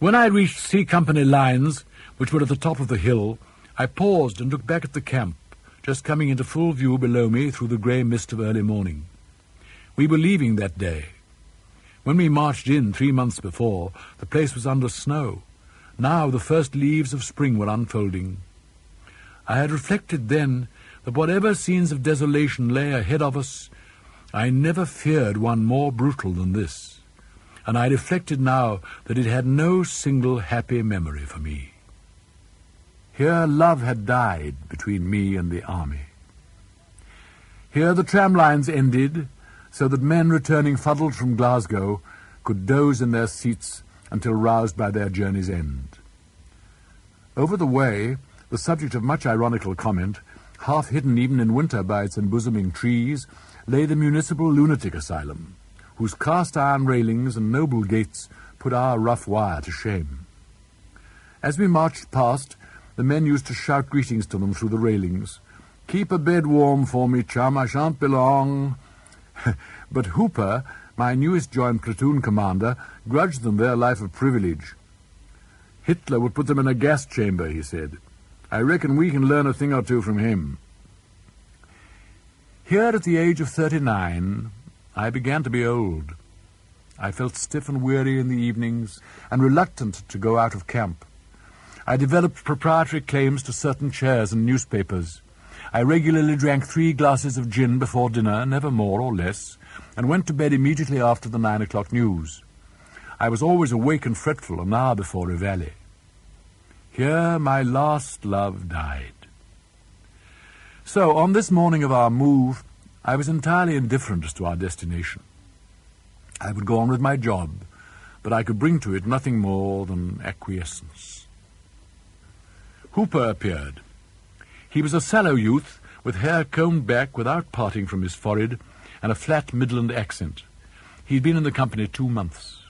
When I reached C Company lines, which were at the top of the hill, I paused and looked back at the camp, just coming into full view below me through the grey mist of early morning. We were leaving that day. When we marched in three months before, the place was under snow. Now the first leaves of spring were unfolding. I had reflected then that whatever scenes of desolation lay ahead of us, I never feared one more brutal than this, and I reflected now that it had no single happy memory for me. Here love had died between me and the army. Here the tram lines ended, so that men returning fuddled from Glasgow could doze in their seats until roused by their journey's end. Over the way, the subject of much ironical comment, half hidden even in winter by its embosoming trees, lay the municipal lunatic asylum, whose cast iron railings and noble gates put our rough wire to shame. As we marched past, the men used to shout greetings to them through the railings. Keep a bed warm for me, chum, I shan't be long. but Hooper, my newest joined platoon commander, grudged them their life of privilege. Hitler would put them in a gas chamber, he said. I reckon we can learn a thing or two from him. Here at the age of thirty-nine, I began to be old. I felt stiff and weary in the evenings, and reluctant to go out of camp. I developed proprietary claims to certain chairs and newspapers. I regularly drank three glasses of gin before dinner, never more or less, and went to bed immediately after the nine o'clock news. I was always awake and fretful an hour before Reveille. Here my last love died. So, on this morning of our move, I was entirely indifferent as to our destination. I would go on with my job, but I could bring to it nothing more than acquiescence. Hooper appeared. He was a sallow youth, with hair combed back without parting from his forehead, and a flat Midland accent. He had been in the company two months.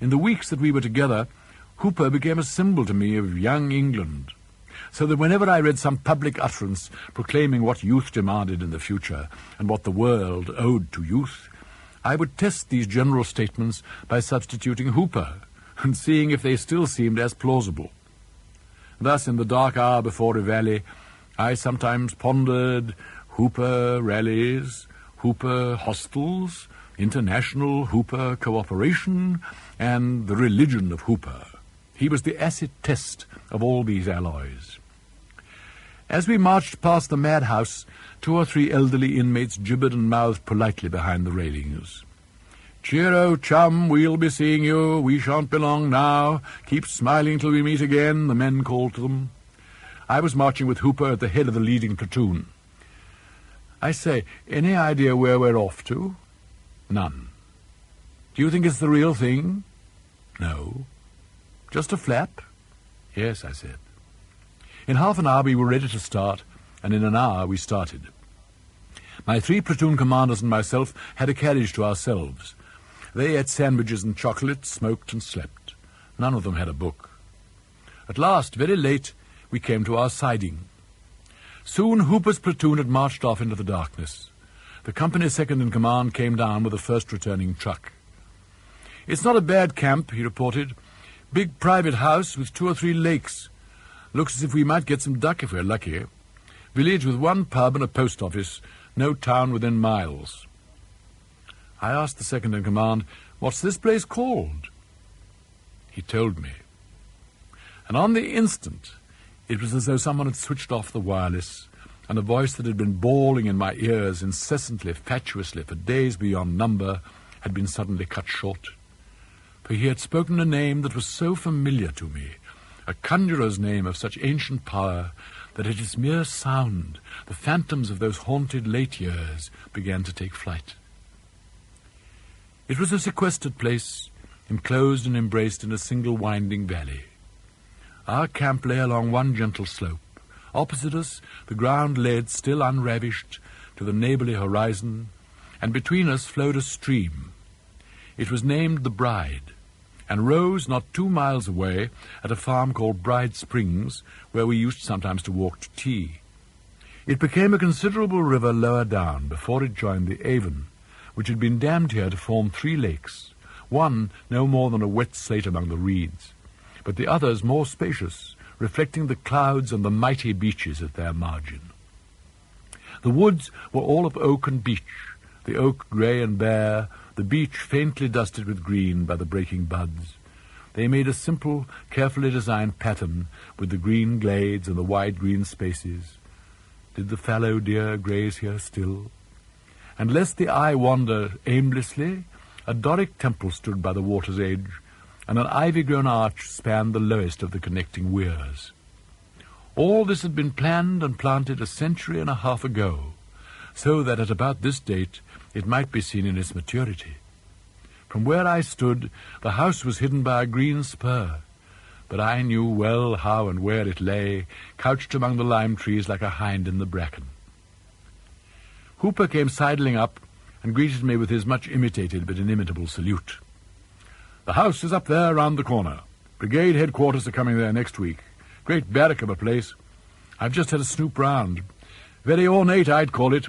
In the weeks that we were together, Hooper became a symbol to me of young England, so that whenever I read some public utterance proclaiming what youth demanded in the future and what the world owed to youth, I would test these general statements by substituting Hooper and seeing if they still seemed as plausible. Thus, in the dark hour before Reveille, I sometimes pondered Hooper rallies, Hooper hostels, international Hooper cooperation, and the religion of Hooper. He was the acid test of all these alloys. As we marched past the madhouse, two or three elderly inmates gibbered and mouthed politely behind the railings. Cheero, chum, we'll be seeing you. We shan't be long now. Keep smiling till we meet again, the men called to them. I was marching with Hooper at the head of the leading platoon. I say, any idea where we're off to? None. Do you think it's the real thing? No. Just a flap? Yes, I said. In half an hour we were ready to start, and in an hour we started. My three platoon commanders and myself had a carriage to ourselves. They ate sandwiches and chocolate, smoked and slept. None of them had a book. At last, very late, we came to our siding. Soon Hooper's platoon had marched off into the darkness. The company second in command came down with the first returning truck. It's not a bad camp, he reported. Big private house with two or three lakes. Looks as if we might get some duck if we're lucky. Village with one pub and a post office. No town within miles. I asked the second in command, What's this place called? He told me. And on the instant, it was as though someone had switched off the wireless, and a voice that had been bawling in my ears incessantly, fatuously, for days beyond number, had been suddenly cut short. For he had spoken a name that was so familiar to me, a conjurer's name of such ancient power, that at its mere sound the phantoms of those haunted late years began to take flight. It was a sequestered place, enclosed and embraced in a single winding valley. Our camp lay along one gentle slope. Opposite us, the ground led, still unravished, to the neighbourly horizon, and between us flowed a stream. It was named the Bride, and rose not two miles away at a farm called Bride Springs, where we used sometimes to walk to tea. It became a considerable river lower down before it joined the Avon, which had been dammed here to form three lakes, one no more than a wet slate among the reeds, but the others more spacious, reflecting the clouds and the mighty beeches at their margin. The woods were all of oak and beech, the oak grey and bare, the beech faintly dusted with green by the breaking buds. They made a simple, carefully designed pattern with the green glades and the wide green spaces. Did the fallow deer graze here still? And lest the eye wander aimlessly, a Doric temple stood by the water's edge, and an ivy-grown arch spanned the lowest of the connecting weirs. All this had been planned and planted a century and a half ago, so that at about this date it might be seen in its maturity. From where I stood, the house was hidden by a green spur, but I knew well how and where it lay, couched among the lime trees like a hind in the bracken. Hooper came sidling up and greeted me with his much imitated but inimitable salute. The house is up there round the corner. Brigade headquarters are coming there next week. Great barrack of a place. I've just had a snoop round. Very ornate, I'd call it.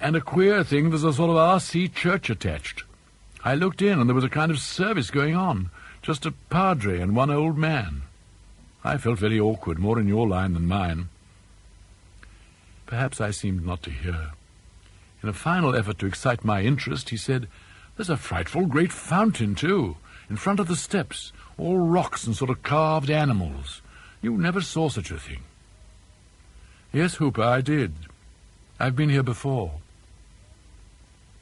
And a queer thing, there's a sort of R.C. church attached. I looked in, and there was a kind of service going on. Just a padre and one old man. I felt very awkward, more in your line than mine. Perhaps I seemed not to hear. In a final effort to excite my interest, he said, There's a frightful great fountain, too, in front of the steps, all rocks and sort of carved animals. You never saw such a thing. Yes, Hooper, I did. I've been here before.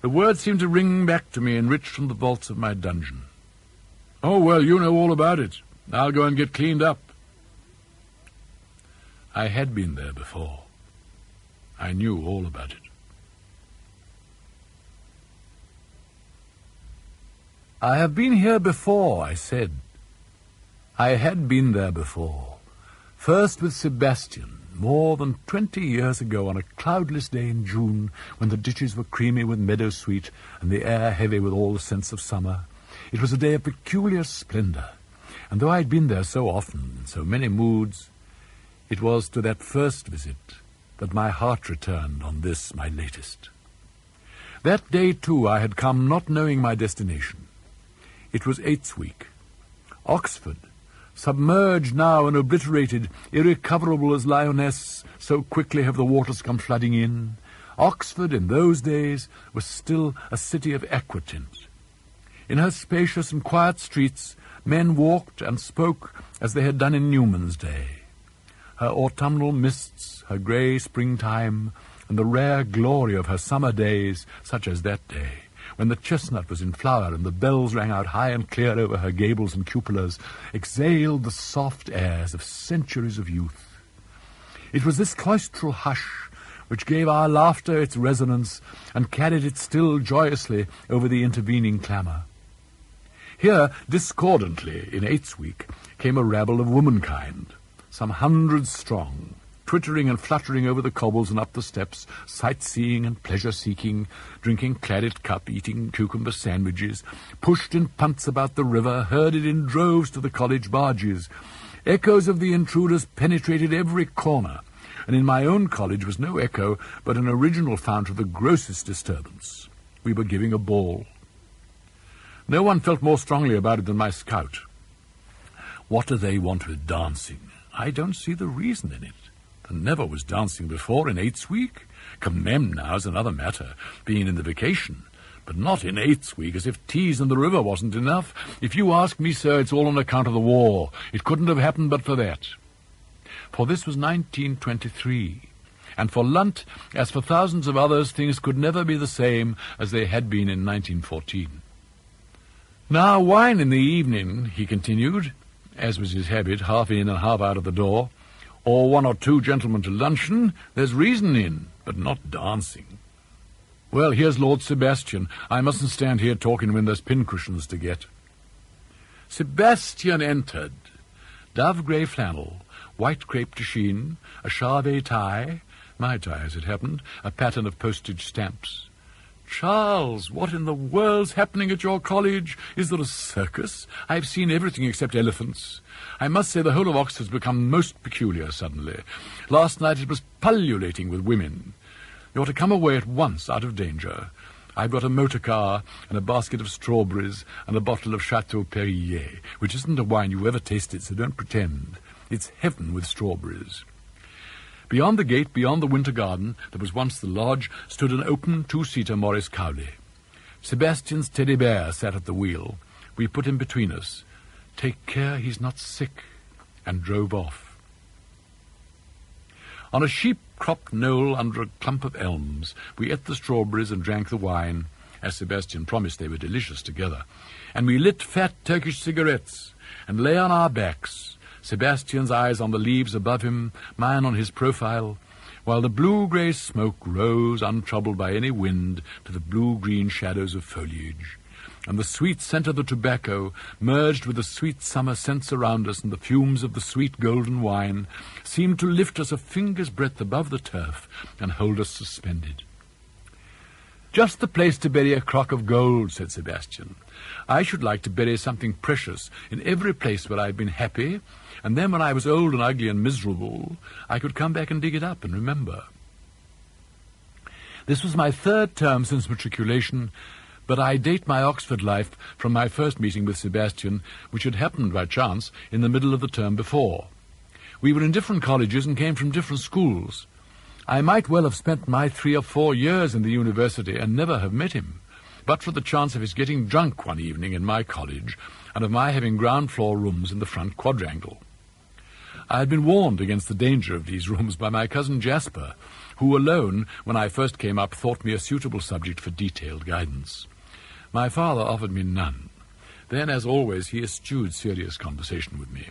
The words seemed to ring back to me enriched from the vaults of my dungeon. Oh, well, you know all about it. I'll go and get cleaned up. I had been there before. I knew all about it. I have been here before, I said. I had been there before. First with Sebastian, more than twenty years ago on a cloudless day in June, when the ditches were creamy with meadow sweet and the air heavy with all the scents of summer. It was a day of peculiar splendor, and though I had been there so often, in so many moods, it was to that first visit that my heart returned on this, my latest. That day, too, I had come not knowing my destination. It was Eights Week. Oxford, submerged now and obliterated, irrecoverable as Lyonnesse, so quickly have the waters come flooding in. Oxford, in those days, was still a city of aquatint. In her spacious and quiet streets, men walked and spoke as they had done in Newman's day. Her autumnal mists, her grey springtime, and the rare glory of her summer days, such as that day, when the chestnut was in flower and the bells rang out high and clear over her gables and cupolas, exhaled the soft airs of centuries of youth. It was this cloistral hush which gave our laughter its resonance and carried it still joyously over the intervening clamour. Here, discordantly, in Eights Week, came a rabble of womankind, some hundreds strong, twittering and fluttering over the cobbles and up the steps, sightseeing and pleasure-seeking, drinking claret cup, eating cucumber sandwiches, pushed in punts about the river, herded in droves to the college barges. Echoes of the intruders penetrated every corner, and in my own college was no echo, but an original fount of the grossest disturbance. We were giving a ball. No one felt more strongly about it than my scout. What do they want with dancing? I don't see the reason in it. There never was dancing before in Eights Week. Commem now is another matter, being in the vacation. But not in Eights Week, as if teas in the river wasn't enough. If you ask me, sir, it's all on account of the war. It couldn't have happened but for that. For this was 1923. And for Lunt, as for thousands of others, things could never be the same as they had been in 1914. Now, wine in the evening, he continued, as was his habit, half in and half out of the door, or one or two gentlemen to luncheon, there's reason in, but not dancing. Well, here's Lord Sebastian. I mustn't stand here talking when there's pincushions to get. Sebastian entered. Dove-grey flannel, white crepe de chine, a Charvet tie, my tie as it happened, a pattern of postage stamps. Charles, what in the world's happening at your college? Is there a circus? I've seen everything except elephants. I must say the whole of Oxford's become most peculiar suddenly. Last night it was pullulating with women. You ought to come away at once out of danger. I've got a motor car and a basket of strawberries and a bottle of Chateau Peyraguey, which isn't a wine you ever tasted, so don't pretend. It's heaven with strawberries. Beyond the gate, beyond the winter garden, that was once the lodge, stood an open two-seater Morris Cowley. Sebastian's teddy bear sat at the wheel. We put him between us. Take care he's not sick, and drove off. On a sheep-cropped knoll under a clump of elms, we ate the strawberries and drank the wine, as Sebastian promised they were delicious together, and we lit fat Turkish cigarettes, and lay on our backs, Sebastian's eyes on the leaves above him, mine on his profile, while the blue-grey smoke rose untroubled by any wind to the blue-green shadows of foliage, and the sweet scent of the tobacco, merged with the sweet summer scents around us and the fumes of the sweet golden wine, seemed to lift us a finger's breadth above the turf and hold us suspended. Just the place to bury a crock of gold, said Sebastian. I should like to bury something precious in every place where I've been happy and then when I was old and ugly and miserable, I could come back and dig it up and remember. This was my third term since matriculation, but I date my Oxford life from my first meeting with Sebastian, which had happened by chance in the middle of the term before. We were in different colleges and came from different schools. I might well have spent my three or four years in the university and never have met him, but for the chance of his getting drunk one evening in my college and of my having ground floor rooms in the front quadrangle. I had been warned against the danger of these rooms by my cousin Jasper, who alone, when I first came up, thought me a suitable subject for detailed guidance. My father offered me none. Then, as always, he eschewed serious conversation with me.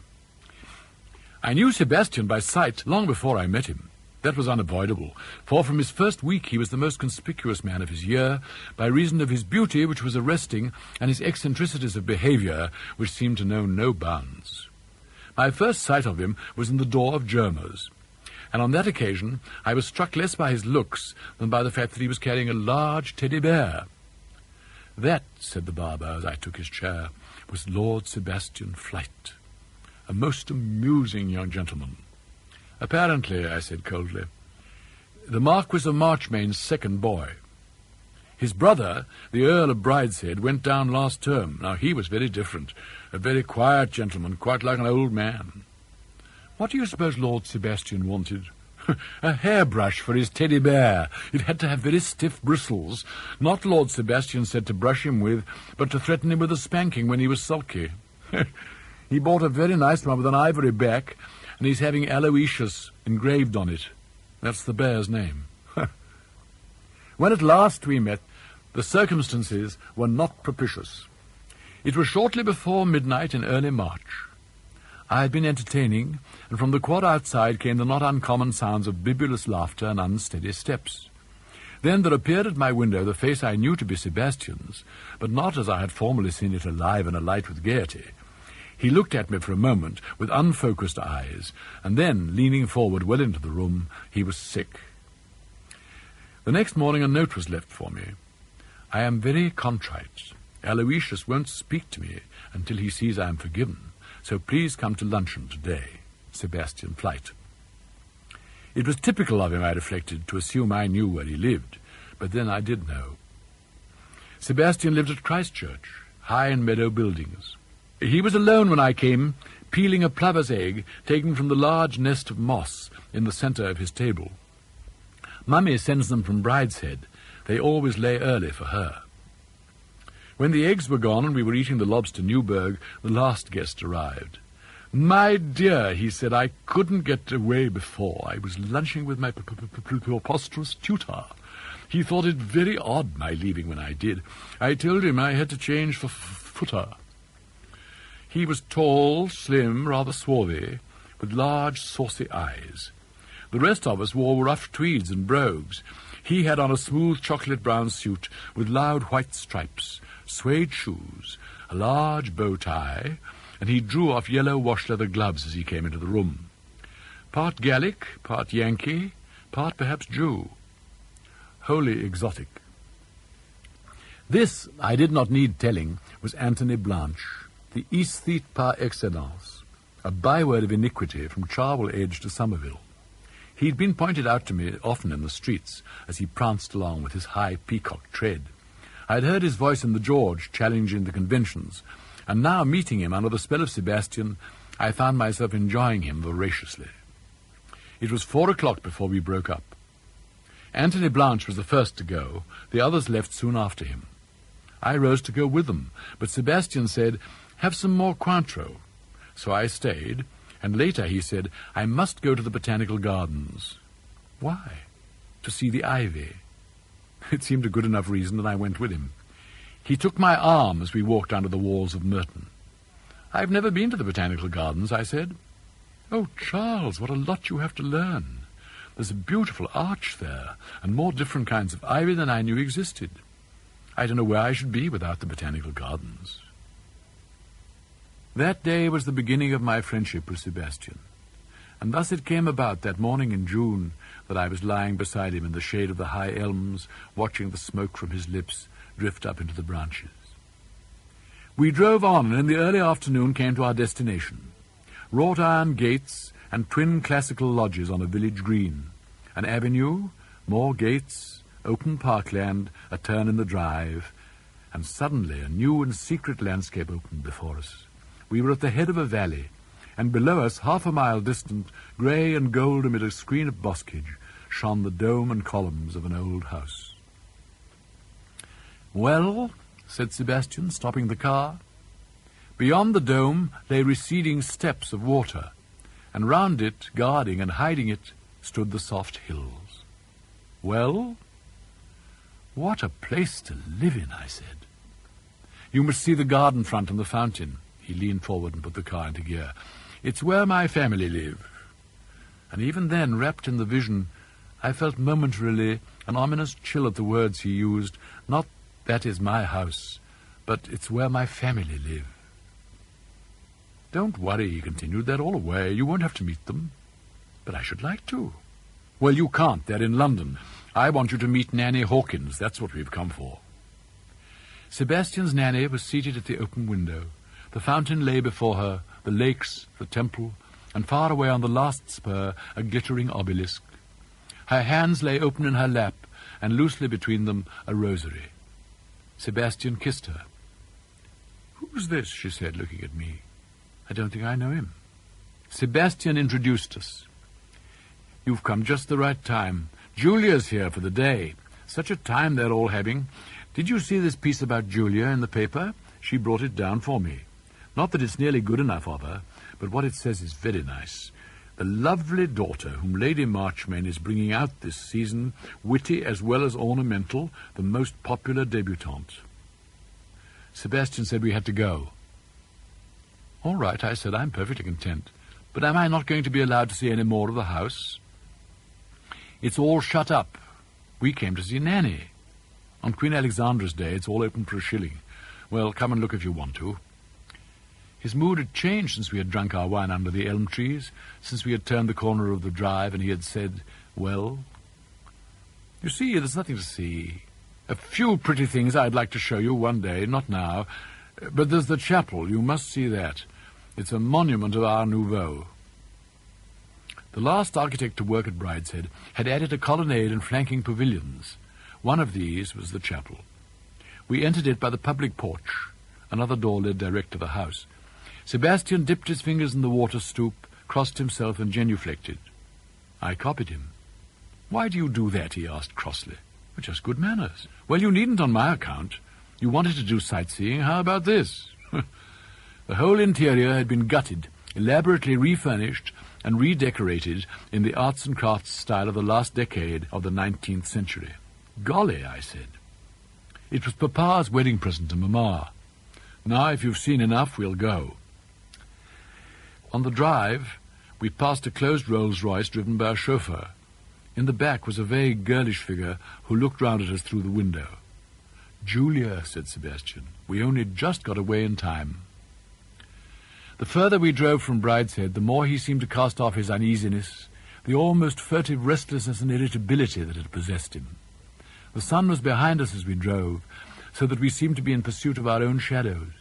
I knew Sebastian by sight long before I met him. That was unavoidable, for from his first week he was the most conspicuous man of his year, by reason of his beauty, which was arresting, and his eccentricities of behaviour, which seemed to know no bounds. My first sight of him was in the door of Germer's, and on that occasion I was struck less by his looks than by the fact that he was carrying a large teddy bear. That, said the barber as I took his chair, was Lord Sebastian Flyte, a most amusing young gentleman. Apparently, I said coldly, the Marquis of Marchmain's second boy. His brother, the Earl of Brideshead, went down last term. Now, he was very different. A very quiet gentleman, quite like an old man. What do you suppose Lord Sebastian wanted? a hairbrush for his teddy bear. It had to have very stiff bristles. Not Lord Sebastian said to brush him with, but to threaten him with a spanking when he was sulky. he bought a very nice one with an ivory back, and he's having Aloysius engraved on it. That's the bear's name. when at last we met, the circumstances were not propitious. It was shortly before midnight in early March. I had been entertaining, and from the quad outside came the not uncommon sounds of bibulous laughter and unsteady steps. Then there appeared at my window the face I knew to be Sebastian's, but not as I had formerly seen it alive and alight with gaiety. He looked at me for a moment with unfocused eyes, and then, leaning forward well into the room, he was sick. The next morning a note was left for me. I am very contrite. Aloysius won't speak to me until he sees I am forgiven, so please come to luncheon today. Sebastian Flyte. It was typical of him, I reflected, to assume I knew where he lived, but then I did know. Sebastian lived at Christchurch, high in meadow buildings. He was alone when I came, peeling a plover's egg taken from the large nest of moss in the centre of his table. Mummy sends them from Brideshead. They always lay early for her. When the eggs were gone and we were eating the lobster Newburg, the last guest arrived. My dear, he said, I couldn't get away before. I was lunching with my preposterous tutor. He thought it very odd, my leaving when I did. I told him I had to change for footer. He was tall, slim, rather swarthy, with large, saucy eyes. The rest of us wore rough tweeds and brogues. He had on a smooth chocolate brown suit with loud white stripes, suede shoes, a large bow tie, and he drew off yellow wash-leather gloves as he came into the room. Part Gallic, part Yankee, part perhaps Jew. Wholly exotic. This, I did not need telling, was Anthony Blanche, the aesthete par excellence, a byword of iniquity from Cherwell Edge to Somerville. He'd been pointed out to me often in the streets as he pranced along with his high peacock tread I had heard his voice in the George challenging the conventions, and now meeting him under the spell of Sebastian, I found myself enjoying him voraciously. It was four o'clock before we broke up. Anthony Blanche was the first to go. The others left soon after him. I rose to go with them, but Sebastian said, Have some more Cointreau. So I stayed, and later he said, I must go to the Botanical Gardens. Why? To see the ivy. It seemed a good enough reason, and I went with him. He took my arm as we walked under the walls of Merton. I've never been to the Botanical Gardens, I said. Oh, Charles, what a lot you have to learn. There's a beautiful arch there, and more different kinds of ivy than I knew existed. I don't know where I should be without the Botanical Gardens. That day was the beginning of my friendship with Sebastian, and thus it came about that morning in June that I was lying beside him in the shade of the high elms, watching the smoke from his lips drift up into the branches. We drove on, and in the early afternoon came to our destination. Wrought iron gates and twin classical lodges on a village green. An avenue, more gates, open parkland, a turn in the drive, and suddenly a new and secret landscape opened before us. We were at the head of a valley, and below us, half a mile distant, grey and gold amid a screen of boscage, shone the dome and columns of an old house. Well, said Sebastian, stopping the car. Beyond the dome lay receding steps of water, and round it, guarding and hiding it, stood the soft hills. Well? What a place to live in, I said. You must see the garden front and the fountain. He leaned forward and put the car into gear. It's where my family live. And even then, wrapped in the vision, I felt momentarily an ominous chill at the words he used, not that is my house, but it's where my family live. Don't worry, he continued. They're all away. You won't have to meet them. But I should like to. Well, you can't. They're in London. I want you to meet Nanny Hawkins. That's what we've come for. Sebastian's nanny was seated at the open window. The fountain lay before her, the lakes, the temple, and far away on the last spur a glittering obelisk. Her hands lay open in her lap, and loosely between them a rosary. Sebastian kissed her. Who's this? she said, looking at me. I don't think I know him. Sebastian introduced us. You've come just the right time. Julia's here for the day. Such a time they're all having. Did you see this piece about Julia in the paper? She brought it down for me. Not that it's nearly good enough of her, but what it says is very nice. The lovely daughter whom Lady Marchmain is bringing out this season, witty as well as ornamental, the most popular debutante. Sebastian said we had to go. All right, I said, I'm perfectly content. But am I not going to be allowed to see any more of the house? It's all shut up. We came to see Nanny. On Queen Alexandra's Day, it's all open for a shilling. Well, come and look if you want to. His mood had changed since we had drunk our wine under the elm trees, since we had turned the corner of the drive and he had said, Well? You see, there's nothing to see. A few pretty things I'd like to show you one day, not now. But there's the chapel. You must see that. It's a monument of Art Nouveau. The last architect to work at Brideshead had added a colonnade and flanking pavilions. One of these was the chapel. We entered it by the public porch. Another door led direct to the house. Sebastian dipped his fingers in the water stoop, crossed himself, and genuflected. I copied him. Why do you do that? he asked crossly. Just good manners. Well, you needn't on my account. You wanted to do sightseeing. How about this? the whole interior had been gutted, elaborately refurnished, and redecorated in the arts and crafts style of the last decade of the nineteenth century. Golly, I said. It was Papa's wedding present to Mamma. Now, if you've seen enough, we'll go. On the drive, we passed a closed Rolls-Royce driven by a chauffeur. In the back was a vague girlish figure who looked round at us through the window. Julia, said Sebastian. We only just got away in time. The further we drove from Brideshead, the more he seemed to cast off his uneasiness, the almost furtive restlessness and irritability that had possessed him. The sun was behind us as we drove, so that we seemed to be in pursuit of our own shadows.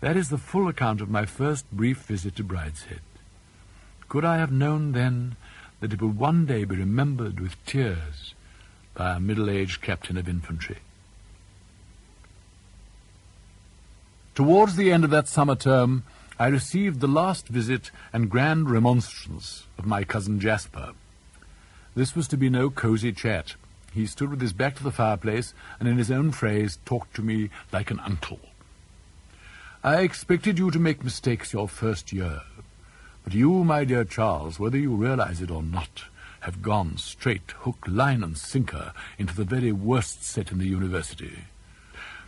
That is the full account of my first brief visit to Brideshead. Could I have known then that it would one day be remembered with tears by a middle-aged captain of infantry? Towards the end of that summer term, I received the last visit and grand remonstrance of my cousin Jasper. This was to be no cosy chat. He stood with his back to the fireplace and, in his own phrase, talked to me like an uncle. I expected you to make mistakes your first year, but you, my dear Charles, whether you realize it or not, have gone straight, hook, line, and sinker into the very worst set in the university.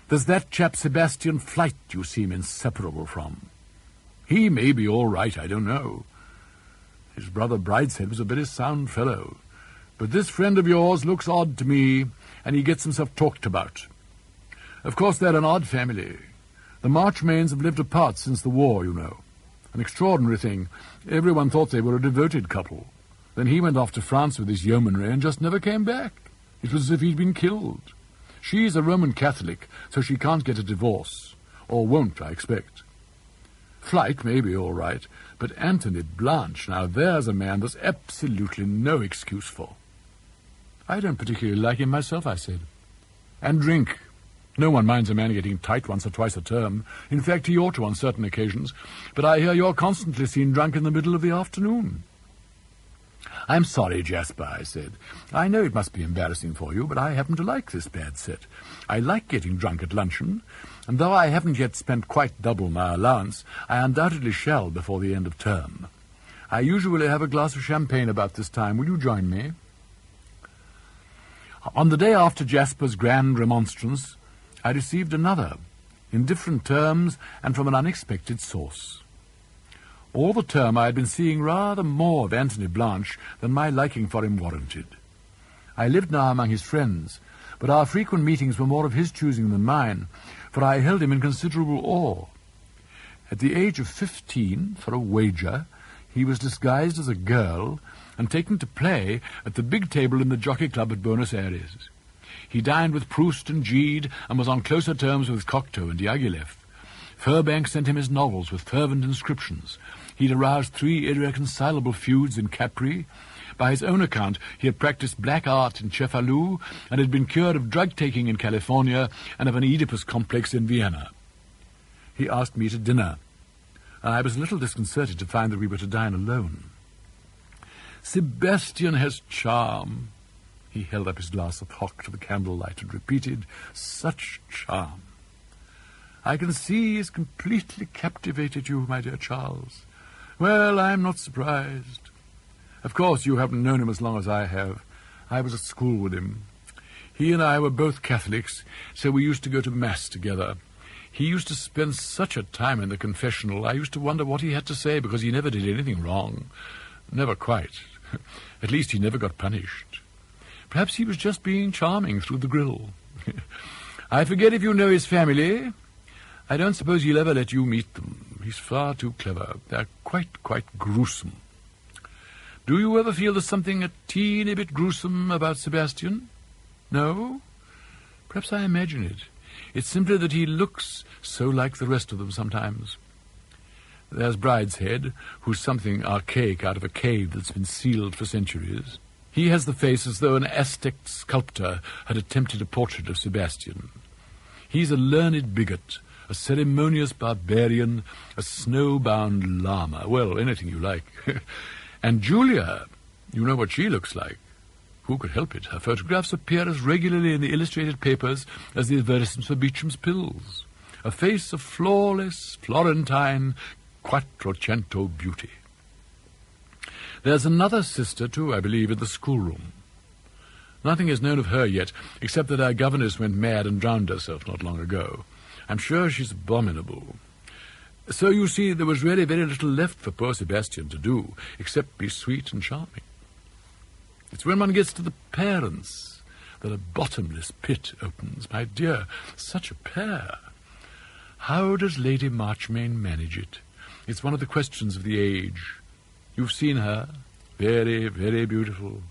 There's that chap Sebastian Flyte you seem inseparable from. He may be all right, I don't know. His brother Brideshead was a very sound fellow. But this friend of yours looks odd to me, and he gets himself talked about. Of course, they're an odd family. The Marchmains have lived apart since the war, you know. An extraordinary thing. Everyone thought they were a devoted couple. Then he went off to France with his yeomanry and just never came back. It was as if he'd been killed. She's a Roman Catholic, so she can't get a divorce. Or won't, I expect. Flyte may be all right, but Anthony Blanche, now there's a man there's absolutely no excuse for. I don't particularly like him myself, I said. And drink. No one minds a man getting tight once or twice a term. In fact, he ought to on certain occasions. But I hear you're constantly seen drunk in the middle of the afternoon. I'm sorry, Jasper, I said. I know it must be embarrassing for you, but I happen to like this bad set. I like getting drunk at luncheon, and though I haven't yet spent quite double my allowance, I undoubtedly shall before the end of term. I usually have a glass of champagne about this time. Will you join me? On the day after Jasper's grand remonstrance, I received another, in different terms and from an unexpected source. All the term I had been seeing rather more of Anthony Blanche than my liking for him warranted. I lived now among his friends, but our frequent meetings were more of his choosing than mine, for I held him in considerable awe. At the age of fifteen, for a wager, he was disguised as a girl and taken to play at the big table in the Jockey Club at Buenos Aires. He dined with Proust and Gide and was on closer terms with Cocteau and Diaghilev. Firbank sent him his novels with fervent inscriptions. He'd aroused three irreconcilable feuds in Capri. By his own account, he had practiced black art in Cefalù and had been cured of drug-taking in California and of an Oedipus complex in Vienna. He asked me to dinner, I was a little disconcerted to find that we were to dine alone. Sebastian has charm. He held up his glass of hock to the candlelight and repeated, Such charm. I can see he's completely captivated you, my dear Charles. Well, I'm not surprised. Of course, you haven't known him as long as I have. I was at school with him. He and I were both Catholics, so we used to go to Mass together. He used to spend such a time in the confessional, I used to wonder what he had to say, because he never did anything wrong. Never quite. At least he never got punished. Perhaps he was just being charming through the grill. I forget if you know his family. I don't suppose he'll ever let you meet them. He's far too clever. They're quite, quite gruesome. Do you ever feel there's something a teeny bit gruesome about Sebastian? No? Perhaps I imagine it. It's simply that he looks so like the rest of them sometimes. There's Brideshead, who's something archaic out of a cave that's been sealed for centuries. He has the face as though an Aztec sculptor had attempted a portrait of Sebastian. He's a learned bigot, a ceremonious barbarian, a snowbound lama. Well, anything you like. and Julia, you know what she looks like. Who could help it? Her photographs appear as regularly in the illustrated papers as the advertisements for Beecham's pills. A face of flawless, Florentine, quattrocento beauty. There's another sister, too, I believe, in the schoolroom. Nothing is known of her yet, except that our governess went mad and drowned herself not long ago. I'm sure she's abominable. So you see, there was really very little left for poor Sebastian to do, except be sweet and charming. It's when one gets to the parents that a bottomless pit opens. My dear, such a pair. How does Lady Marchmain manage it? It's one of the questions of the age. You've seen her. Very, very beautiful.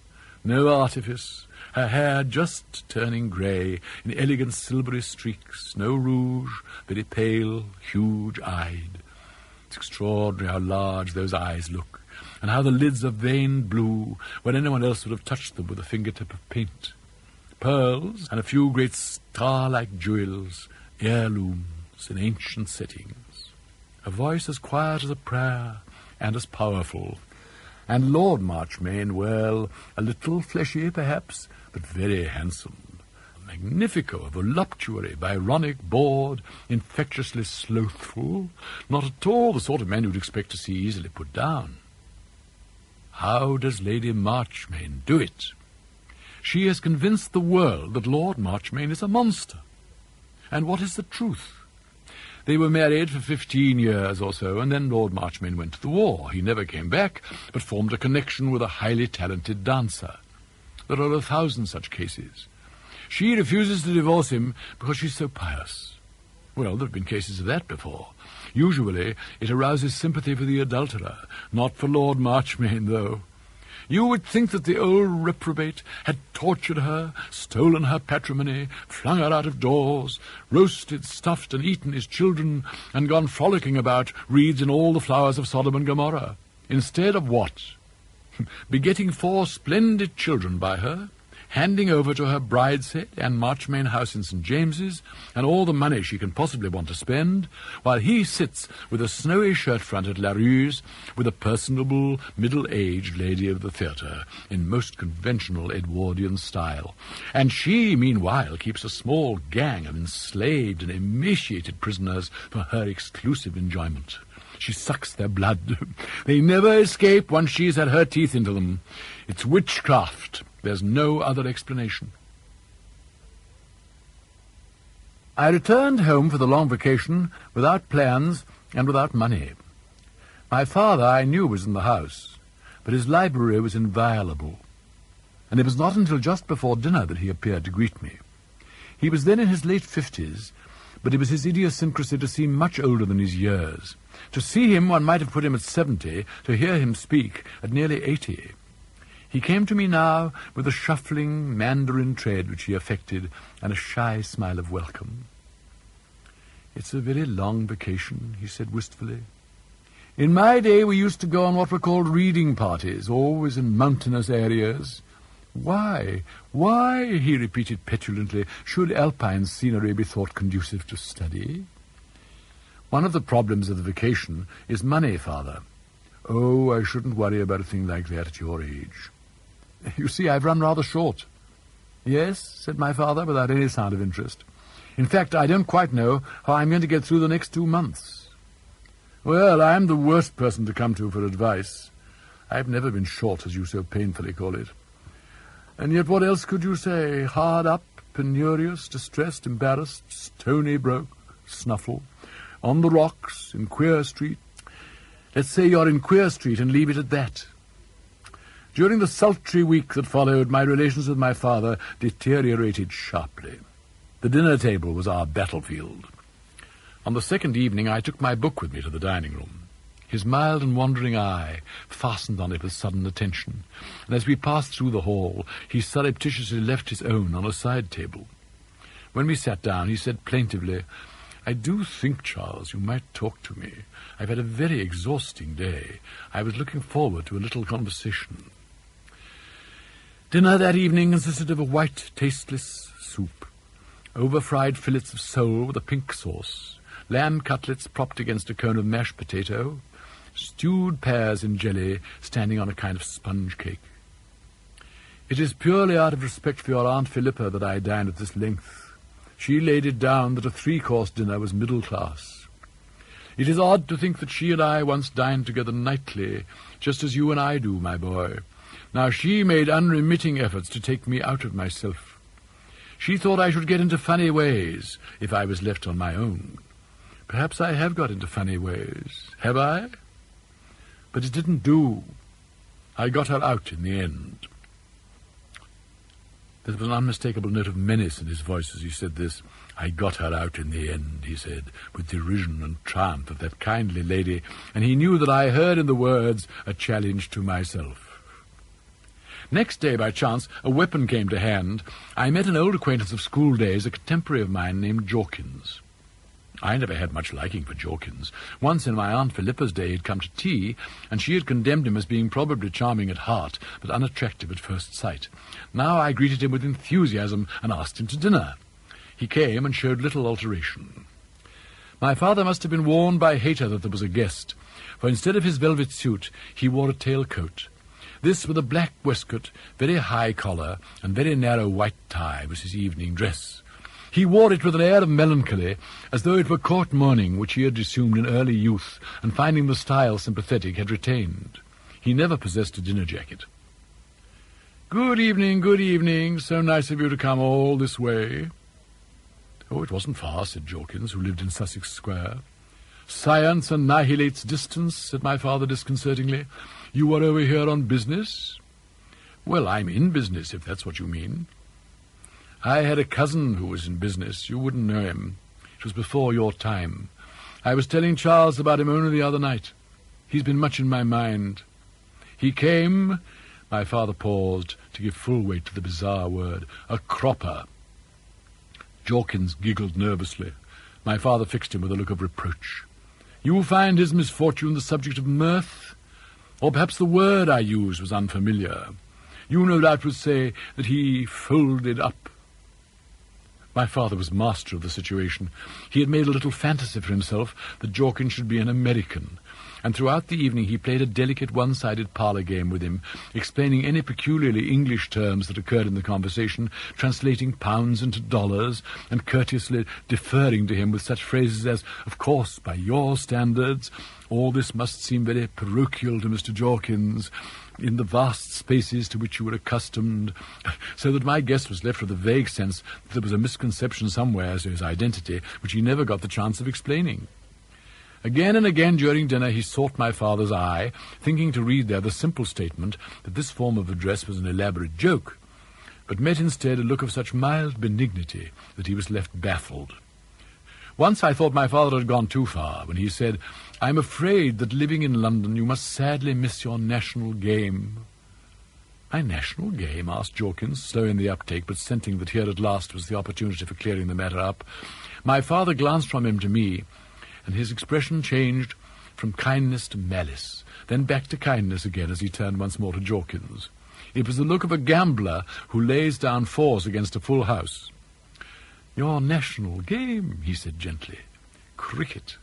No artifice, her hair just turning grey, in elegant silvery streaks, no rouge, very pale, huge-eyed. It's extraordinary how large those eyes look, and how the lids are veined blue, when anyone else would have touched them with a fingertip of paint. Pearls, and a few great star-like jewels, heirlooms, in ancient settings, a voice as quiet as a prayer and as powerful. And Lord Marchmain, well, a little fleshy perhaps, but very handsome. Magnifico, voluptuary, Byronic, bored, infectiously slothful, not at all the sort of man you'd expect to see easily put down. How does Lady Marchmain do it? She has convinced the world that Lord Marchmain is a monster. And what is the truth? They were married for fifteen years or so, and then Lord Marchmain went to the war. He never came back, but formed a connection with a highly talented dancer. There are a thousand such cases. She refuses to divorce him because she's so pious. Well, there have been cases of that before. Usually it arouses sympathy for the adulterer, not for Lord Marchmain, though. You would think that the old reprobate had tortured her, stolen her patrimony, flung her out of doors, roasted, stuffed, and eaten his children, and gone frolicking about wreaths in all the flowers of Sodom and Gomorrah. Instead of what? Begetting four splendid children by her, handing over to her brideshead and Marchmain House in St. James's, and all the money she can possibly want to spend, while he sits with a snowy shirt front at Larue's with a personable, middle-aged lady of the theatre in most conventional Edwardian style. And she, meanwhile, keeps a small gang of enslaved and emaciated prisoners for her exclusive enjoyment. She sucks their blood. they never escape once she's had her teeth into them. It's witchcraft. There's no other explanation. I returned home for the long vacation without plans and without money. My father, I knew, was in the house, but his library was inviolable, and it was not until just before dinner that he appeared to greet me. He was then in his late fifties, but it was his idiosyncrasy to seem much older than his years. To see him, one might have put him at seventy, to hear him speak at nearly eighty. He came to me now with a shuffling mandarin tread which he affected, and a shy smile of welcome. It's a very long vacation, he said wistfully. In my day we used to go on what were called reading parties, always in mountainous areas. Why, why, he repeated petulantly, should alpine scenery be thought conducive to study? One of the problems of the vacation is money, father. Oh, I shouldn't worry about a thing like that at your age. You see, I've run rather short. Yes, said my father, without any sign of interest. In fact, I don't quite know how I'm going to get through the next two months. Well, I'm the worst person to come to for advice. I've never been short, as you so painfully call it. And yet what else could you say? Hard up, penurious, distressed, embarrassed, stony broke, snuffle, on the rocks, in Queer Street. Let's say you're in Queer Street and leave it at that. During the sultry week that followed, my relations with my father deteriorated sharply. The dinner table was our battlefield. On the second evening I took my book with me to the dining room. His mild and wandering eye fastened on it with sudden attention, and as we passed through the hall, he surreptitiously left his own on a side table. When we sat down, he said plaintively, I do think, Charles, you might talk to me. I've had a very exhausting day. I was looking forward to a little conversation. Dinner that evening consisted of a white, tasteless soup, over-fried fillets of sole with a pink sauce, lamb cutlets propped against a cone of mashed potato, stewed pears in jelly standing on a kind of sponge cake. It is purely out of respect for your Aunt Philippa that I dined at this length. She laid it down that a three-course dinner was middle class. It is odd to think that she and I once dined together nightly, just as you and I do, my boy. Now she made unremitting efforts to take me out of myself. She thought I should get into funny ways if I was left on my own. Perhaps I have got into funny ways. Have I? But it didn't do. I got her out in the end. There was an unmistakable note of menace in his voice as he said this. I got her out in the end, he said, with derision and triumph of that kindly lady, and he knew that I heard in the words a challenge to myself. Next day, by chance, a weapon came to hand. I met an old acquaintance of school days, a contemporary of mine named Jorkins. I never had much liking for Jorkins. Once in my Aunt Philippa's day he'd come to tea, and she had condemned him as being probably charming at heart, but unattractive at first sight. Now I greeted him with enthusiasm and asked him to dinner. He came and showed little alteration. My father must have been warned by Hayter that there was a guest, for instead of his velvet suit, he wore a tail coat. This, with a black waistcoat, very high collar, and very narrow white tie, was his evening dress. He wore it with an air of melancholy, as though it were court mourning which he had assumed in early youth, and finding the style sympathetic, had retained. He never possessed a dinner jacket. Good evening, good evening. So nice of you to come all this way. Oh, it wasn't far, said Jorkins, who lived in Sussex Square. Science annihilates distance, said my father disconcertingly. You are over here on business? Well, I'm in business, if that's what you mean. I had a cousin who was in business. You wouldn't know him. It was before your time. I was telling Charles about him only the other night. He's been much in my mind. He came, my father paused to give full weight to the bizarre word, a cropper. Jorkins giggled nervously. My father fixed him with a look of reproach. You find his misfortune the subject of mirth? Or perhaps the word I used was unfamiliar. You no doubt would say that he folded up. My father was master of the situation. He had made a little fantasy for himself that Jorkins should be an American, and throughout the evening he played a delicate one-sided parlour game with him, explaining any peculiarly English terms that occurred in the conversation, translating pounds into dollars, and courteously deferring to him with such phrases as, of course, by your standards, all this must seem very parochial to Mr. Jorkins, in the vast spaces to which you were accustomed, so that my guest was left with a vague sense that there was a misconception somewhere as to his identity, which he never got the chance of explaining. Again and again during dinner he sought my father's eye, thinking to read there the simple statement that this form of address was an elaborate joke, but met instead a look of such mild benignity that he was left baffled. Once I thought my father had gone too far when he said, I'm afraid that living in London you must sadly miss your national game. My national game? asked Jorkins, slow in the uptake, but scenting that here at last was the opportunity for clearing the matter up. My father glanced from him to me, and his expression changed from kindness to malice, then back to kindness again as he turned once more to Jorkins. It was the look of a gambler who lays down fours against a full house. Your national game, he said gently. Cricket.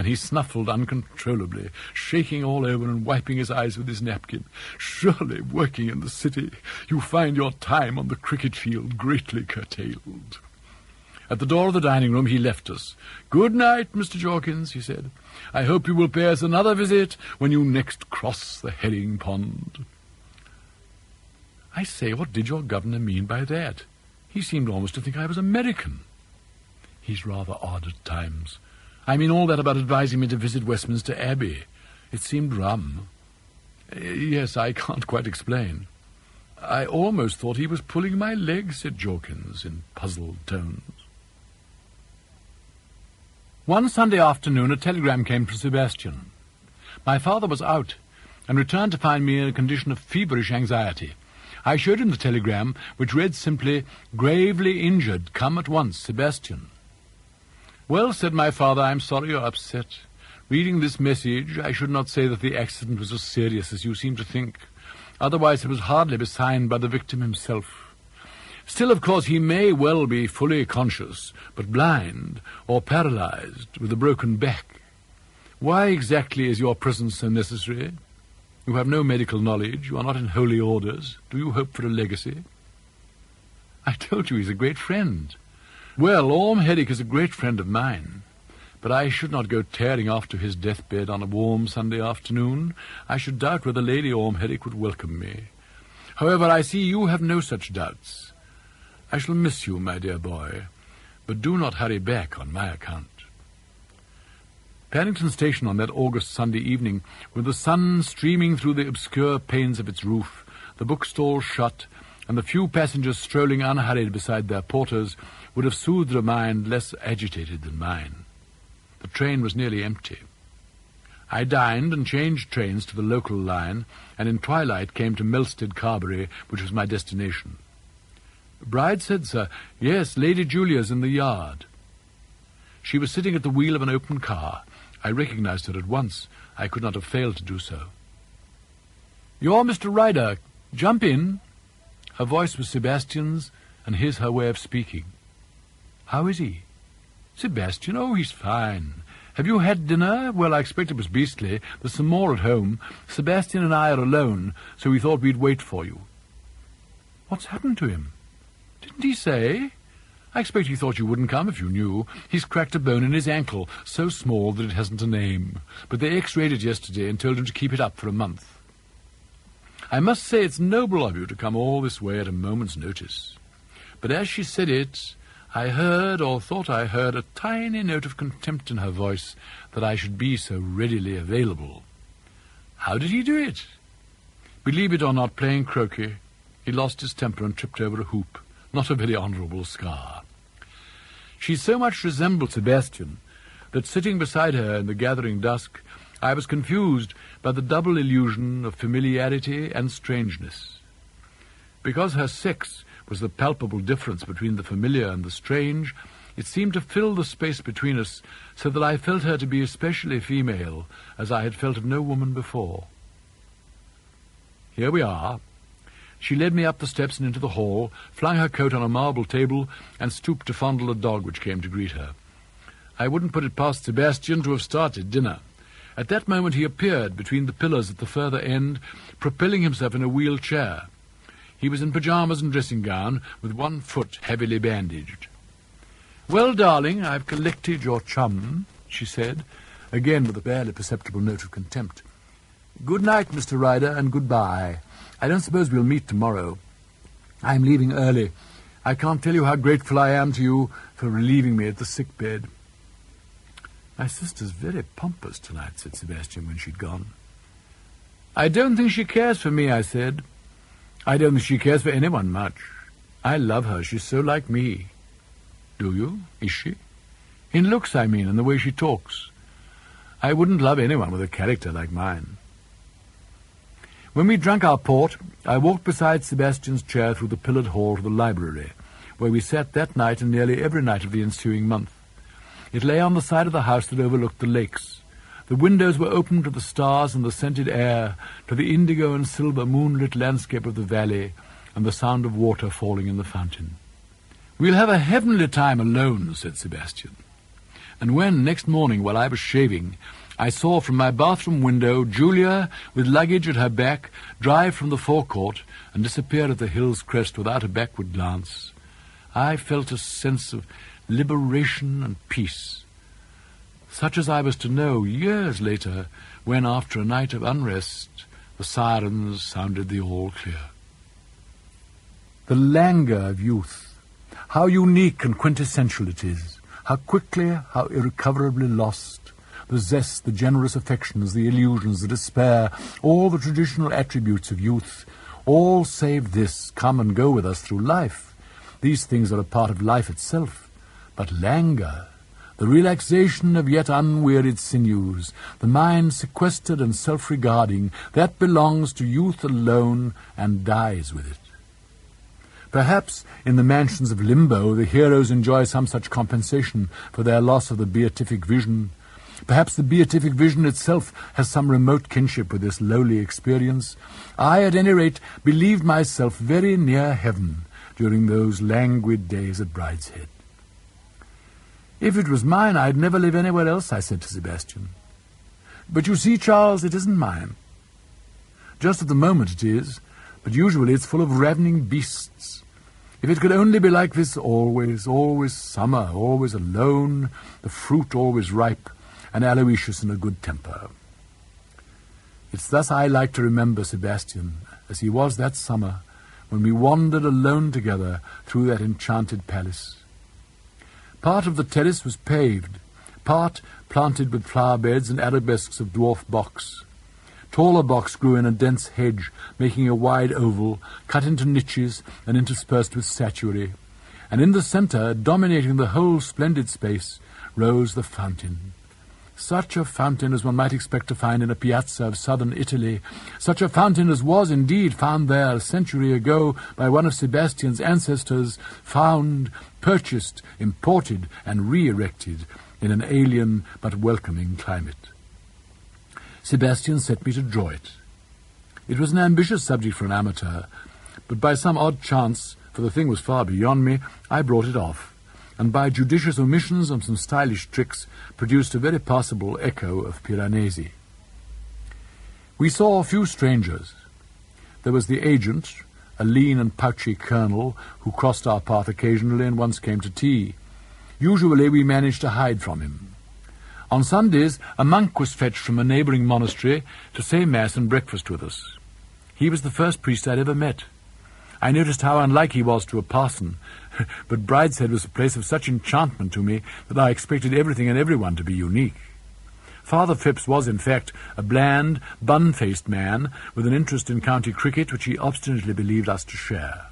And he snuffled uncontrollably, shaking all over and wiping his eyes with his napkin. Surely, working in the city, you find your time on the cricket field greatly curtailed. At the door of the dining room he left us. Good night, Mr. Jorkins, he said. I hope you will pay us another visit when you next cross the herring pond. I say, what did your governor mean by that? He seemed almost to think I was American. He's rather odd at times. I mean all that about advising me to visit Westminster Abbey. It seemed rum. Yes, I can't quite explain. I almost thought he was pulling my leg, said Jorkins in puzzled tones. One Sunday afternoon a telegram came from Sebastian. My father was out, and returned to find me in a condition of feverish anxiety. I showed him the telegram, which read simply, Gravely injured. Come at once, Sebastian. Well, said my father, I'm sorry you're upset. Reading this message, I should not say that the accident was as serious as you seem to think. Otherwise it would hardly be signed by the victim himself. Still, of course, he may well be fully conscious, but blind, or paralyzed, with a broken back. Why exactly is your presence so necessary? You have no medical knowledge, you are not in holy orders. Do you hope for a legacy? I told you he's a great friend. Well, Orme-Herrick is a great friend of mine, but I should not go tearing off to his deathbed on a warm Sunday afternoon. I should doubt whether Lady Orme-Herrick would welcome me. However, I see you have no such doubts. I shall miss you, my dear boy, but do not hurry back on my account. Paddington Station on that August Sunday evening, with the sun streaming through the obscure panes of its roof, the bookstall shut, and the few passengers strolling unhurried beside their porters, would have soothed a mind less agitated than mine. The train was nearly empty. I dined and changed trains to the local line, and in twilight came to Melstead Carbury, which was my destination. Brideshead, sir, yes, Lady Julia's in the yard. She was sitting at the wheel of an open car. I recognized her at once. I could not have failed to do so. You're Mr. Ryder. Jump in. Her voice was Sebastian's, and his her way of speaking. How is he? Sebastian, oh, he's fine. Have you had dinner? Well, I expect it was beastly. There's some more at home. Sebastian and I are alone, so we thought we'd wait for you. What's happened to him? Didn't he say? I expect he thought you wouldn't come if you knew. He's cracked a bone in his ankle, so small that it hasn't a name. But they x-rayed it yesterday and told him to keep it up for a month. I must say it's noble of you to come all this way at a moment's notice. But as she said it, I heard, or thought I heard, a tiny note of contempt in her voice that I should be so readily available. How did he do it? Believe it or not, playing croquet, he lost his temper and tripped over a hoop. Not a very honourable scar. She so much resembled Sebastian that sitting beside her in the gathering dusk, I was confused by the double illusion of familiarity and strangeness. Because her sex was the palpable difference between the familiar and the strange, it seemed to fill the space between us so that I felt her to be especially female, as I had felt of no woman before. Here we are. She led me up the steps and into the hall, flung her coat on a marble table, and stooped to fondle a dog which came to greet her. I wouldn't put it past Sebastian to have started dinner. At that moment he appeared between the pillars at the further end, propelling himself in a wheeled chair. He was in pyjamas and dressing gown, with one foot heavily bandaged. Well, darling, I've collected your chum, she said, again with a barely perceptible note of contempt. Good night, Mr. Ryder, and goodbye. I don't suppose we'll meet tomorrow. I'm leaving early. I can't tell you how grateful I am to you for relieving me at the sick bed. My sister's very pompous tonight, said Sebastian when she'd gone. I don't think she cares for me, I said. I don't think she cares for anyone much. I love her. She's so like me. Do you? Is she? In looks, I mean, and the way she talks. I wouldn't love anyone with a character like mine. When we drank our port, I walked beside Sebastian's chair through the pillared hall to the library, where we sat that night and nearly every night of the ensuing month. It lay on the side of the house that overlooked the lakes. The windows were open to the stars and the scented air, to the indigo and silver moonlit landscape of the valley, and the sound of water falling in the fountain. We'll have a heavenly time alone, said Sebastian. And when, next morning, while I was shaving, I saw from my bathroom window Julia, with luggage at her back, drive from the forecourt and disappear at the hill's crest without a backward glance, I felt a sense of liberation and peace such as I was to know years later when, after a night of unrest, the sirens sounded the all clear. The languor of youth, how unique and quintessential it is, how quickly, how irrecoverably lost, the zest, the generous affections, the illusions, the despair, all the traditional attributes of youth, all save this come and go with us through life. These things are a part of life itself. But languor, the relaxation of yet unwearied sinews, the mind sequestered and self-regarding, that belongs to youth alone and dies with it. Perhaps in the mansions of limbo the heroes enjoy some such compensation for their loss of the beatific vision. Perhaps the beatific vision itself has some remote kinship with this lowly experience. I, at any rate, believed myself very near heaven during those languid days at Brideshead. If it was mine, I'd never live anywhere else, I said to Sebastian. But you see, Charles, it isn't mine. Just at the moment it is, but usually it's full of ravening beasts. If it could only be like this always, always summer, always alone, the fruit always ripe, and Aloysius in a good temper. It's thus I like to remember Sebastian, as he was that summer, when we wandered alone together through that enchanted palace. Part of the terrace was paved, part planted with flower beds and arabesques of dwarf box. Taller box grew in a dense hedge, making a wide oval, cut into niches and interspersed with statuary. And in the centre, dominating the whole splendid space, rose the fountain. Such a fountain as one might expect to find in a piazza of southern Italy, such a fountain as was indeed found there a century ago by one of Sebastian's ancestors, found, purchased, imported, and re-erected in an alien but welcoming climate. Sebastian set me to draw it. It was an ambitious subject for an amateur, but by some odd chance, for the thing was far beyond me, I brought it off and by judicious omissions and some stylish tricks produced a very passable echo of Piranesi. We saw a few strangers. There was the agent, a lean and pouchy colonel who crossed our path occasionally and once came to tea. Usually we managed to hide from him. On Sundays, a monk was fetched from a neighbouring monastery to say Mass and breakfast with us. He was the first priest I'd ever met. I noticed how unlike he was to a parson, but Brideshead was a place of such enchantment to me that I expected everything and everyone to be unique. Father Phipps was, in fact, a bland, bun-faced man with an interest in county cricket which he obstinately believed us to share.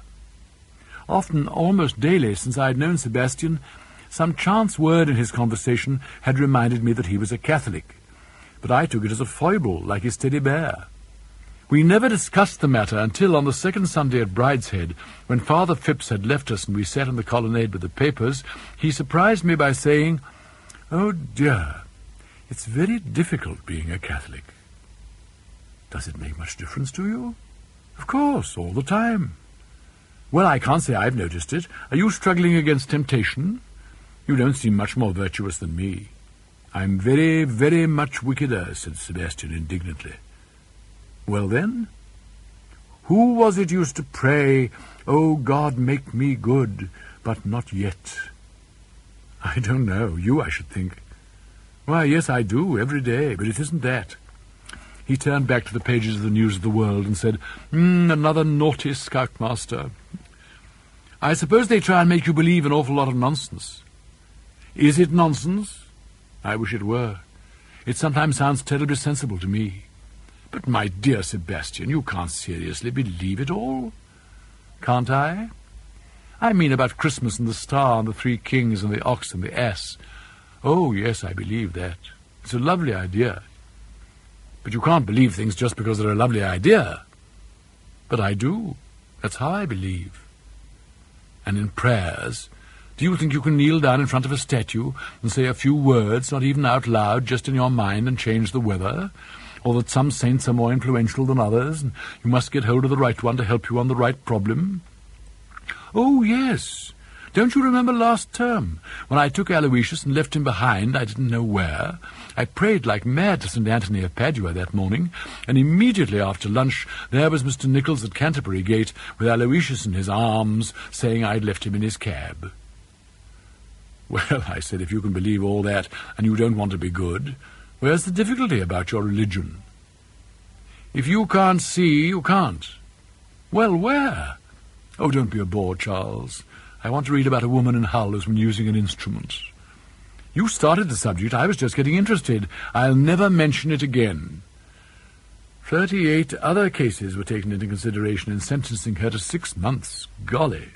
Often, almost daily, since I had known Sebastian, some chance word in his conversation had reminded me that he was a Catholic, but I took it as a foible, like his teddy bear. We never discussed the matter until on the second Sunday at Brideshead, when Father Phipps had left us and we sat in the colonnade with the papers, he surprised me by saying, Oh dear, it's very difficult being a Catholic. Does it make much difference to you? Of course, all the time. Well, I can't say I've noticed it. Are you struggling against temptation? You don't seem much more virtuous than me. I'm very, very much wickeder, said Sebastian indignantly. Well then, who was it used to pray, Oh God, make me good, but not yet? I don't know. You, I should think. Why, yes, I do, every day, but it isn't that. He turned back to the pages of the News of the World and said, mm, another naughty scoutmaster. I suppose they try and make you believe an awful lot of nonsense. Is it nonsense? I wish it were. It sometimes sounds terribly sensible to me. But, my dear Sebastian, you can't seriously believe it all. Can't I? I mean about Christmas and the star and the three kings and the ox and the ass. Oh, yes, I believe that. It's a lovely idea. But you can't believe things just because they're a lovely idea. But I do. That's how I believe. And in prayers, do you think you can kneel down in front of a statue and say a few words, not even out loud, just in your mind, and change the weather? Or that some saints are more influential than others, and you must get hold of the right one to help you on the right problem? Oh, yes. Don't you remember last term, when I took Aloysius and left him behind, I didn't know where? I prayed like mad to St. Anthony of Padua that morning, and immediately after lunch there was Mr. Nichols at Canterbury Gate with Aloysius in his arms, saying I'd left him in his cab. Well, I said, if you can believe all that, and you don't want to be good, where's the difficulty about your religion? If you can't see, you can't. Well, where? Oh, don't be a bore, Charles. I want to read about a woman in Hull who's been using an instrument. You started the subject. I was just getting interested. I'll never mention it again. Thirty-eight other cases were taken into consideration in sentencing her to six months. Golly.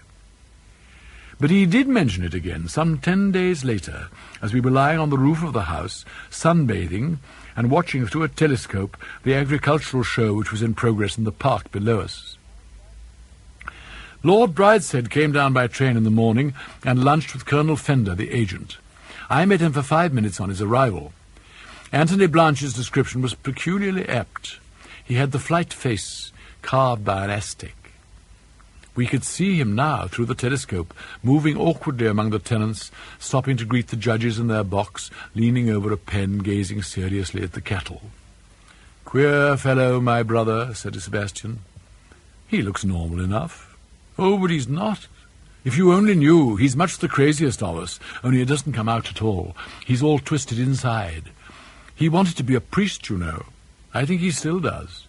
But he did mention it again some ten days later, as we were lying on the roof of the house, sunbathing, and watching through a telescope the agricultural show which was in progress in the park below us. Lord Brideshead came down by train in the morning and lunched with Colonel Fender, the agent. I met him for five minutes on his arrival. Anthony Blanche's description was peculiarly apt. He had the Flyte face carved by an Aztec. We could see him now through the telescope, moving awkwardly among the tenants, stopping to greet the judges in their box, leaning over a pen, gazing seriously at the cattle. Queer fellow, my brother, said Sebastian. He looks normal enough. Oh, but he's not. If you only knew, he's much the craziest of us, only it doesn't come out at all. He's all twisted inside. He wanted to be a priest, you know. I think he still does.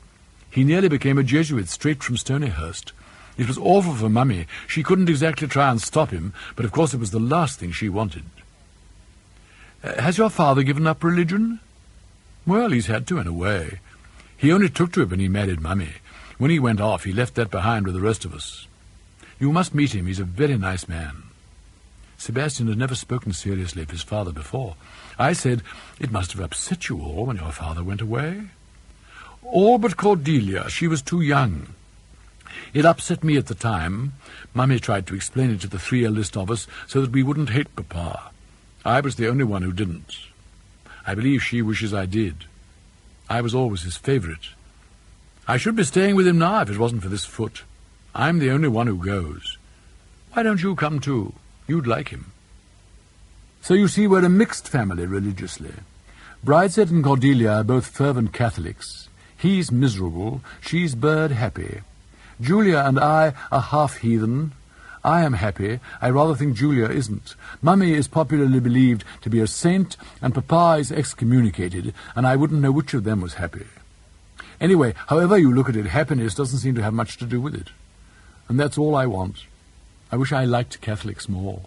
He nearly became a Jesuit straight from Stonyhurst. It was awful for Mummy. She couldn't exactly try and stop him, but of course it was the last thing she wanted. Uh, has your father given up religion? Well, he's had to in a way. He only took to it when he married Mummy. When he went off, he left that behind with the rest of us. You must meet him. He's a very nice man. Sebastian had never spoken seriously of his father before. I said, It must have upset you all when your father went away. All but Cordelia. She was too young. It upset me at the time. Mummy tried to explain it to the three eldest of us so that we wouldn't hate Papa. I was the only one who didn't. I believe she wishes I did. I was always his favourite. I should be staying with him now if it wasn't for this foot. I'm the only one who goes. Why don't you come too? You'd like him. So you see, we're a mixed family religiously. Brideshead and Cordelia are both fervent Catholics. He's miserable, she's bird happy. Julia and I are half heathen. I am happy. I rather think Julia isn't. Mummy is popularly believed to be a saint, and Papa is excommunicated, and I wouldn't know which of them was happy. Anyway, however you look at it, happiness doesn't seem to have much to do with it. And that's all I want. I wish I liked Catholics more.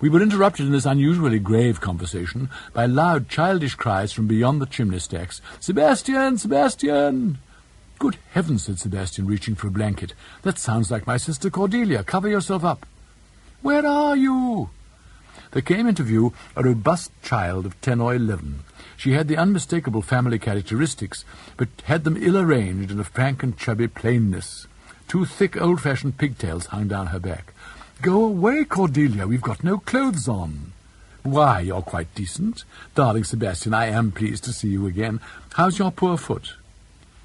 We were interrupted in this unusually grave conversation by loud childish cries from beyond the chimney stacks. Sebastian! Sebastian! Good heavens, said Sebastian, reaching for a blanket. That sounds like my sister Cordelia. Cover yourself up. Where are you? There came into view a robust child of ten or eleven. She had the unmistakable family characteristics, but had them ill arranged in a frank and chubby plainness. Two thick, old-fashioned pigtails hung down her back. Go away, Cordelia. We've got no clothes on. Why, you're quite decent. Darling Sebastian, I am pleased to see you again. How's your poor foot?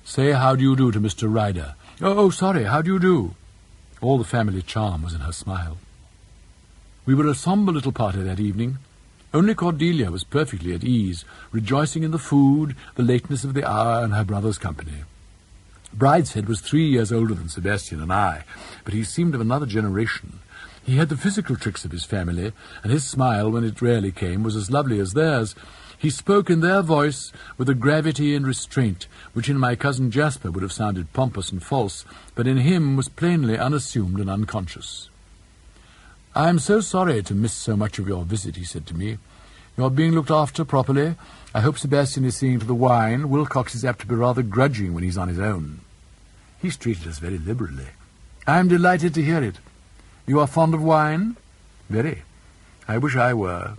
Say how do you do to Mr. Ryder. Oh, oh, sorry, how do you do? All the family charm was in her smile. We were a sombre little party that evening. Only Cordelia was perfectly at ease, rejoicing in the food, the lateness of the hour, and her brother's company. Brideshead was three years older than Sebastian and I, but he seemed of another generation. He had the physical tricks of his family, and his smile, when it rarely came, was as lovely as theirs. He spoke in their voice with a gravity and restraint which in my cousin Jasper would have sounded pompous and false, but in him was plainly unassumed and unconscious. I am so sorry to miss so much of your visit, he said to me. You are being looked after properly. I hope Sebastian is seeing to the wine. Wilcox is apt to be rather grudging when he's on his own. He's treated us very liberally. I am delighted to hear it. You are fond of wine? Very. I wish I were.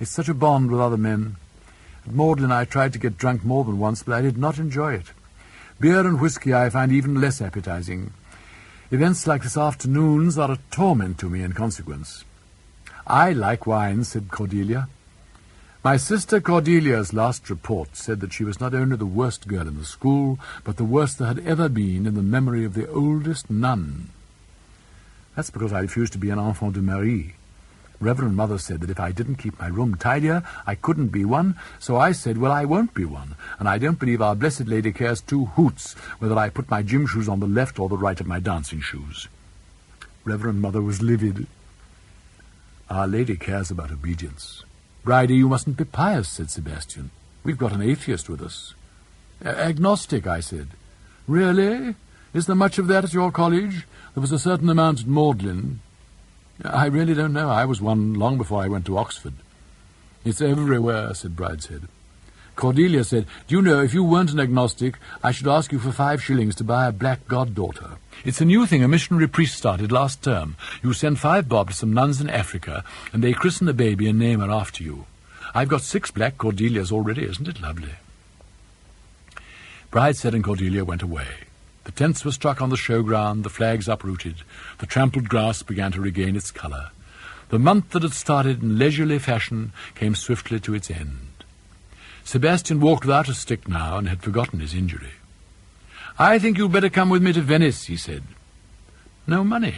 It's such a bond with other men. At and I tried to get drunk more than once, but I did not enjoy it. Beer and whisky I find even less appetizing. Events like this afternoon's are a torment to me in consequence. I like wine, said Cordelia. My sister Cordelia's last report said that she was not only the worst girl in the school, but the worst there had ever been in the memory of the oldest nun. That's because I refused to be an enfant de Marie. Reverend Mother said that if I didn't keep my room tidier, I couldn't be one, so I said, well, I won't be one, and I don't believe Our Blessed Lady cares two hoots whether I put my gym shoes on the left or the right of my dancing shoes. Reverend Mother was livid. Our Lady cares about obedience. Bridie, you mustn't be pious, said Sebastian. We've got an atheist with us. Agnostic, I said. Really? Is there much of that at your college? There was a certain amount at Magdalen. I really don't know. I was one long before I went to Oxford. It's everywhere, said Brideshead. Cordelia said, Do you know, if you weren't an agnostic, I should ask you for five shillings to buy a black goddaughter. It's a new thing a missionary priest started last term. You send five bob to some nuns in Africa, and they christen the baby and name her after you. I've got six black Cordelias already. Isn't it lovely? Brideshead and Cordelia went away. The tents were struck on the showground, the flags uprooted, the trampled grass began to regain its colour. The month that had started in leisurely fashion came swiftly to its end. Sebastian walked without a stick now and had forgotten his injury. I think you'd better come with me to Venice, he said. No money.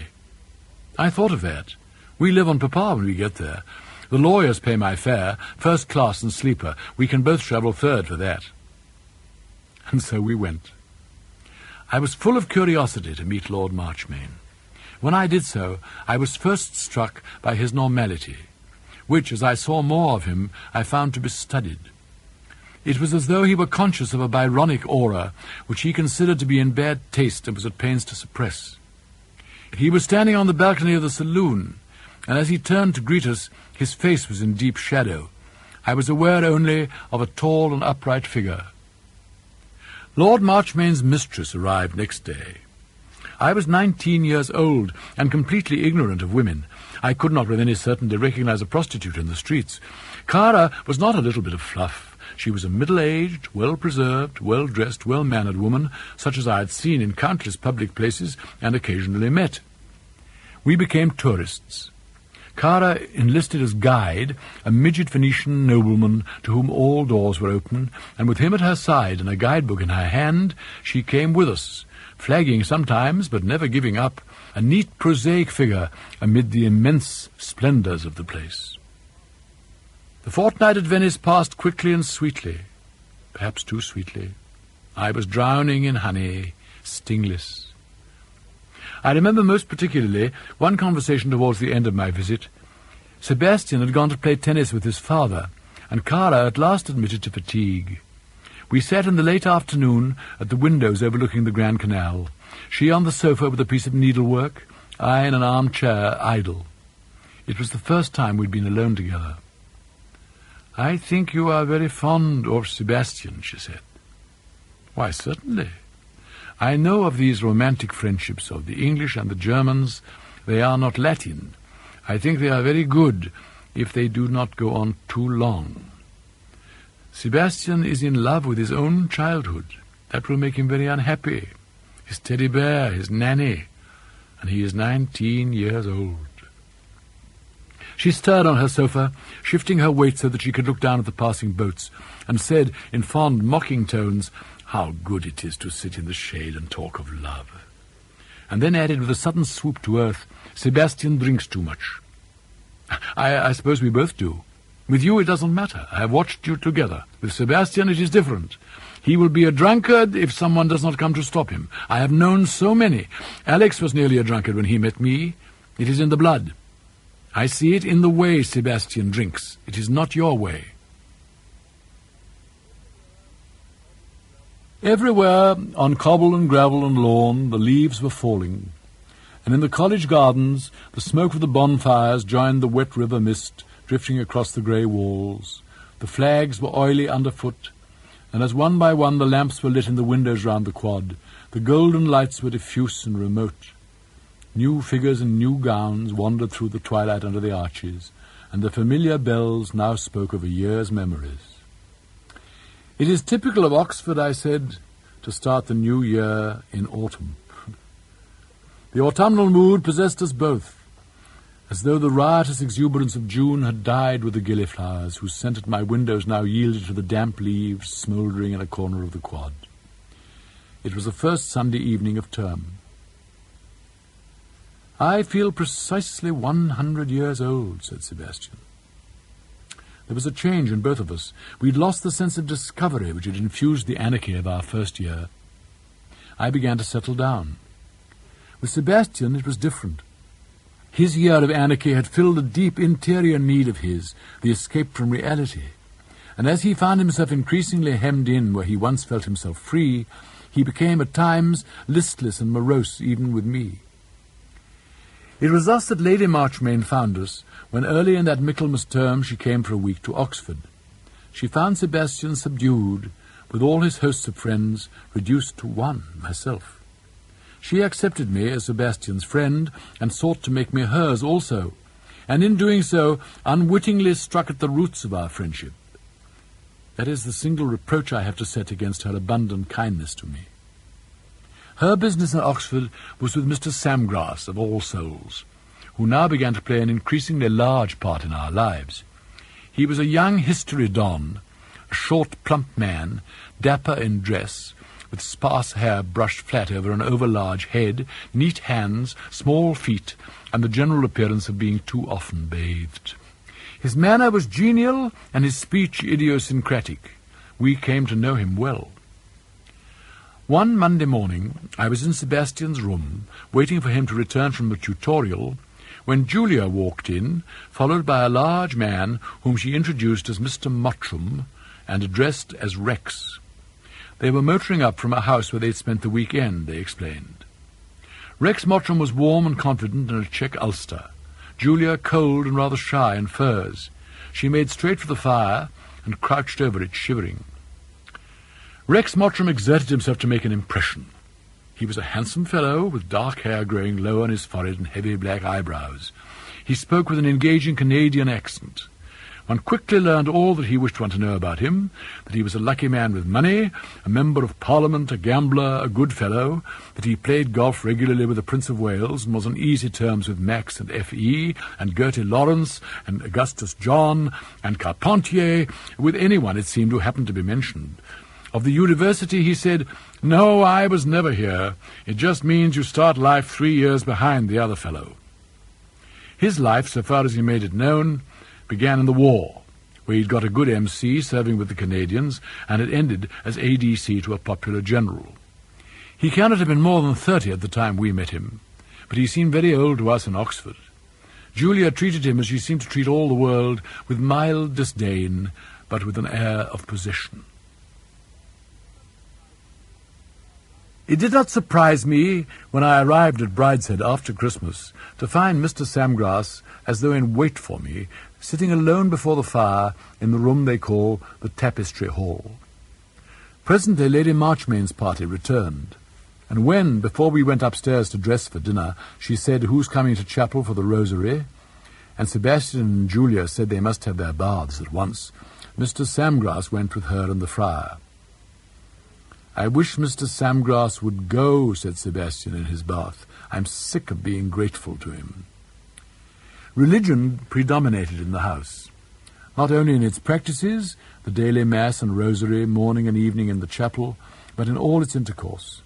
I thought of that. We live on Papa when we get there. The lawyers pay my fare, first class and sleeper. We can both travel third for that. And so we went. I was full of curiosity to meet Lord Marchmain. When I did so, I was first struck by his normality, which, as I saw more of him, I found to be studied. It was as though he were conscious of a Byronic aura, which he considered to be in bad taste and was at pains to suppress. He was standing on the balcony of the saloon, and as he turned to greet us, his face was in deep shadow. I was aware only of a tall and upright figure. Lord Marchmain's mistress arrived next day. I was nineteen years old and completely ignorant of women. I could not with any certainty recognize a prostitute in the streets. Cara was not a little bit of fluff. She was a middle-aged, well-preserved, well-dressed, well-mannered woman, such as I had seen in countless public places and occasionally met. We became tourists. Cara enlisted as guide a midget Venetian nobleman to whom all doors were open, and with him at her side and a guidebook in her hand, she came with us, flagging sometimes, but never giving up, a neat prosaic figure amid the immense splendours of the place. The fortnight at Venice passed quickly and sweetly, perhaps too sweetly. I was drowning in honey, stingless. I remember most particularly one conversation towards the end of my visit. Sebastian had gone to play tennis with his father, and Cara at last admitted to fatigue. We sat in the late afternoon at the windows overlooking the Grand Canal, she on the sofa with a piece of needlework, I in an armchair, idle. It was the first time we'd been alone together. I think you are very fond of Sebastian, she said. Why, certainly. I know of these romantic friendships of the English and the Germans. They are not Latin. I think they are very good if they do not go on too long. Sebastian is in love with his own childhood. That will make him very unhappy. His teddy bear, his nanny, and he is nineteen years old. She stirred on her sofa, shifting her weight so that she could look down at the passing boats, and said in fond, mocking tones, How good it is to sit in the shade and talk of love. And then added with a sudden swoop to earth, Sebastian drinks too much. I, I suppose we both do. With you it doesn't matter. I have watched you together. With Sebastian it is different. He will be a drunkard if someone does not come to stop him. I have known so many. Alex was nearly a drunkard when he met me. It is in the blood. I see it in the way Sebastian drinks. It is not your way. Everywhere, on cobble and gravel and lawn, the leaves were falling, and in the college gardens the smoke of the bonfires joined the wet river mist drifting across the grey walls. The flags were oily underfoot, and as one by one the lamps were lit in the windows round the quad, the golden lights were diffuse and remote. New figures in new gowns wandered through the twilight under the arches, and the familiar bells now spoke of a year's memories. It is typical of Oxford, I said, to start the new year in autumn. The autumnal mood possessed us both, as though the riotous exuberance of June had died with the gilliflowers, whose scent at my windows now yielded to the damp leaves smouldering in a corner of the quad. It was the first Sunday evening of term. I feel precisely one hundred years old, said Sebastian. There was a change in both of us. We'd lost the sense of discovery which had infused the anarchy of our first year. I began to settle down. With Sebastian it was different. His year of anarchy had filled a deep interior need of his, the escape from reality. And as he found himself increasingly hemmed in where he once felt himself free, he became at times listless and morose even with me. It was thus that Lady Marchmain found us, when early in that Michaelmas term she came for a week to Oxford. She found Sebastian subdued, with all his hosts of friends reduced to one, myself. She accepted me as Sebastian's friend and sought to make me hers also, and in doing so unwittingly struck at the roots of our friendship. That is the single reproach I have to set against her abundant kindness to me. Her business at Oxford was with Mr. Samgrass of All Souls, who now began to play an increasingly large part in our lives. He was a young history don, a short, plump man, dapper in dress, with sparse hair brushed flat over an overlarge head, neat hands, small feet, and the general appearance of being too often bathed. His manner was genial and his speech idiosyncratic. We came to know him well. One Monday morning, I was in Sebastian's room, waiting for him to return from the tutorial, when Julia walked in, followed by a large man whom she introduced as Mr. Mottram and addressed as Rex. They were motoring up from a house where they'd spent the weekend, they explained. Rex Mottram was warm and confident in a check ulster. Julia cold and rather shy in furs. She made straight for the fire and crouched over it, shivering. Rex Mottram exerted himself to make an impression. He was a handsome fellow, with dark hair growing low on his forehead and heavy black eyebrows. He spoke with an engaging Canadian accent. One quickly learned all that he wished one to know about him, that he was a lucky man with money, a member of Parliament, a gambler, a good fellow, that he played golf regularly with the Prince of Wales and was on easy terms with Max and F.E., and Gertie Lawrence, and Augustus John, and Carpentier, with anyone, it seemed, who happened to be mentioned. Of the university, he said, No, I was never here. It just means you start life three years behind the other fellow. His life, so far as he made it known, began in the war, where he'd got a good MC serving with the Canadians and it ended as ADC to a popular general. He cannot have been more than thirty at the time we met him, but he seemed very old to us in Oxford. Julia treated him as she seemed to treat all the world, with mild disdain, but with an air of possession. It did not surprise me, when I arrived at Brideshead after Christmas, to find Mr. Samgrass, as though in wait for me, sitting alone before the fire in the room they call the Tapestry Hall. Presently Lady Marchmain's party returned, and when, before we went upstairs to dress for dinner, she said, Who's coming to chapel for the rosary? and Sebastian and Julia said they must have their baths at once, Mr. Samgrass went with her and the friar. I wish Mr. Samgrass would go, said Sebastian in his bath. I'm sick of being grateful to him. Religion predominated in the house, not only in its practices, the daily mass and rosary, morning and evening in the chapel, but in all its intercourse.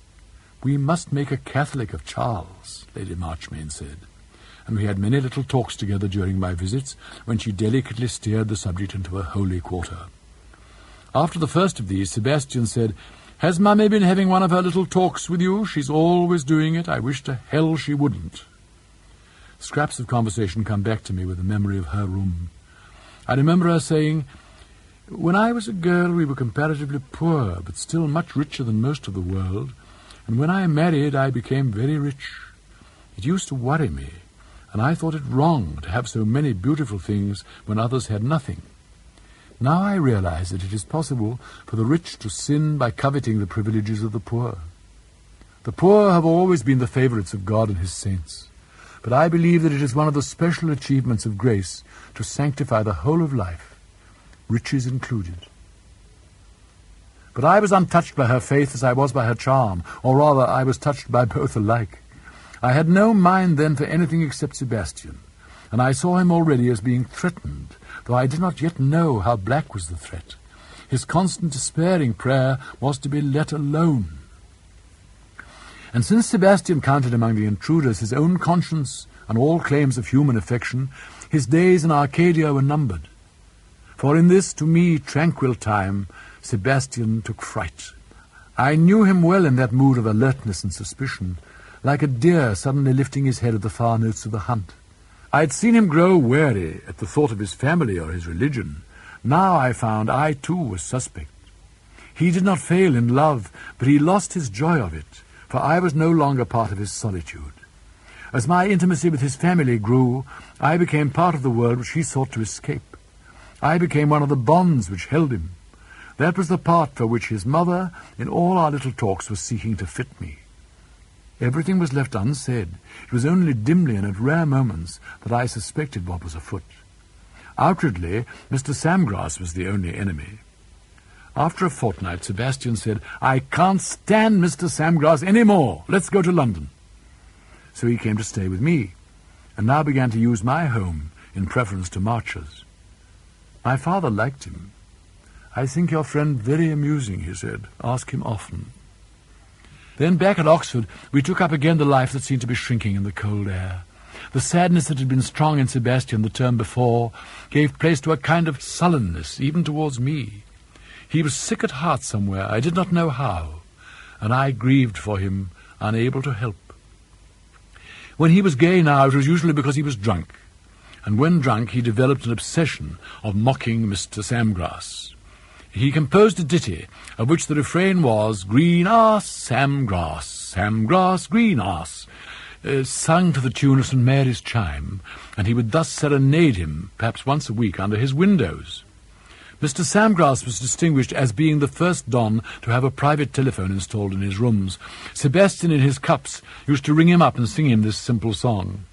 We must make a Catholic of Charles, Lady Marchmain said, and we had many little talks together during my visits, when she delicately steered the subject into a holy quarter. After the first of these, Sebastian said, has Mummy been having one of her little talks with you? She's always doing it. I wish to hell she wouldn't. Scraps of conversation come back to me with the memory of her room. I remember her saying, When I was a girl we were comparatively poor, but still much richer than most of the world, and when I married I became very rich. It used to worry me, and I thought it wrong to have so many beautiful things when others had nothing. Now I realize that it is possible for the rich to sin by coveting the privileges of the poor. The poor have always been the favorites of God and his saints, but I believe that it is one of the special achievements of grace to sanctify the whole of life, riches included. But I was untouched by her faith as I was by her charm, or rather I was touched by both alike. I had no mind then for anything except Sebastian, and I saw him already as being threatened though I did not yet know how black was the threat. His constant despairing prayer was to be let alone. And since Sebastian counted among the intruders his own conscience and all claims of human affection, his days in Arcadia were numbered. For in this, to me, tranquil time, Sebastian took fright. I knew him well in that mood of alertness and suspicion, like a deer suddenly lifting his head at the far notes of the hunt. I had seen him grow weary at the thought of his family or his religion. Now I found I too was suspect. He did not fail in love, but he lost his joy of it, for I was no longer part of his solitude. As my intimacy with his family grew, I became part of the world which he sought to escape. I became one of the bonds which held him. That was the part for which his mother, in all our little talks, was seeking to fit me. Everything was left unsaid. It was only dimly and at rare moments that I suspected what was afoot. Outwardly, Mr. Samgrass was the only enemy. After a fortnight, Sebastian said, I can't stand Mr. Samgrass any more. Let's go to London. So he came to stay with me, and now began to use my home in preference to March's. My father liked him. I think your friend very amusing, he said. Ask him often. Then back at Oxford, we took up again the life that seemed to be shrinking in the cold air. The sadness that had been strong in Sebastian the term before gave place to a kind of sullenness, even towards me. He was sick at heart somewhere, I did not know how, and I grieved for him, unable to help. When he was gay now, it was usually because he was drunk, and when drunk he developed an obsession of mocking Mr. Samgrass. He composed a ditty, of which the refrain was, Green ass, Sam Grass, Sam Grass, green ass, uh, sung to the tune of St. Mary's chime, and he would thus serenade him, perhaps once a week, under his windows. Mr. Samgrass was distinguished as being the first Don to have a private telephone installed in his rooms. Sebastian, in his cups, used to ring him up and sing him this simple song.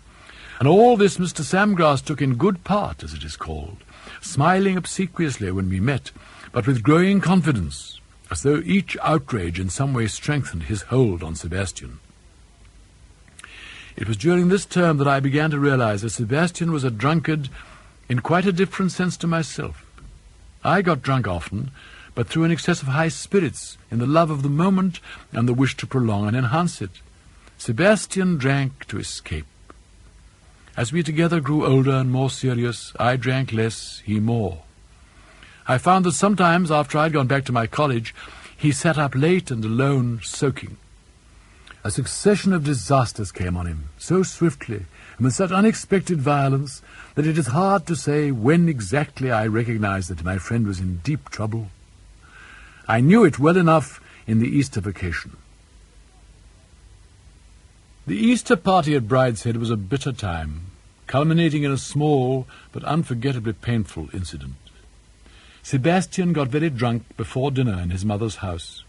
And all this Mr. Samgrass took in good part, as it is called, smiling obsequiously when we met, but with growing confidence, as though each outrage in some way strengthened his hold on Sebastian. It was during this term that I began to realize that Sebastian was a drunkard in quite a different sense to myself. I got drunk often, but through an excess of high spirits, in the love of the moment and the wish to prolong and enhance it. Sebastian drank to escape. As we together grew older and more serious, I drank less, he more. I found that sometimes, after I'd gone back to my college, he sat up late and alone, soaking. A succession of disasters came on him, so swiftly and with such unexpected violence that it is hard to say when exactly I recognized that my friend was in deep trouble. I knew it well enough in the Easter vacation. The Easter party at Brideshead was a bitter time, culminating in a small but unforgettably painful incident. Sebastian got very drunk before dinner in his mother's house,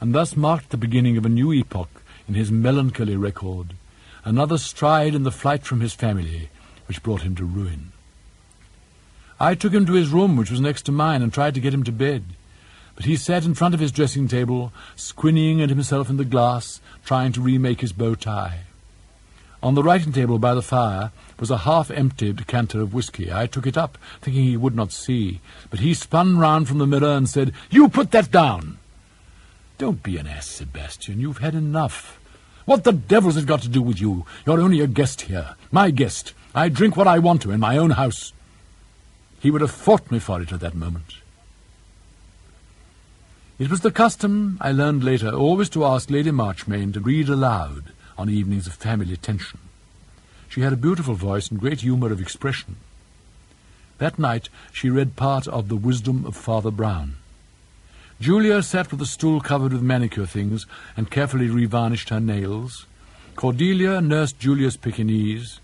and thus marked the beginning of a new epoch in his melancholy record, another stride in the flight from his family, which brought him to ruin. I took him to his room, which was next to mine, and tried to get him to bed. But he sat in front of his dressing table, squinning at himself in the glass, trying to remake his bow tie. On the writing table by the fire was a half-emptied decanter of whisky. I took it up, thinking he would not see, but he spun round from the mirror and said, You put that down! Don't be an ass, Sebastian. You've had enough. What the devil's it got to do with you? You're only a guest here. My guest. I drink what I want to in my own house. He would have fought me for it at that moment. It was the custom, I learned later, always to ask Lady Marchmain to read aloud on evenings of family tension. She had a beautiful voice and great humour of expression. That night she read part of The Wisdom of Father Brown. Julia sat with a stool covered with manicure things and carefully revarnished her nails. Cordelia nursed Julia's Pekingese.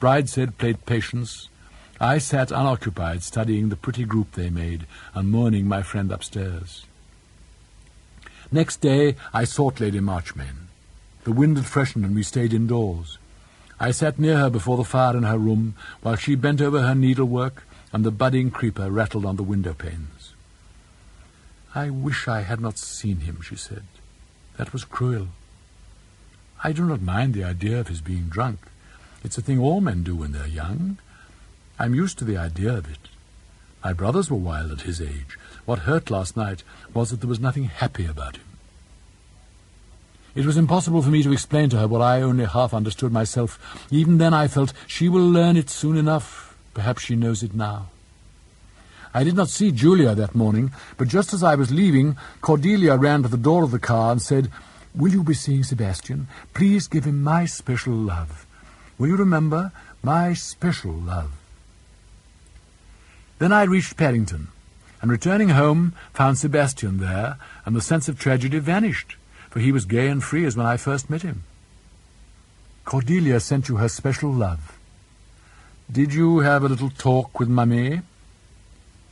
Brideshead played patience. I sat unoccupied, studying the pretty group they made and mourning my friend upstairs. Next day I sought Lady Marchmain. The wind had freshened and we stayed indoors. I sat near her before the fire in her room while she bent over her needlework and the budding creeper rattled on the window panes. I wish I had not seen him, she said. That was cruel. I do not mind the idea of his being drunk. It's a thing all men do when they're young. I'm used to the idea of it. My brothers were wild at his age. What hurt last night was that there was nothing happy about him. It was impossible for me to explain to her what I only half understood myself. Even then I felt she will learn it soon enough. Perhaps she knows it now. I did not see Julia that morning, but just as I was leaving, Cordelia ran to the door of the car and said, Will you be seeing Sebastian? Please give him my special love. Will you remember? My special love. Then I reached Paddington, and returning home, found Sebastian there, and the sense of tragedy vanished for he was gay and free as when I first met him. Cordelia sent you her special love. Did you have a little talk with Mummy?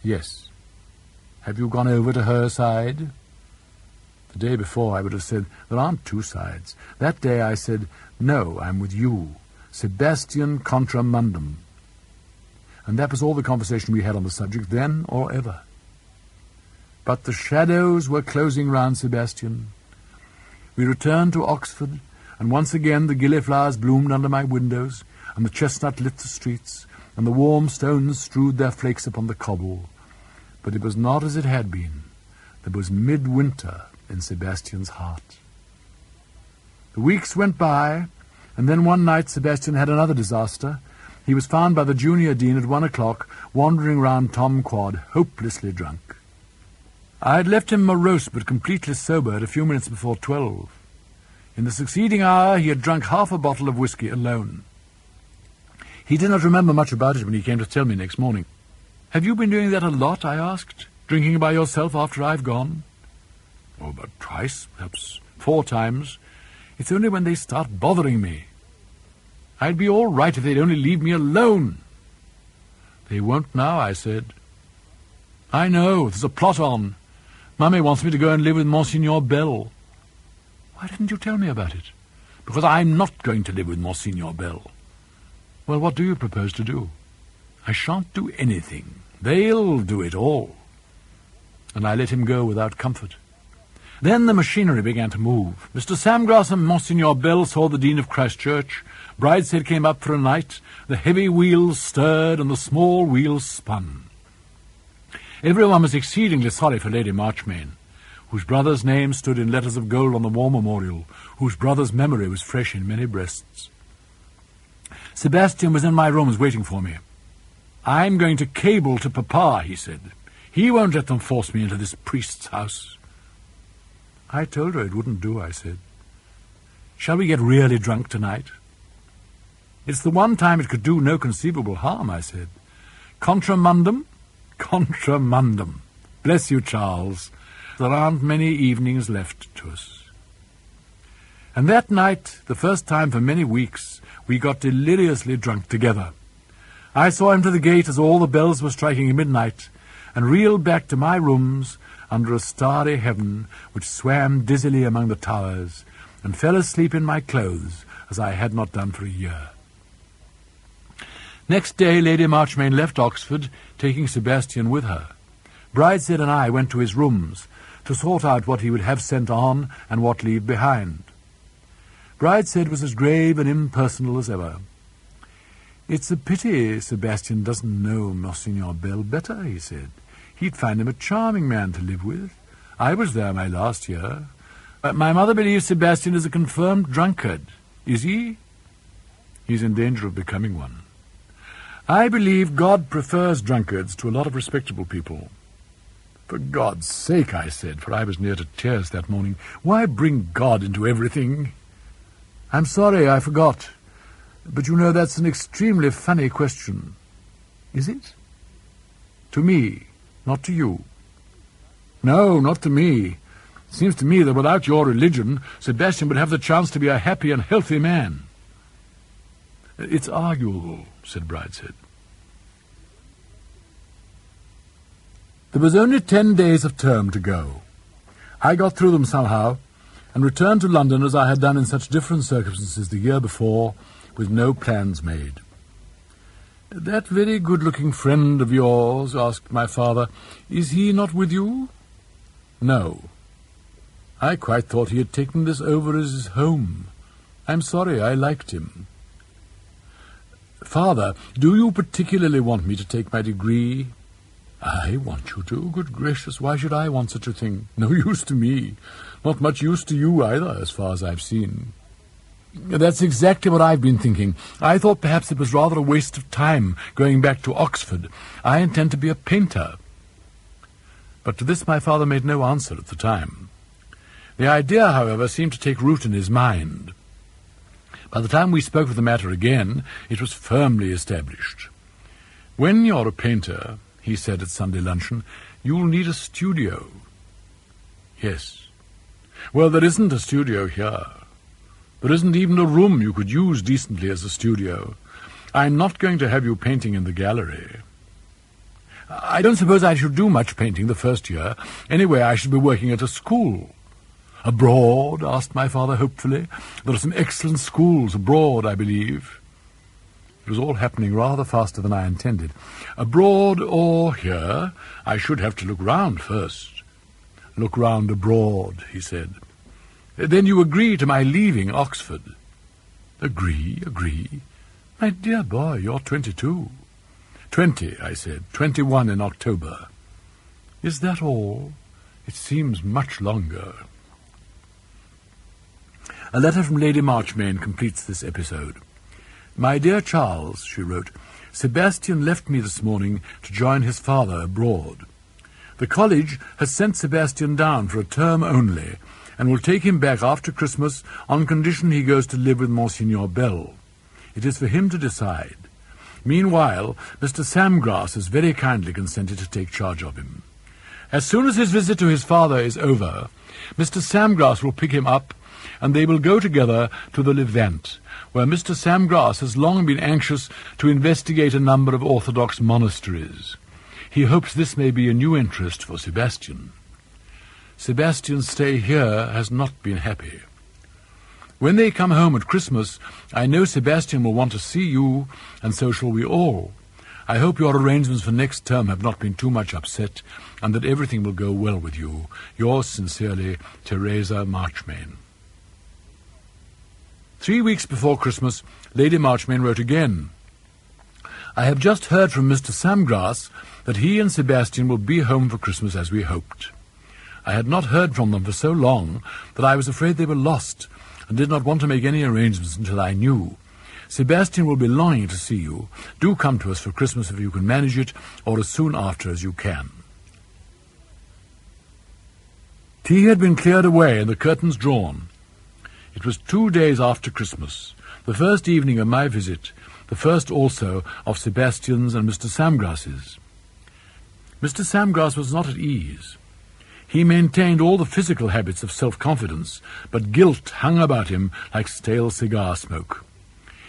Yes. Have you gone over to her side? The day before I would have said, there aren't two sides. That day I said, no, I'm with you. Sebastian contra mundum. And that was all the conversation we had on the subject then or ever. But the shadows were closing round Sebastian, we returned to Oxford, and once again the gilliflowers bloomed under my windows, and the chestnut lit the streets, and the warm stones strewed their flakes upon the cobble. But it was not as it had been. There was midwinter in Sebastian's heart. The weeks went by, and then one night Sebastian had another disaster. He was found by the junior dean at one o'clock, wandering round Tom Quad, hopelessly drunk. I had left him morose but completely sober at a few minutes before twelve. In the succeeding hour he had drunk half a bottle of whisky alone. He did not remember much about it when he came to tell me next morning. Have you been doing that a lot? I asked. Drinking by yourself after I've gone? Oh, about twice, perhaps four times. It's only when they start bothering me. I'd be all right if they'd only leave me alone. They won't now, I said. I know, there's a plot on. Mummy wants me to go and live with Monsignor Bell. Why didn't you tell me about it? Because I'm not going to live with Monsignor Bell. Well, what do you propose to do? I shan't do anything. They'll do it all. And I let him go without comfort. Then the machinery began to move. Mr. Samgrass and Monsignor Bell saw the Dean of Christ Church. Brideshead came up for a night. The heavy wheels stirred and the small wheels spun. Everyone was exceedingly sorry for Lady Marchmain, whose brother's name stood in letters of gold on the war memorial, whose brother's memory was fresh in many breasts. Sebastian was in my rooms waiting for me. I'm going to cable to Papa, he said. He won't let them force me into this priest's house. I told her it wouldn't do, I said. Shall we get really drunk tonight? It's the one time it could do no conceivable harm, I said. Contra mundum? Contramundum. Bless you, Charles. There aren't many evenings left to us. And that night, the first time for many weeks, we got deliriously drunk together. I saw him to the gate as all the bells were striking midnight, and reeled back to my rooms under a starry heaven which swam dizzily among the towers, and fell asleep in my clothes as I had not done for a year. Next day Lady Marchmain left Oxford, taking Sebastian with her. Brideshead and I went to his rooms to sort out what he would have sent on and what leave behind. Brideshead was as grave and impersonal as ever. It's a pity Sebastian doesn't know Monsignor Bell better, he said. He'd find him a charming man to live with. I was there my last year. But my mother believes Sebastian is a confirmed drunkard. Is he? He's in danger of becoming one. I believe God prefers drunkards to a lot of respectable people. For God's sake, I said, for I was near to tears that morning, why bring God into everything? I'm sorry, I forgot. But you know that's an extremely funny question. Is it? To me, not to you. No, not to me. It seems to me that without your religion, Sebastian would have the chance to be a happy and healthy man. It's arguable, said Brideshead. There was only ten days of term to go. I got through them somehow, and returned to London as I had done in such different circumstances the year before, with no plans made. That very good-looking friend of yours, asked my father, is he not with you? No. I quite thought he had taken this over as his home. I'm sorry, I liked him. Father, do you particularly want me to take my degree? I want you to. Good gracious, why should I want such a thing? No use to me. Not much use to you either, as far as I've seen. That's exactly what I've been thinking. I thought perhaps it was rather a waste of time going back to Oxford. I intend to be a painter. But to this my father made no answer at the time. The idea, however, seemed to take root in his mind. By the time we spoke of the matter again, it was firmly established. When you're a painter, he said at Sunday luncheon, you'll need a studio. Yes. Well, there isn't a studio here. There isn't even a room you could use decently as a studio. I'm not going to have you painting in the gallery. I don't suppose I should do much painting the first year. Anyway, I should be working at a school. Abroad? asked my father hopefully. There are some excellent schools abroad, I believe. Was all happening rather faster than I intended. Abroad or here, I should have to look round first. Look round abroad, he said. Then you agree to my leaving Oxford. Agree, agree. My dear boy, you're twenty-two. Twenty, I said. Twenty-one in October. Is that all? It seems much longer. A letter from Lady Marchmain completes this episode. My dear Charles, she wrote, Sebastian left me this morning to join his father abroad. The college has sent Sebastian down for a term only, and will take him back after Christmas on condition he goes to live with Monsignor Bell. It is for him to decide. Meanwhile, Mr. Samgrass has very kindly consented to take charge of him. As soon as his visit to his father is over, Mr. Samgrass will pick him up, and they will go together to the Levant, where Mr. Samgrass has long been anxious to investigate a number of Orthodox monasteries. He hopes this may be a new interest for Sebastian. Sebastian's stay here has not been happy. When they come home at Christmas, I know Sebastian will want to see you, and so shall we all. I hope your arrangements for next term have not been too much upset, and that everything will go well with you. Yours sincerely, Teresa Marchmain. Three weeks before Christmas, Lady Marchmain wrote again. I have just heard from Mr. Samgrass that he and Sebastian will be home for Christmas as we hoped. I had not heard from them for so long that I was afraid they were lost, and did not want to make any arrangements until I knew. Sebastian will be longing to see you. Do come to us for Christmas if you can manage it, or as soon after as you can. Tea had been cleared away and the curtains drawn. It was two days after Christmas, the first evening of my visit, the first also of Sebastian's and Mr. Samgrass's. Mr. Samgrass was not at ease. He maintained all the physical habits of self-confidence, but guilt hung about him like stale cigar smoke.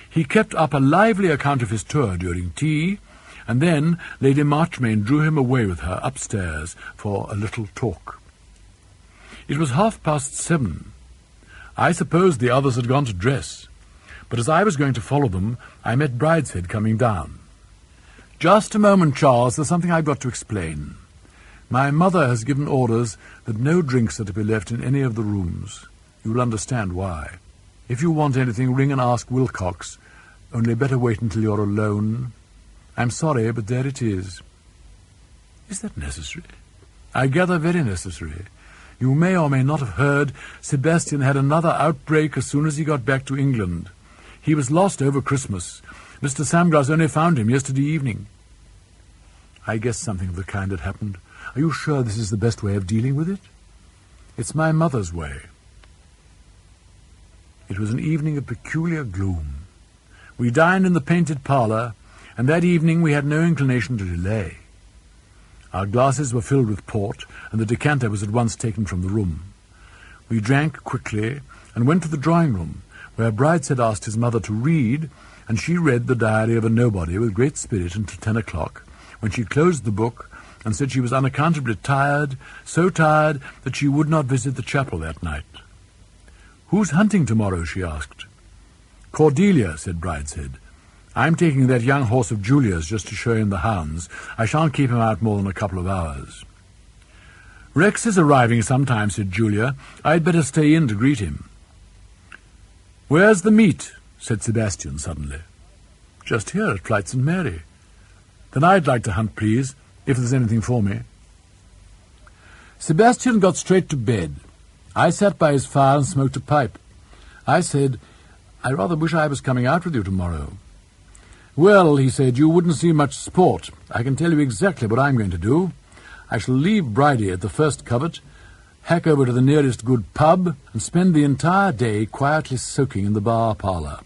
He kept up a lively account of his tour during tea, and then Lady Marchmain drew him away with her upstairs for a little talk. It was half past seven. I supposed the others had gone to dress, but as I was going to follow them, I met Brideshead coming down. Just a moment, Charles. There's something I've got to explain. My mother has given orders that no drinks are to be left in any of the rooms. You'll understand why. If you want anything, ring and ask Wilcox. Only better wait until you're alone. I'm sorry, but there it is. Is that necessary? I gather very necessary. You may or may not have heard Sebastian had another outbreak as soon as he got back to England. He was lost over Christmas. Mr. Samgrass only found him yesterday evening. I guess something of the kind had happened. Are you sure this is the best way of dealing with it? It's my mother's way. It was an evening of peculiar gloom. We dined in the painted parlour, and that evening we had no inclination to delay. Our glasses were filled with port, and the decanter was at once taken from the room. We drank quickly, and went to the drawing-room, where Brideshead asked his mother to read, and she read the diary of a nobody with great spirit until ten o'clock, when she closed the book and said she was unaccountably tired, so tired that she would not visit the chapel that night. Who's hunting tomorrow? she asked. Cordelia, said Brideshead. I'm taking that young horse of Julia's just to show him the hounds. I shan't keep him out more than a couple of hours. Rex is arriving sometime, said Julia. I'd better stay in to greet him. Where's the meet? said Sebastian suddenly. Just here at Flyte St. Mary. Then I'd like to hunt, please, if there's anything for me. Sebastian got straight to bed. I sat by his fire and smoked a pipe. I said, I rather wish I was coming out with you tomorrow. Well, he said, you wouldn't see much sport. I can tell you exactly what I'm going to do. I shall leave Bridie at the first covert, hack over to the nearest good pub, and spend the entire day quietly soaking in the bar parlour.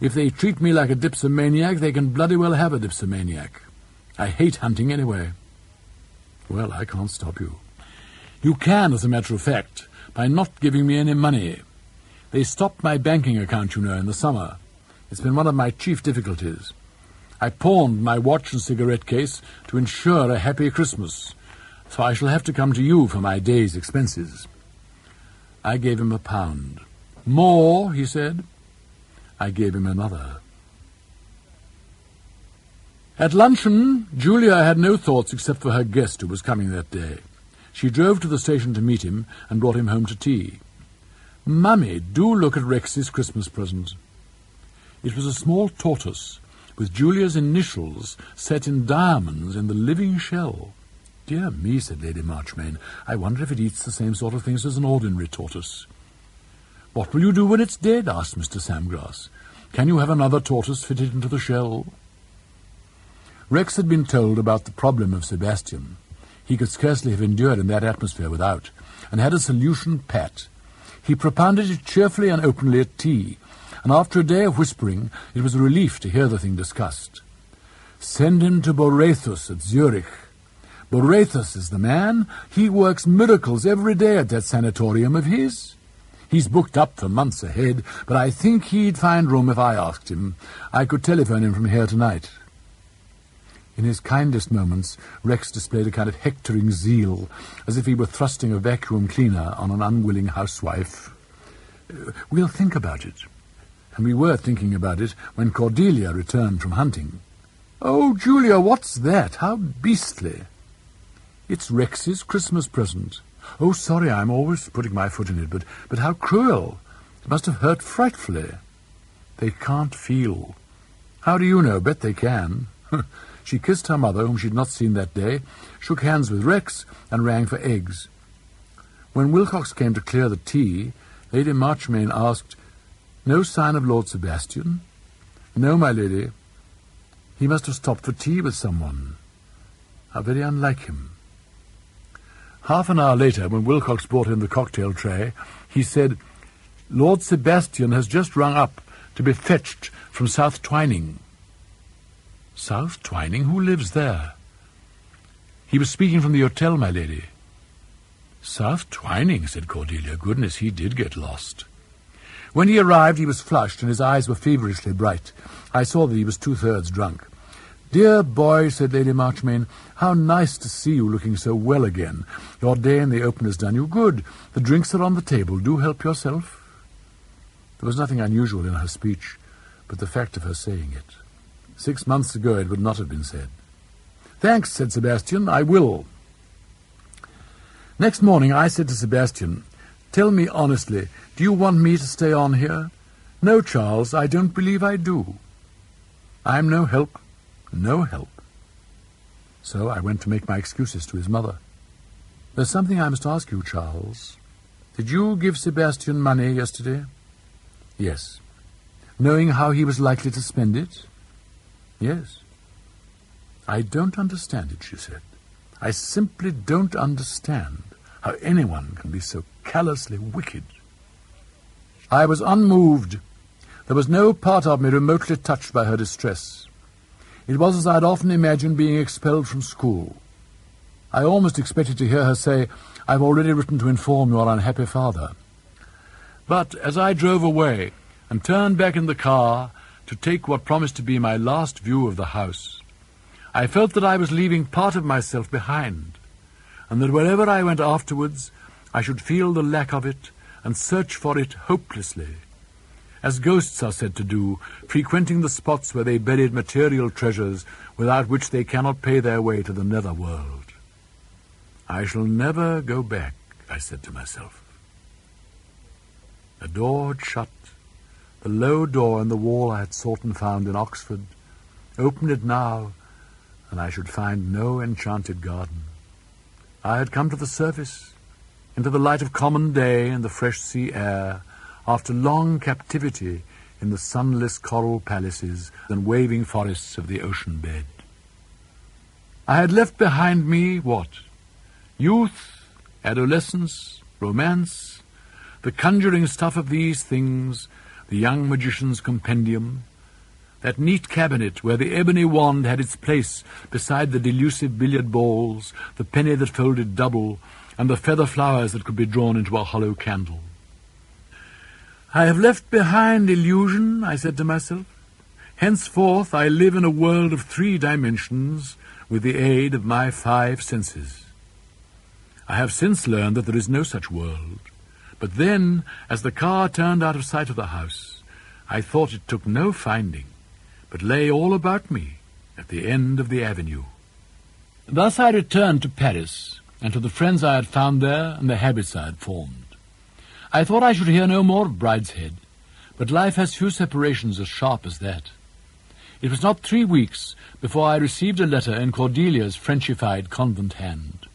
If they treat me like a dipsomaniac, they can bloody well have a dipsomaniac. I hate hunting anyway. Well, I can't stop you. You can, as a matter of fact, by not giving me any money. They stopped my banking account, you know, in the summer. It's been one of my chief difficulties. I pawned my watch and cigarette case to ensure a happy Christmas, so I shall have to come to you for my day's expenses. I gave him a pound. More, he said. I gave him another. At luncheon, Julia had no thoughts except for her guest who was coming that day. She drove to the station to meet him and brought him home to tea. Mummy, do look at Rex's Christmas present. It was a small tortoise with Julia's initials set in diamonds in the living shell. Dear me, said Lady Marchmain, I wonder if it eats the same sort of things as an ordinary tortoise. What will you do when it's dead? asked Mr. Samgrass. Can you have another tortoise fitted into the shell? Rex had been told about the problem of Sebastian. He could scarcely have endured in that atmosphere without, and had a solution pat. He propounded it cheerfully and openly at tea, and after a day of whispering, it was a relief to hear the thing discussed. Send him to Borethus at Zurich. Borethus is the man. He works miracles every day at that sanatorium of his. He's booked up for months ahead, but I think he'd find room if I asked him. I could telephone him from here tonight. In his kindest moments, Rex displayed a kind of hectoring zeal, as if he were thrusting a vacuum cleaner on an unwilling housewife. Uh, we'll think about it. And we were thinking about it when Cordelia returned from hunting. Oh, Julia, what's that? How beastly! It's Rex's Christmas present. Oh, sorry, I'm always putting my foot in it, but, but how cruel. It must have hurt frightfully. They can't feel. How do you know? Bet they can. she kissed her mother, whom she'd not seen that day, shook hands with Rex, and rang for eggs. When Wilcox came to clear the tea, Lady Marchmain asked, No sign of Lord Sebastian? No, my lady. He must have stopped for tea with someone. How very unlike him. Half an hour later, when Wilcox brought in the cocktail tray, he said, Lord Sebastian has just rung up to be fetched from South Twining. South Twining? Who lives there? He was speaking from the hotel, my lady. South Twining, said Cordelia. Goodness, he did get lost. When he arrived, he was flushed, and his eyes were feverishly bright. I saw that he was two-thirds drunk. Dear boy, said Lady Marchmain, how nice to see you looking so well again. Your day in the open has done you good. The drinks are on the table. Do help yourself. There was nothing unusual in her speech, but the fact of her saying it. Six months ago it would not have been said. Thanks, said Sebastian. I will. Next morning I said to Sebastian, Tell me honestly, do you want me to stay on here? No, Charles, I don't believe I do. I'm no help, no help. So I went to make my excuses to his mother. There's something I must ask you, Charles. Did you give Sebastian money yesterday? Yes. Knowing how he was likely to spend it? Yes. I don't understand it, she said. I simply don't understand how anyone can be so callously wicked. I was unmoved. There was no part of me remotely touched by her distress. It was as I had often imagined being expelled from school. I almost expected to hear her say, I've already written to inform your unhappy father. But as I drove away and turned back in the car to take what promised to be my last view of the house, I felt that I was leaving part of myself behind, and that wherever I went afterwards, I should feel the lack of it and search for it hopelessly, as ghosts are said to do, frequenting the spots where they buried material treasures without which they cannot pay their way to the nether world. I shall never go back, I said to myself. The door had shut. The low door in the wall I had sought and found in Oxford. Open it now, and I should find no enchanted garden. I had come to the surface, into the light of common day and the fresh sea air, after long captivity in the sunless coral palaces and waving forests of the ocean bed. I had left behind me what? Youth, adolescence, romance, the conjuring stuff of these things, the young magician's compendium, that neat cabinet where the ebony wand had its place beside the delusive billiard balls, the penny that folded double, and the feather flowers that could be drawn into a hollow candle. I have left behind illusion, I said to myself. Henceforth I live in a world of three dimensions with the aid of my five senses. I have since learned that there is no such world. But then, as the car turned out of sight of the house, I thought it took no finding, but lay all about me at the end of the avenue. Thus I returned to Paris, and to the friends I had found there and the habits I had formed. I thought I should hear no more of Brideshead, but life has few separations as sharp as that. It was not three weeks before I received a letter in Cordelia's Frenchified convent hand.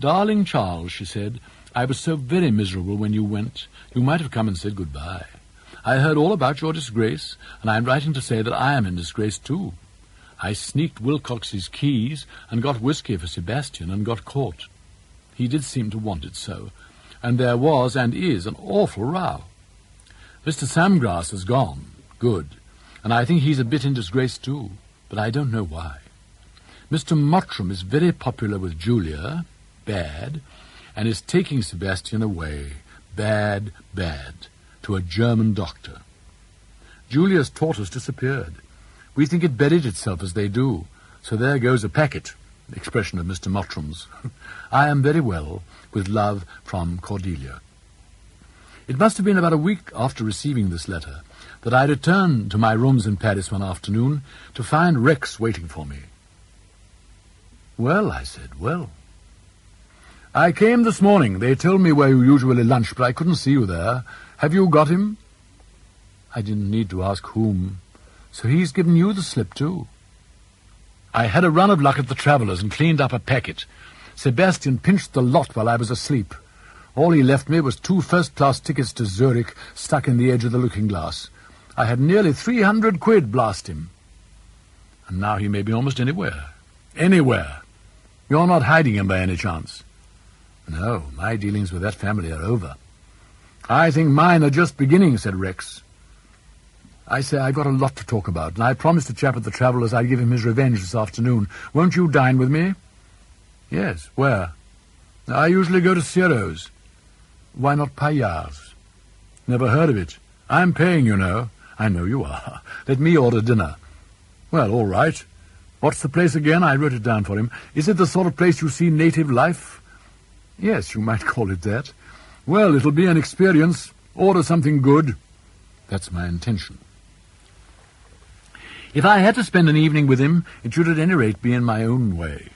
Darling Charles, she said, I was so very miserable when you went. You might have come and said good-bye. I heard all about your disgrace, and I am writing to say that I am in disgrace too. I sneaked Wilcox's keys and got whisky for Sebastian and got caught. He did seem to want it so, and there was and is an awful row. Mr. Samgrass has gone. Good. And I think he's a bit in disgrace too, but I don't know why. Mr. Mottram is very popular with Julia, bad, and is taking Sebastian away, bad, bad, to a German doctor. Julia's tortoise disappeared. We think it buried itself as they do. So there goes a packet, expression of Mr. Mottram's. I am very well, with love from Cordelia. It must have been about a week after receiving this letter that I returned to my rooms in Paris one afternoon to find Rex waiting for me. Well, I said, well. I came this morning. They told me where you usually lunch, but I couldn't see you there. Have you got him? I didn't need to ask whom. So he's given you the slip, too. I had a run of luck at the Travellers and cleaned up a packet. Sebastian pinched the lot while I was asleep. All he left me was two first-class tickets to Zurich stuck in the edge of the looking-glass. I had nearly three hundred quid, blast him. And now he may be almost anywhere. Anywhere. You're not hiding him by any chance. No, my dealings with that family are over. I think mine are just beginning, said Rex. I say I've got a lot to talk about, and I promised the chap at the Travellers I'd give him his revenge this afternoon. Won't you dine with me? Yes, where? I usually go to Ciro's. Why not Paillard's? Never heard of it. I'm paying, you know. I know you are. Let me order dinner. Well, all right. What's the place again? I wrote it down for him. Is it the sort of place you see native life? Yes, you might call it that. Well, it'll be an experience. Order something good. That's my intention. If I had to spend an evening with him, it should at any rate be in my own way.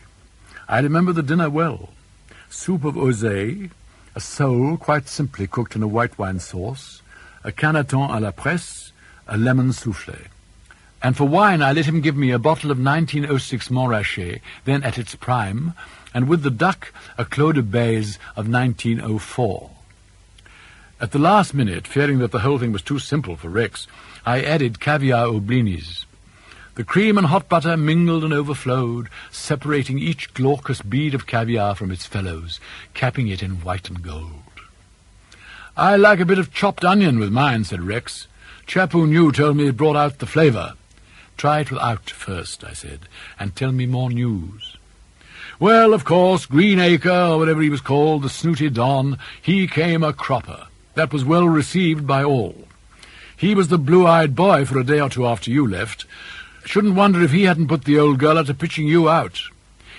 I remember the dinner well. Soup of oseille, a sole quite simply cooked in a white wine sauce, a caneton à la presse, a lemon soufflé. And for wine I let him give me a bottle of 1906 Montrachet, then at its prime, and with the duck a Clos de Bèze of 1904. At the last minute, fearing that the whole thing was too simple for Rex, I added caviar au blinis, the cream and hot butter mingled and overflowed, separating each glaucous bead of caviar from its fellows, capping it in white and gold. I like a bit of chopped onion with mine, said Rex. Chap who knew told me it brought out the flavour. Try it without first, I said, and tell me more news. Well, of course, Greenacre, or whatever he was called, the snooty Don, he came a cropper. That was well received by all. He was the blue-eyed boy for a day or two after you left, Shouldn't wonder if he hadn't put the old girl out to pitching you out.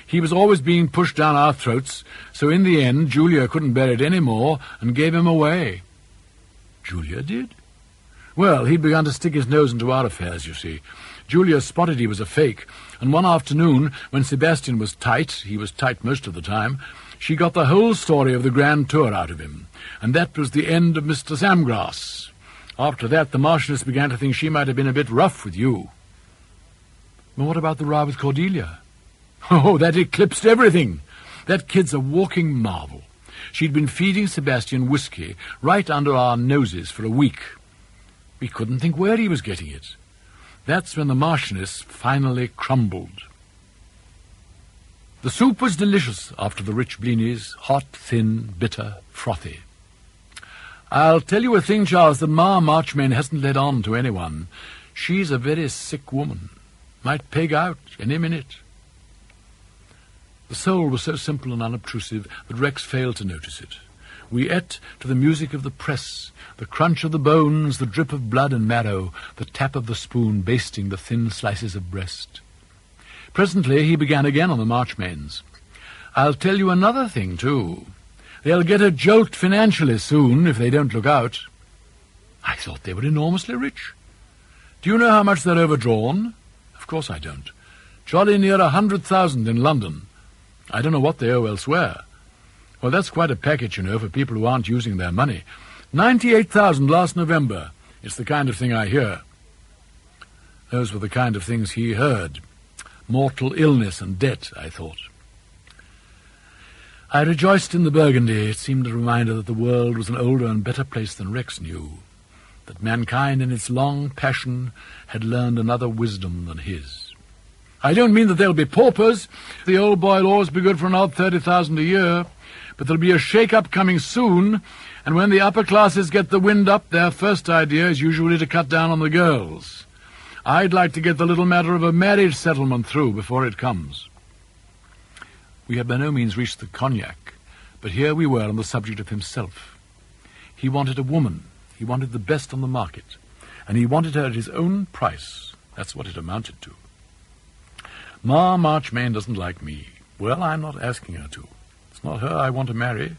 He was always being pushed down our throats, so in the end Julia couldn't bear it any more and gave him away. Julia did? Well, he'd begun to stick his nose into our affairs, you see. Julia spotted he was a fake, and one afternoon, when Sebastian was tight, he was tight most of the time, she got the whole story of the Grand Tour out of him, and that was the end of Mr. Samgrass. After that, the Marchioness began to think she might have been a bit rough with you. But what about the row with Cordelia? Oh, that eclipsed everything. That kid's a walking marvel. She'd been feeding Sebastian whiskey right under our noses for a week. We couldn't think where he was getting it. That's when the Marchioness finally crumbled. The soup was delicious after the rich blinis, hot, thin, bitter, frothy. I'll tell you a thing, Charles, that Ma Marchmain hasn't let on to anyone. She's a very sick woman might peg out any minute. The sole was so simple and unobtrusive that Rex failed to notice it. We ate to the music of the press, the crunch of the bones, the drip of blood and marrow, the tap of the spoon basting the thin slices of breast. Presently he began again on the Marchmains. I'll tell you another thing, too. They'll get a jolt financially soon if they don't look out. I thought they were enormously rich. Do you know how much they're overdrawn? Course I don't. Jolly near a hundred thousand in London. I don't know what they owe elsewhere. Well, that's quite a package, you know, for people who aren't using their money. Ninety-eight thousand last November. It's the kind of thing I hear. Those were the kind of things he heard. Mortal illness and debt, I thought. I rejoiced in the Burgundy. It seemed a reminder that the world was an older and better place than Rex knew that mankind in its long passion had learned another wisdom than his. I don't mean that they'll be paupers. The old boy'll always be good for an odd thirty thousand a year. But there'll be a shake-up coming soon, and when the upper classes get the wind up, their first idea is usually to cut down on the girls. I'd like to get the little matter of a marriage settlement through before it comes. We had by no means reached the cognac, but here we were on the subject of himself. He wanted a woman, he wanted the best on the market, and he wanted her at his own price. That's what it amounted to. Ma Marchmain doesn't like me. Well, I'm not asking her to. It's not her I want to marry.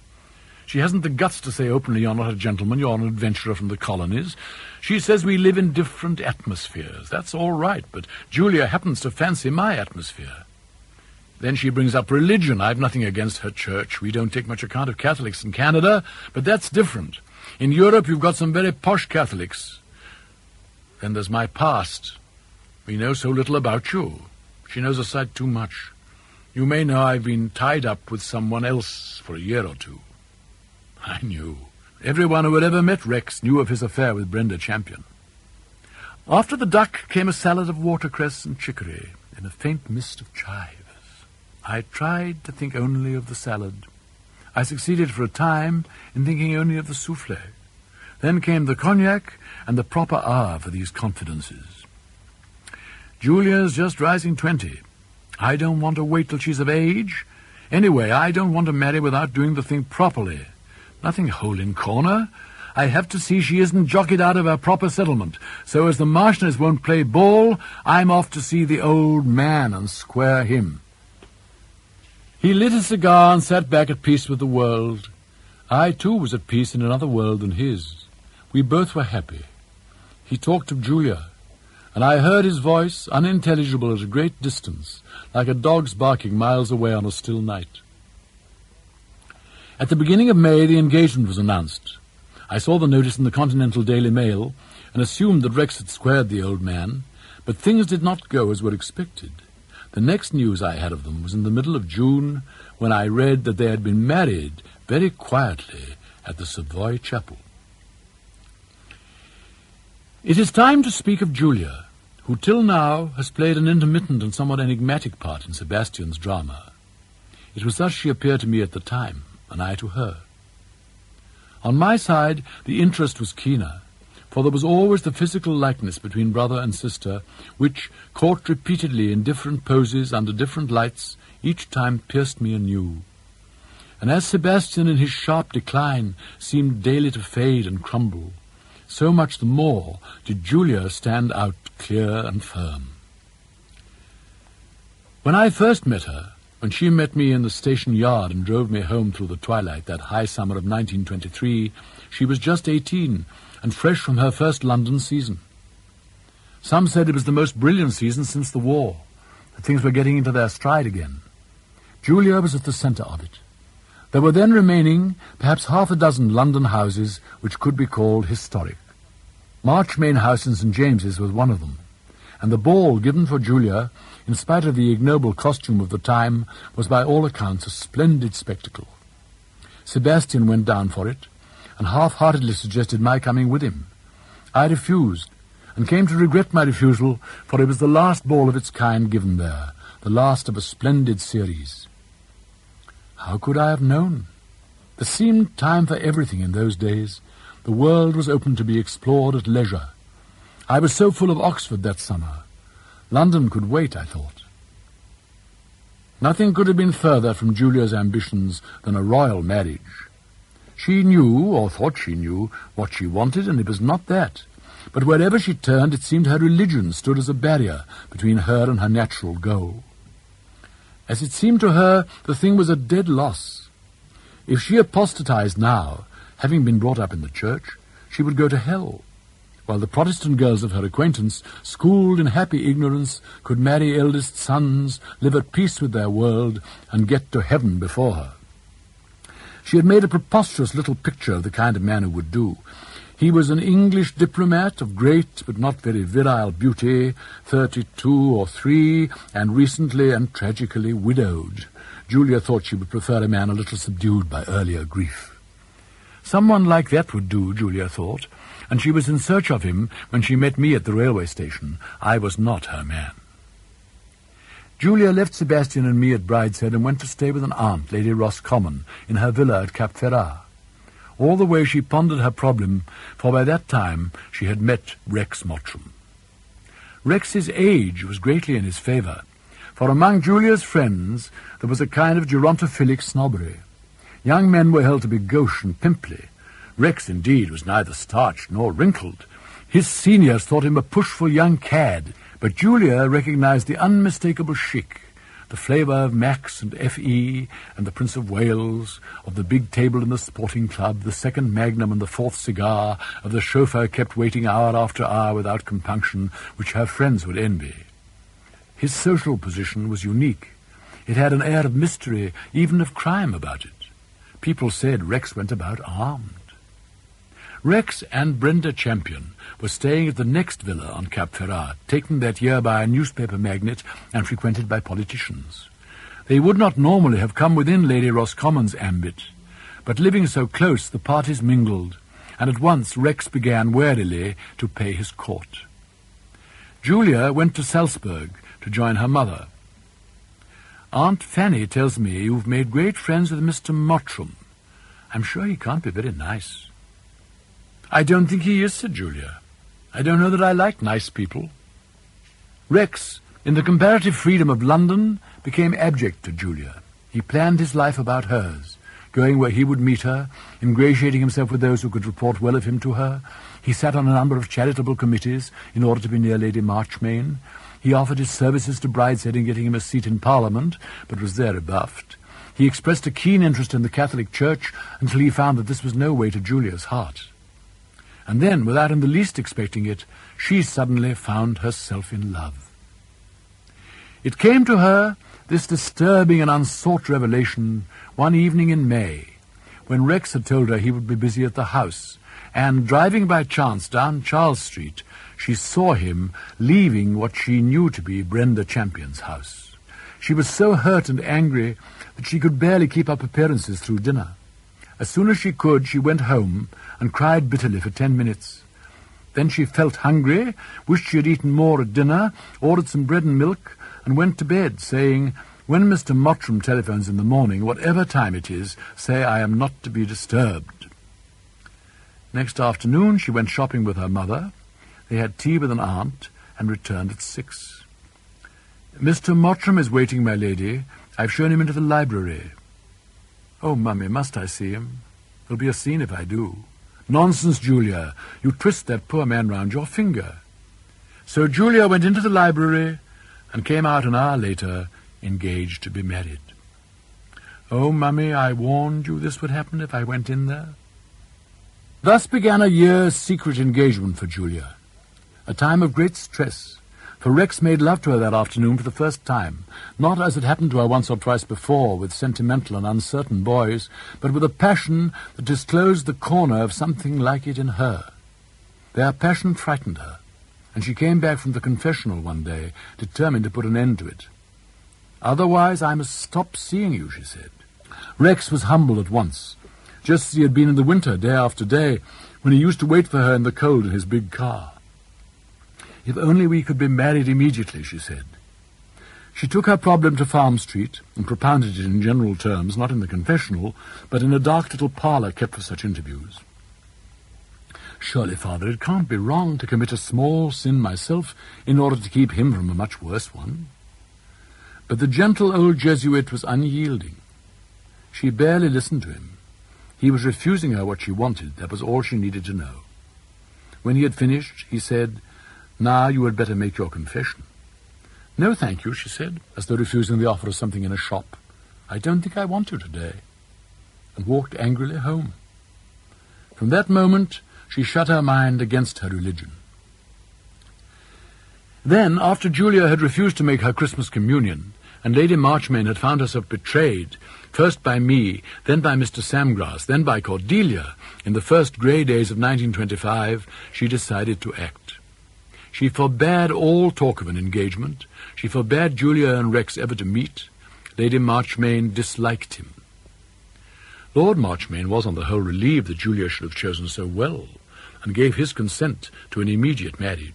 She hasn't the guts to say openly you're not a gentleman, you're an adventurer from the colonies. She says we live in different atmospheres. That's all right, but Julia happens to fancy my atmosphere. Then she brings up religion. I've nothing against her church. We don't take much account of Catholics in Canada, but that's different. In Europe, you've got some very posh Catholics. Then there's my past. We know so little about you. She knows a sight too much. You may know I've been tied up with someone else for a year or two. I knew. Everyone who had ever met Rex knew of his affair with Brenda Champion. After the duck came a salad of watercress and chicory in a faint mist of chives. I tried to think only of the salad. I succeeded for a time in thinking only of the souffle. Then came the cognac and the proper hour for these confidences. Julia's just rising twenty. I don't want to wait till she's of age. Anyway, I don't want to marry without doing the thing properly. Nothing hole in corner. I have to see she isn't jockeyed out of her proper settlement. So as the Marchioness won't play ball, I'm off to see the old man and square him. He lit a cigar and sat back at peace with the world. I, too, was at peace in another world than his. We both were happy. He talked of Julia, and I heard his voice, unintelligible at a great distance, like a dog's barking miles away on a still night. At the beginning of May, the engagement was announced. I saw the notice in the Continental Daily Mail and assumed that Rex had squared the old man, but things did not go as were expected. The next news I had of them was in the middle of June, when I read that they had been married very quietly at the Savoy Chapel. It is time to speak of Julia, who till now has played an intermittent and somewhat enigmatic part in Sebastian's drama. It was thus she appeared to me at the time, and I to her. On my side, the interest was keener, for there was always the physical likeness between brother and sister, which, caught repeatedly in different poses under different lights, each time pierced me anew. And as Sebastian in his sharp decline seemed daily to fade and crumble, so much the more did Julia stand out clear and firm. When I first met her, when she met me in the station yard and drove me home through the twilight that high summer of 1923, she was just eighteen and fresh from her first London season. Some said it was the most brilliant season since the war, that things were getting into their stride again. Julia was at the centre of it. There were then remaining perhaps half a dozen London houses which could be called historic. Marchmain House in St. James's was one of them, and the ball given for Julia, in spite of the ignoble costume of the time, was by all accounts a splendid spectacle. Sebastian went down for it, and half-heartedly suggested my coming with him. I refused, and came to regret my refusal, for it was the last ball of its kind given there, the last of a splendid series. How could I have known? There seemed time for everything in those days. The world was open to be explored at leisure. I was so full of Oxford that summer. London could wait, I thought. Nothing could have been further from Julia's ambitions than a royal marriage. She knew, or thought she knew, what she wanted, and it was not that. But wherever she turned, it seemed her religion stood as a barrier between her and her natural goal. As it seemed to her, the thing was a dead loss. If she apostatized now, having been brought up in the church, she would go to hell, while the Protestant girls of her acquaintance, schooled in happy ignorance, could marry eldest sons, live at peace with their world, and get to heaven before her. She had made a preposterous little picture of the kind of man who would do, he was an English diplomat of great but not very virile beauty, thirty-two or three, and recently and tragically widowed. Julia thought she would prefer a man a little subdued by earlier grief. Someone like that would do, Julia thought, and she was in search of him when she met me at the railway station. I was not her man. Julia left Sebastian and me at Brideshead and went to stay with an aunt, Lady Roscommon, in her villa at Cap Ferrat. All the way she pondered her problem, for by that time she had met Rex Mottram. Rex's age was greatly in his favour, for among Julia's friends there was a kind of gerontophilic snobbery. Young men were held to be gauche and pimply. Rex, indeed, was neither starched nor wrinkled. His seniors thought him a pushful young cad, but Julia recognized the unmistakable chic the flavour of Max and F.E. and the Prince of Wales, of the big table in the sporting club, the second magnum and the fourth cigar, of the chauffeur kept waiting hour after hour without compunction, which her friends would envy. His social position was unique. It had an air of mystery, even of crime about it. People said Rex went about armed. Rex and Brenda Champion were staying at the next villa on Cap Ferrat, taken that year by a newspaper magnate and frequented by politicians. They would not normally have come within Lady Roscommon's ambit, but living so close, the parties mingled, and at once Rex began warily to pay his court. Julia went to Salzburg to join her mother. Aunt Fanny tells me you've made great friends with Mr. Mottram. I'm sure he can't be very nice. I don't think he is, said Julia. I don't know that I like nice people. Rex, in the comparative freedom of London, became abject to Julia. He planned his life about hers, going where he would meet her, ingratiating himself with those who could report well of him to her. He sat on a number of charitable committees in order to be near Lady Marchmain. He offered his services to Brideshead in getting him a seat in Parliament, but was there rebuffed. He expressed a keen interest in the Catholic Church until he found that this was no way to Julia's heart. And then, without in the least expecting it, she suddenly found herself in love. It came to her, this disturbing and unsought revelation, one evening in May, when Rex had told her he would be busy at the house, and driving by chance down Charles Street, she saw him leaving what she knew to be Brenda Champion's house. She was so hurt and angry that she could barely keep up appearances through dinner. As soon as she could, she went home and cried bitterly for ten minutes. Then she felt hungry, wished she had eaten more at dinner, ordered some bread and milk, and went to bed, saying, When Mr. Mottram telephones in the morning, whatever time it is, say I am not to be disturbed. Next afternoon she went shopping with her mother. They had tea with an aunt, and returned at six. Mr. Mottram is waiting, my lady. I've shown him into the library. Oh, Mummy, must I see him? There'll be a scene if I do. Nonsense, Julia. You twist that poor man round your finger. So Julia went into the library and came out an hour later, engaged to be married. Oh, Mummy, I warned you this would happen if I went in there. Thus began a year's secret engagement for Julia, a time of great stress, for Rex made love to her that afternoon for the first time, not as it happened to her once or twice before with sentimental and uncertain boys, but with a passion that disclosed the corner of something like it in her. Their passion frightened her, and she came back from the confessional one day, determined to put an end to it. Otherwise I must stop seeing you, she said. Rex was humble at once, just as he had been in the winter, day after day, when he used to wait for her in the cold in his big car. If only we could be married immediately, she said. She took her problem to Farm Street and propounded it in general terms, not in the confessional, but in a dark little parlour kept for such interviews. Surely, father, it can't be wrong to commit a small sin myself in order to keep him from a much worse one. But the gentle old Jesuit was unyielding. She barely listened to him. He was refusing her what she wanted. That was all she needed to know. When he had finished, he said, now you had better make your confession. No, thank you, she said, as though refusing the offer of something in a shop. I don't think I want to today, and walked angrily home. From that moment, she shut her mind against her religion. Then, after Julia had refused to make her Christmas communion, and Lady Marchmain had found herself betrayed, first by me, then by Mr. Samgrass, then by Cordelia, in the first grey days of 1925, she decided to act. She forbade all talk of an engagement. She forbade Julia and Rex ever to meet. Lady Marchmain disliked him. Lord Marchmain was on the whole relieved that Julia should have chosen so well, and gave his consent to an immediate marriage.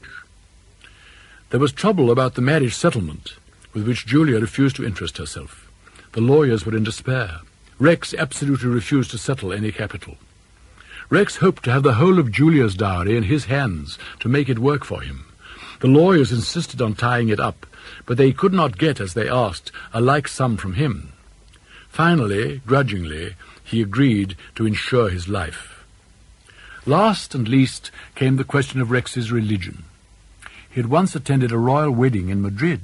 There was trouble about the marriage settlement, with which Julia refused to interest herself. The lawyers were in despair. Rex absolutely refused to settle any capital. Rex hoped to have the whole of Julia's dowry in his hands to make it work for him. The lawyers insisted on tying it up, but they could not get, as they asked, a like sum from him. Finally, grudgingly, he agreed to insure his life. Last and least came the question of Rex's religion. He had once attended a royal wedding in Madrid,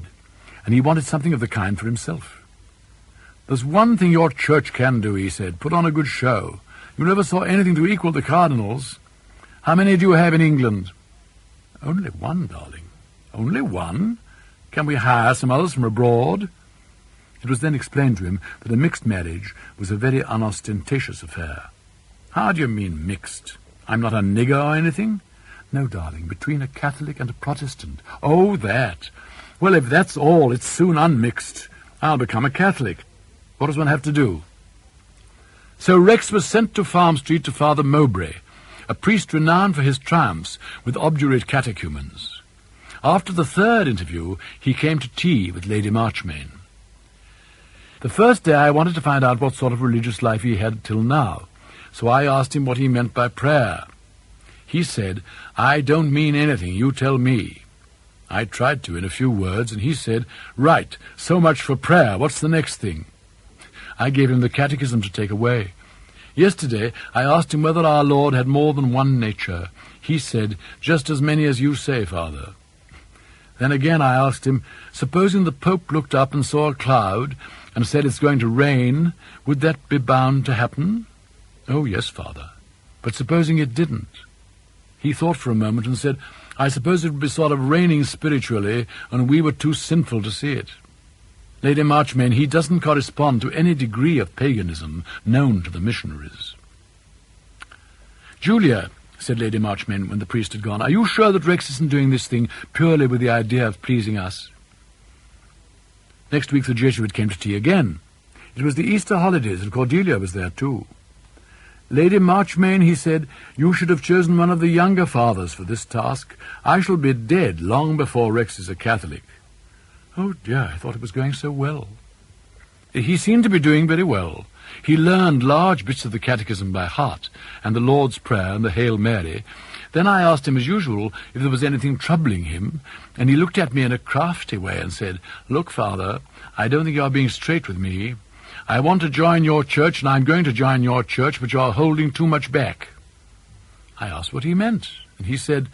and he wanted something of the kind for himself. There's one thing your church can do, he said, put on a good show. You never saw anything to equal the cardinals. How many do you have in England? Only one, darling. Only one? Can we hire some others from abroad? It was then explained to him that a mixed marriage was a very unostentatious affair. How do you mean mixed? I'm not a nigger or anything? No, darling, between a Catholic and a Protestant. Oh, that. Well, if that's all, it's soon unmixed. I'll become a Catholic. What does one have to do? So Rex was sent to Farm Street to Father Mowbray, a priest renowned for his triumphs with obdurate catechumens. After the third interview, he came to tea with Lady Marchmain. The first day I wanted to find out what sort of religious life he had till now, so I asked him what he meant by prayer. He said, I don't mean anything, you tell me. I tried to in a few words, and he said, Right, so much for prayer, what's the next thing? I gave him the catechism to take away. Yesterday I asked him whether our Lord had more than one nature. He said, Just as many as you say, Father. Then again I asked him, Supposing the Pope looked up and saw a cloud and said it's going to rain, would that be bound to happen? Oh, yes, Father. But supposing it didn't? He thought for a moment and said, I suppose it would be sort of raining spiritually, and we were too sinful to see it. Lady Marchmain, he doesn't correspond to any degree of paganism known to the missionaries. Julia, said Lady Marchmain when the priest had gone, are you sure that Rex isn't doing this thing purely with the idea of pleasing us? Next week the Jesuit came to tea again. It was the Easter holidays, and Cordelia was there too. Lady Marchmain, he said, you should have chosen one of the younger fathers for this task. I shall be dead long before Rex is a Catholic. Oh, dear, I thought it was going so well. He seemed to be doing very well. He learned large bits of the Catechism by heart, and the Lord's Prayer and the Hail Mary. Then I asked him, as usual, if there was anything troubling him, and he looked at me in a crafty way and said, Look, Father, I don't think you are being straight with me. I want to join your church, and I'm going to join your church, but you're holding too much back. I asked what he meant, and he said,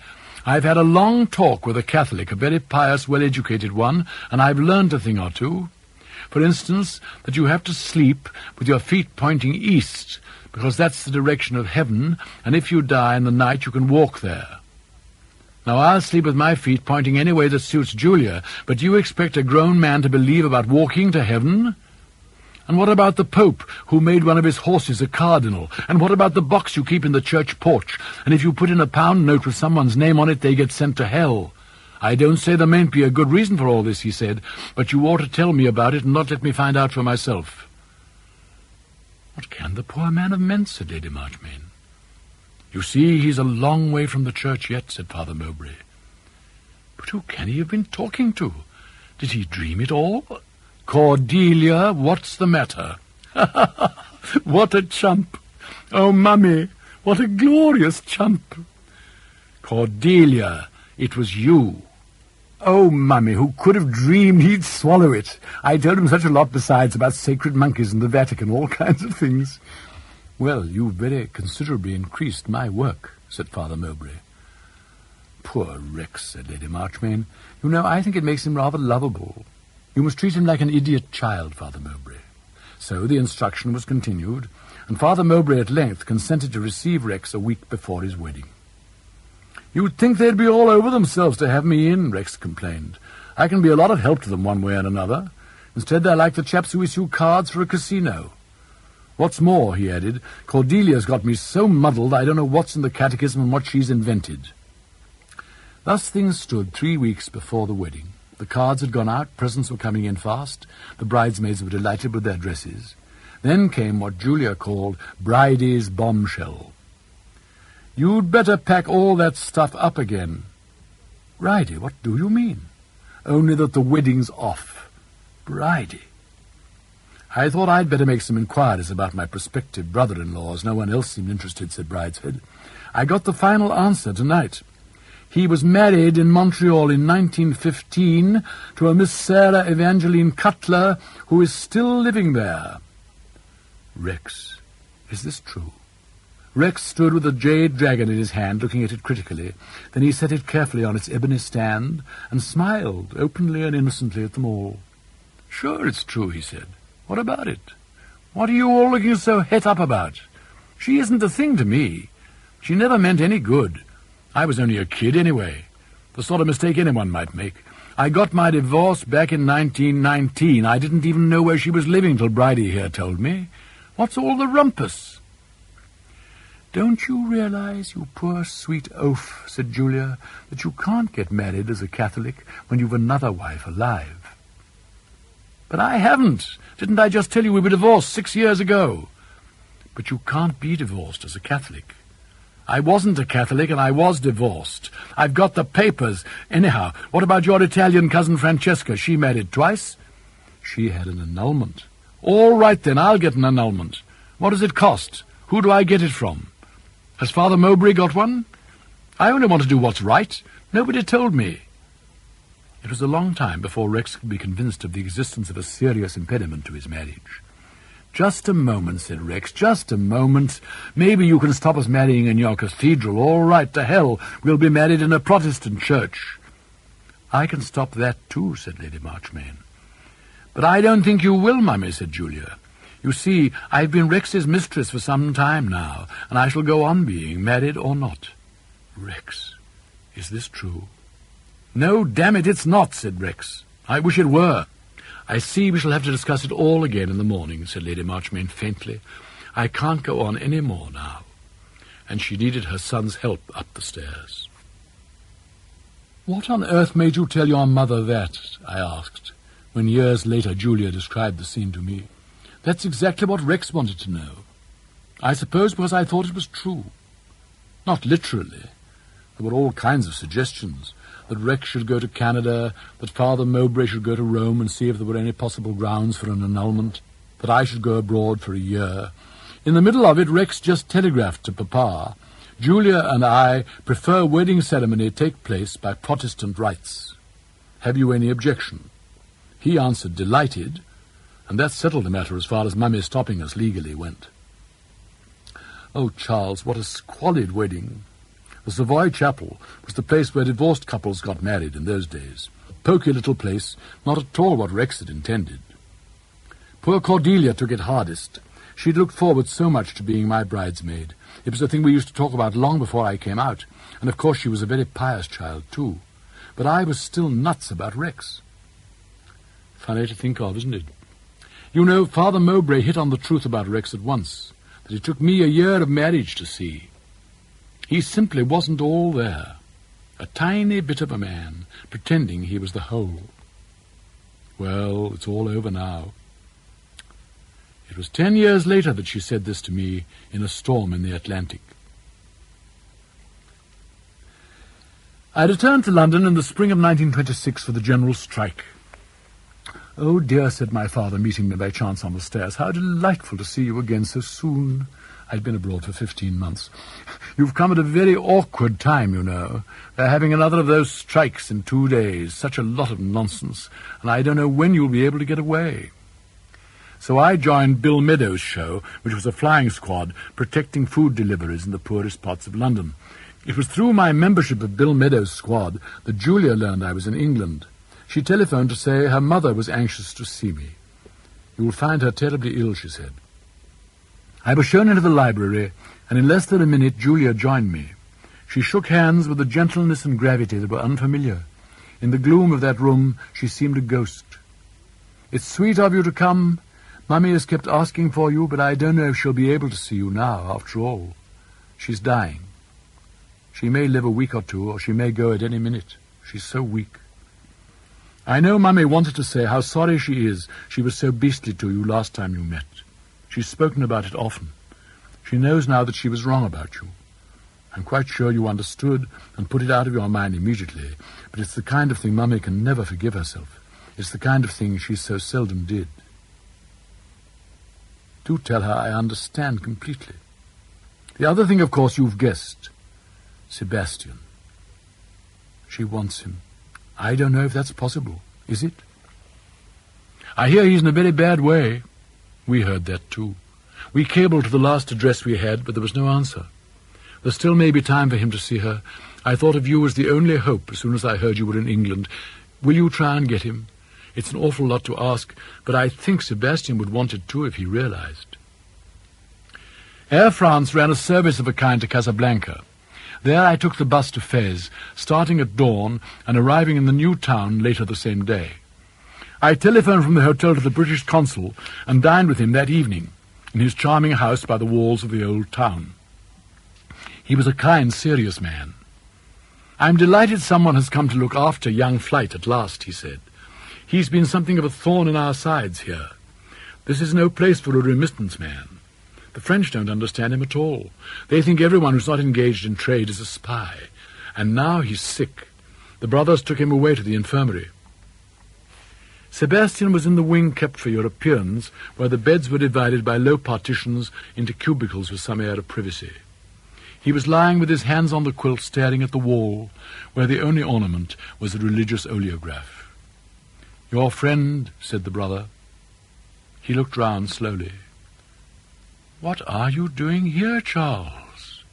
I've had a long talk with a Catholic, a very pious, well-educated one, and I've learned a thing or two. For instance, that you have to sleep with your feet pointing east, because that's the direction of heaven, and if you die in the night, you can walk there. Now, I'll sleep with my feet pointing any way that suits Julia, but you expect a grown man to believe about walking to heaven? And what about the Pope, who made one of his horses a cardinal? And what about the box you keep in the church porch? And if you put in a pound note with someone's name on it, they get sent to hell. I don't say there mayn't be a good reason for all this, he said, but you ought to tell me about it and not let me find out for myself. What can the poor man have meant, said Lady Marchmain. You see, he's a long way from the church yet, said Father Mowbray. But who can he have been talking to? Did he dream it all? Cordelia, what's the matter? what a chump! Oh, Mummy, what a glorious chump! Cordelia, it was you. Oh, Mummy, who could have dreamed he'd swallow it? I told him such a lot besides about sacred monkeys and the Vatican, all kinds of things. Well, you've very considerably increased my work, said Father Mowbray. Poor Rex, said Lady Marchmain. You know, I think it makes him rather lovable. You must treat him like an idiot child, Father Mowbray. So the instruction was continued, and Father Mowbray at length consented to receive Rex a week before his wedding. You'd think they'd be all over themselves to have me in, Rex complained. I can be a lot of help to them one way and another. Instead, they're like the chaps who issue cards for a casino. What's more, he added, Cordelia's got me so muddled I don't know what's in the catechism and what she's invented. Thus things stood three weeks before the wedding. The cards had gone out, presents were coming in fast, the bridesmaids were delighted with their dresses. Then came what Julia called Bridie's bombshell. You'd better pack all that stuff up again. Bridie, what do you mean? Only that the wedding's off. Bridie. I thought I'd better make some inquiries about my prospective brother-in-law, as no one else seemed interested, said Brideshead. I got the final answer tonight. He was married in Montreal in 1915 to a Miss Sarah Evangeline Cutler, who is still living there. Rex, is this true? Rex stood with a jade dragon in his hand, looking at it critically. Then he set it carefully on its ebony stand and smiled openly and innocently at them all. Sure, it's true, he said. What about it? What are you all looking so het up about? She isn't a thing to me. She never meant any good. I was only a kid anyway. The sort of mistake anyone might make. I got my divorce back in 1919. I didn't even know where she was living till Bridie here told me. What's all the rumpus? Don't you realize, you poor sweet oaf, said Julia, that you can't get married as a Catholic when you've another wife alive? But I haven't. Didn't I just tell you we were divorced six years ago? But you can't be divorced as a Catholic. I wasn't a Catholic, and I was divorced. I've got the papers. Anyhow, what about your Italian cousin Francesca? She married twice? She had an annulment. All right, then, I'll get an annulment. What does it cost? Who do I get it from? Has Father Mowbray got one? I only want to do what's right. Nobody told me. It was a long time before Rex could be convinced of the existence of a serious impediment to his marriage. Just a moment, said Rex, just a moment. Maybe you can stop us marrying in your cathedral. All right, to hell. We'll be married in a Protestant church. I can stop that too, said Lady Marchmain. But I don't think you will, Mummy, said Julia. You see, I've been Rex's mistress for some time now, and I shall go on being, married or not. Rex, is this true? No, damn it, it's not, said Rex. I wish it were. I see we shall have to discuss it all again in the morning, said Lady Marchmain faintly. I can't go on any more now. And she needed her son's help up the stairs. What on earth made you tell your mother that? I asked, when years later Julia described the scene to me. That's exactly what Rex wanted to know. I suppose because I thought it was true. Not literally. There were all kinds of suggestions that Rex should go to Canada, that Father Mowbray should go to Rome and see if there were any possible grounds for an annulment, that I should go abroad for a year. In the middle of it, Rex just telegraphed to Papa, Julia and I prefer wedding ceremony take place by Protestant rites. Have you any objection? He answered, delighted, and that settled the matter as far as Mummy stopping us legally went. Oh, Charles, what a squalid wedding! The Savoy Chapel was the place where divorced couples got married in those days. Poky little place, not at all what Rex had intended. Poor Cordelia took it hardest. She'd looked forward so much to being my bridesmaid. It was a thing we used to talk about long before I came out, and of course she was a very pious child, too. But I was still nuts about Rex. Funny to think of, isn't it? You know, Father Mowbray hit on the truth about Rex at once, that it took me a year of marriage to see. He simply wasn't all there. A tiny bit of a man, pretending he was the whole. Well, it's all over now. It was ten years later that she said this to me in a storm in the Atlantic. I returned to London in the spring of 1926 for the general strike. Oh dear, said my father, meeting me by chance on the stairs, how delightful to see you again so soon. I'd been abroad for fifteen months. You've come at a very awkward time, you know. They're having another of those strikes in two days. Such a lot of nonsense. And I don't know when you'll be able to get away. So I joined Bill Meadows' show, which was a flying squad protecting food deliveries in the poorest parts of London. It was through my membership of Bill Meadows' squad that Julia learned I was in England. She telephoned to say her mother was anxious to see me. You will find her terribly ill, she said. I was shown into the library, and in less than a minute Julia joined me. She shook hands with a gentleness and gravity that were unfamiliar. In the gloom of that room she seemed a ghost. It's sweet of you to come. Mummy has kept asking for you, but I don't know if she'll be able to see you now, after all. She's dying. She may live a week or two, or she may go at any minute. She's so weak. I know Mummy wanted to say how sorry she is she was so beastly to you last time you met. She's spoken about it often. She knows now that she was wrong about you. I'm quite sure you understood and put it out of your mind immediately, but it's the kind of thing Mummy can never forgive herself. It's the kind of thing she so seldom did. Do tell her I understand completely. The other thing, of course, you've guessed. Sebastian. She wants him. I don't know if that's possible. Is it? I hear he's in a very bad way. We heard that too. We cabled to the last address we had, but there was no answer. There still may be time for him to see her. I thought of you as the only hope as soon as I heard you were in England. Will you try and get him? It's an awful lot to ask, but I think Sebastian would want it too if he realized. Air France ran a service of a kind to Casablanca. There I took the bus to Fez, starting at dawn and arriving in the new town later the same day. I telephoned from the hotel to the British consul and dined with him that evening in his charming house by the walls of the old town. He was a kind, serious man. I'm delighted someone has come to look after young Flyte at last, he said. He's been something of a thorn in our sides here. This is no place for a remittance man. The French don't understand him at all. They think everyone who's not engaged in trade is a spy. And now he's sick. The brothers took him away to the infirmary. Sebastian was in the wing kept for Europeans, where the beds were divided by low partitions into cubicles with some air of privacy. He was lying with his hands on the quilt staring at the wall, where the only ornament was a religious oleograph. Your friend, said the brother. He looked round slowly. What are you doing here, Charles?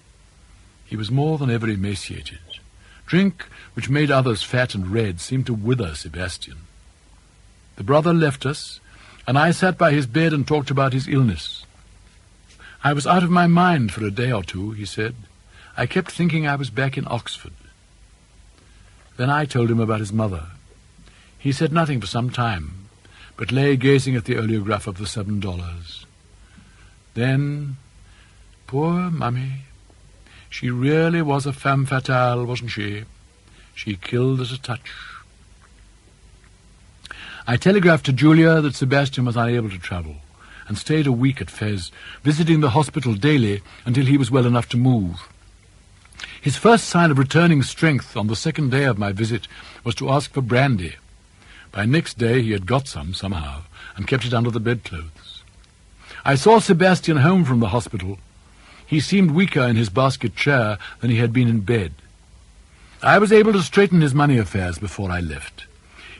He was more than ever emaciated. Drink, which made others fat and red, seemed to wither Sebastian. The brother left us, and I sat by his bed and talked about his illness. I was out of my mind for a day or two, he said. I kept thinking I was back in Oxford. Then I told him about his mother. He said nothing for some time, but lay gazing at the oleograph of the Seven Dolours. Then, poor mummy, she really was a femme fatale, wasn't she? She killed at a touch. I telegraphed to Julia that Sebastian was unable to travel, and stayed a week at Fez, visiting the hospital daily until he was well enough to move. His first sign of returning strength on the second day of my visit was to ask for brandy. By next day he had got some somehow, and kept it under the bedclothes. I saw Sebastian home from the hospital. He seemed weaker in his basket chair than he had been in bed. I was able to straighten his money affairs before I left.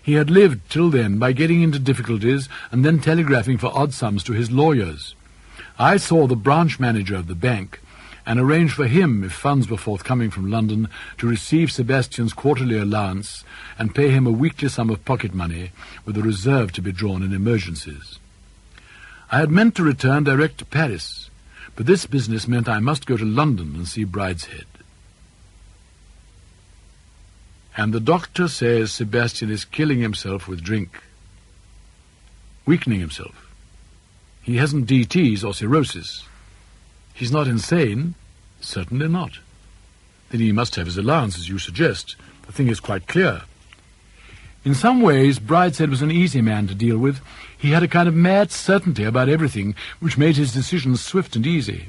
He had lived till then by getting into difficulties and then telegraphing for odd sums to his lawyers. I saw the branch manager of the bank and arranged for him, if funds were forthcoming from London, to receive Sebastian's quarterly allowance and pay him a weekly sum of pocket money with a reserve to be drawn in emergencies. I had meant to return direct to Paris, but this business meant I must go to London and see Brideshead. And the doctor says Sebastian is killing himself with drink, weakening himself. He hasn't DTs or cirrhosis. He's not insane? Certainly not. Then he must have his allowance, as you suggest. The thing is quite clear. In some ways, Brideshead was an easy man to deal with. He had a kind of mad certainty about everything, which made his decisions swift and easy.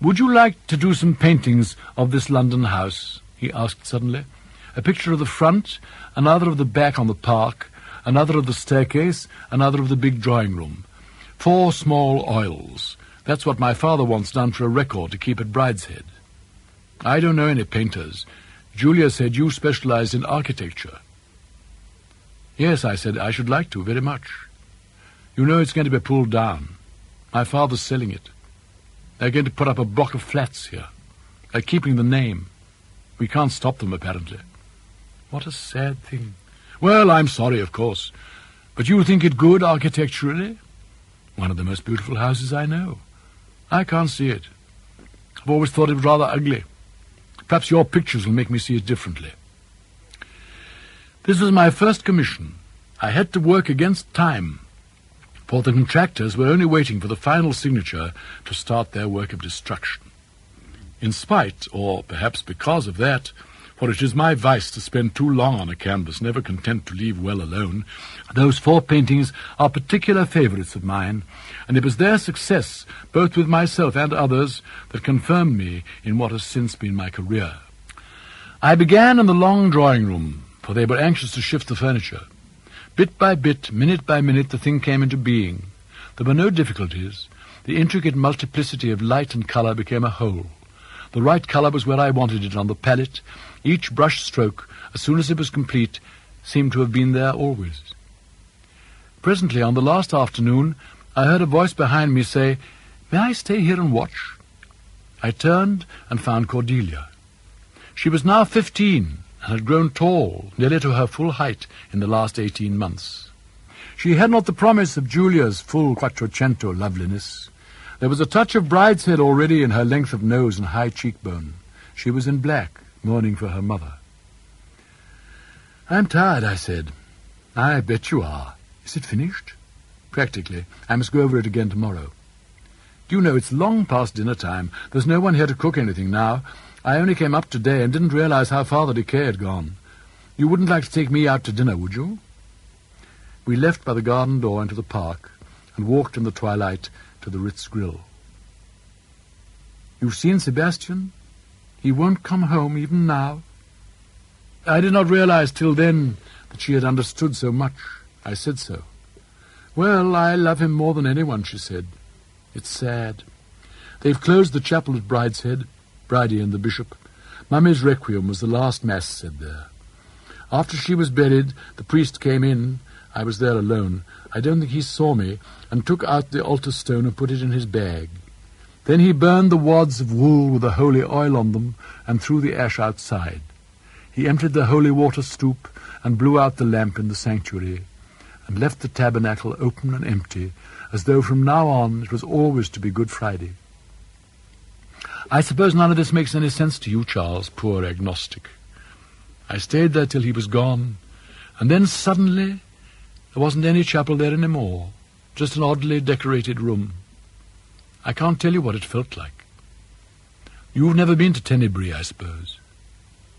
Would you like to do some paintings of this London house? he asked suddenly. A picture of the front, another of the back on the park, another of the staircase, another of the big drawing room. Four small oils. That's what my father wants done for a record to keep at Brideshead. I don't know any painters. Julia said you specialized in architecture. Yes, I said, I should like to, very much. You know it's going to be pulled down. My father's selling it. They're going to put up a block of flats here. They're keeping the name. We can't stop them, apparently. What a sad thing. Well, I'm sorry, of course. But you think it good architecturally? One of the most beautiful houses I know. I can't see it. I've always thought it was rather ugly. Perhaps your pictures will make me see it differently. This was my first commission. I had to work against time, for the contractors were only waiting for the final signature to start their work of destruction. In spite, or perhaps because of that, for it is my vice to spend too long on a canvas, never content to leave well alone, those four paintings are particular favourites of mine, and it was their success, both with myself and others, that confirmed me in what has since been my career. I began in the long drawing-room, for they were anxious to shift the furniture. Bit by bit, minute by minute, the thing came into being. There were no difficulties. The intricate multiplicity of light and colour became a whole. The right colour was where I wanted it on the palette. Each brush stroke, as soon as it was complete, seemed to have been there always. Presently, on the last afternoon, I heard a voice behind me say, May I stay here and watch? I turned and found Cordelia. She was now fifteen, and had grown tall, nearly to her full height, in the last eighteen months. She had not the promise of Julia's full quattrocento loveliness. There was a touch of Brideshead already in her length of nose and high cheekbone. She was in black, mourning for her mother. I'm tired, I said. I bet you are. Is it finished? Practically. I must go over it again tomorrow. Do you know, it's long past dinner time. There's no one here to cook anything now. I only came up today and didn't realize how far the decay had gone. You wouldn't like to take me out to dinner, would you? We left by the garden door into the park and walked in the twilight to the Ritz Grill. You've seen Sebastian? He won't come home even now. I did not realize till then that she had understood so much. I said so. Well, I love him more than anyone, she said. It's sad. They've closed the chapel at Brideshead, Bridie and the bishop. Mummy's requiem was the last mass said there. After she was buried, the priest came in. I was there alone. I don't think he saw me, and took out the altar stone and put it in his bag. Then he burned the wads of wool with the holy oil on them and threw the ash outside. He emptied the holy water stoup and blew out the lamp in the sanctuary and left the tabernacle open and empty, as though from now on it was always to be Good Friday. I suppose none of this makes any sense to you, Charles, poor agnostic. I stayed there till he was gone, and then suddenly there wasn't any chapel there any more, just an oddly decorated room. I can't tell you what it felt like. You've never been to Tenebrae, I suppose.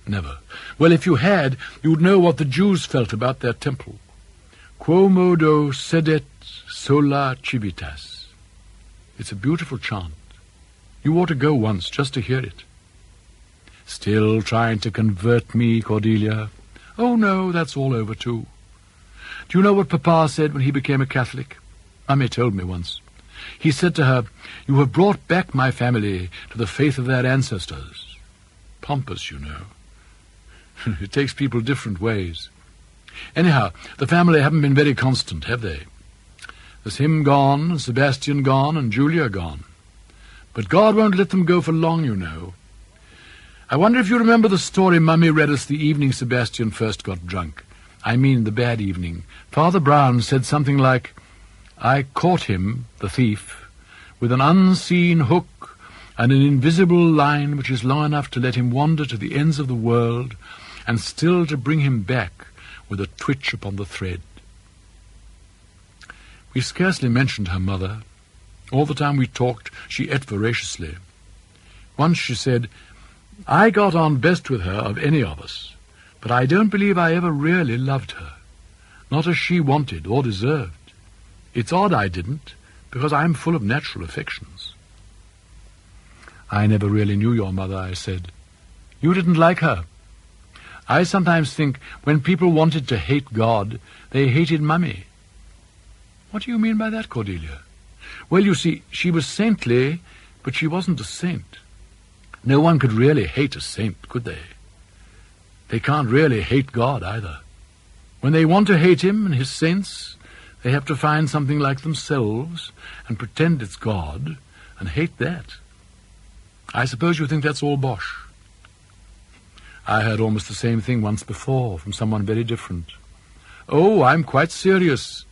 Never. Well, if you had, you'd know what the Jews felt about their temple. Quo modo sedet sola civitas. It's a beautiful chant. You ought to go once just to hear it. Still trying to convert me, Cordelia? Oh, no, that's all over, too. Do you know what Papa said when he became a Catholic? Mummy told me once. He said to her, You have brought back my family to the faith of their ancestors. Pompous, you know. it takes people different ways. Anyhow, the family haven't been very constant, have they? There's him gone, and Sebastian gone, and Julia gone. But God won't let them go for long, you know. I wonder if you remember the story Mummy read us the evening Sebastian first got drunk. I mean the bad evening. Father Brown said something like, I caught him, the thief, with an unseen hook and an invisible line which is long enough to let him wander to the ends of the world and still to bring him back with a twitch upon the thread. We scarcely mentioned her mother. All the time we talked, she ate voraciously. Once she said, I got on best with her of any of us, but I don't believe I ever really loved her. Not as she wanted or deserved. It's odd I didn't, because I'm full of natural affections. I never really knew your mother, I said. You didn't like her. I sometimes think when people wanted to hate God, they hated Mummy. What do you mean by that, Cordelia? Well, you see, she was saintly, but she wasn't a saint. No one could really hate a saint, could they? They can't really hate God either. When they want to hate him and his saints, they have to find something like themselves and pretend it's God and hate that. I suppose you think that's all bosh. I heard almost the same thing once before from someone very different. Oh, I'm quite serious.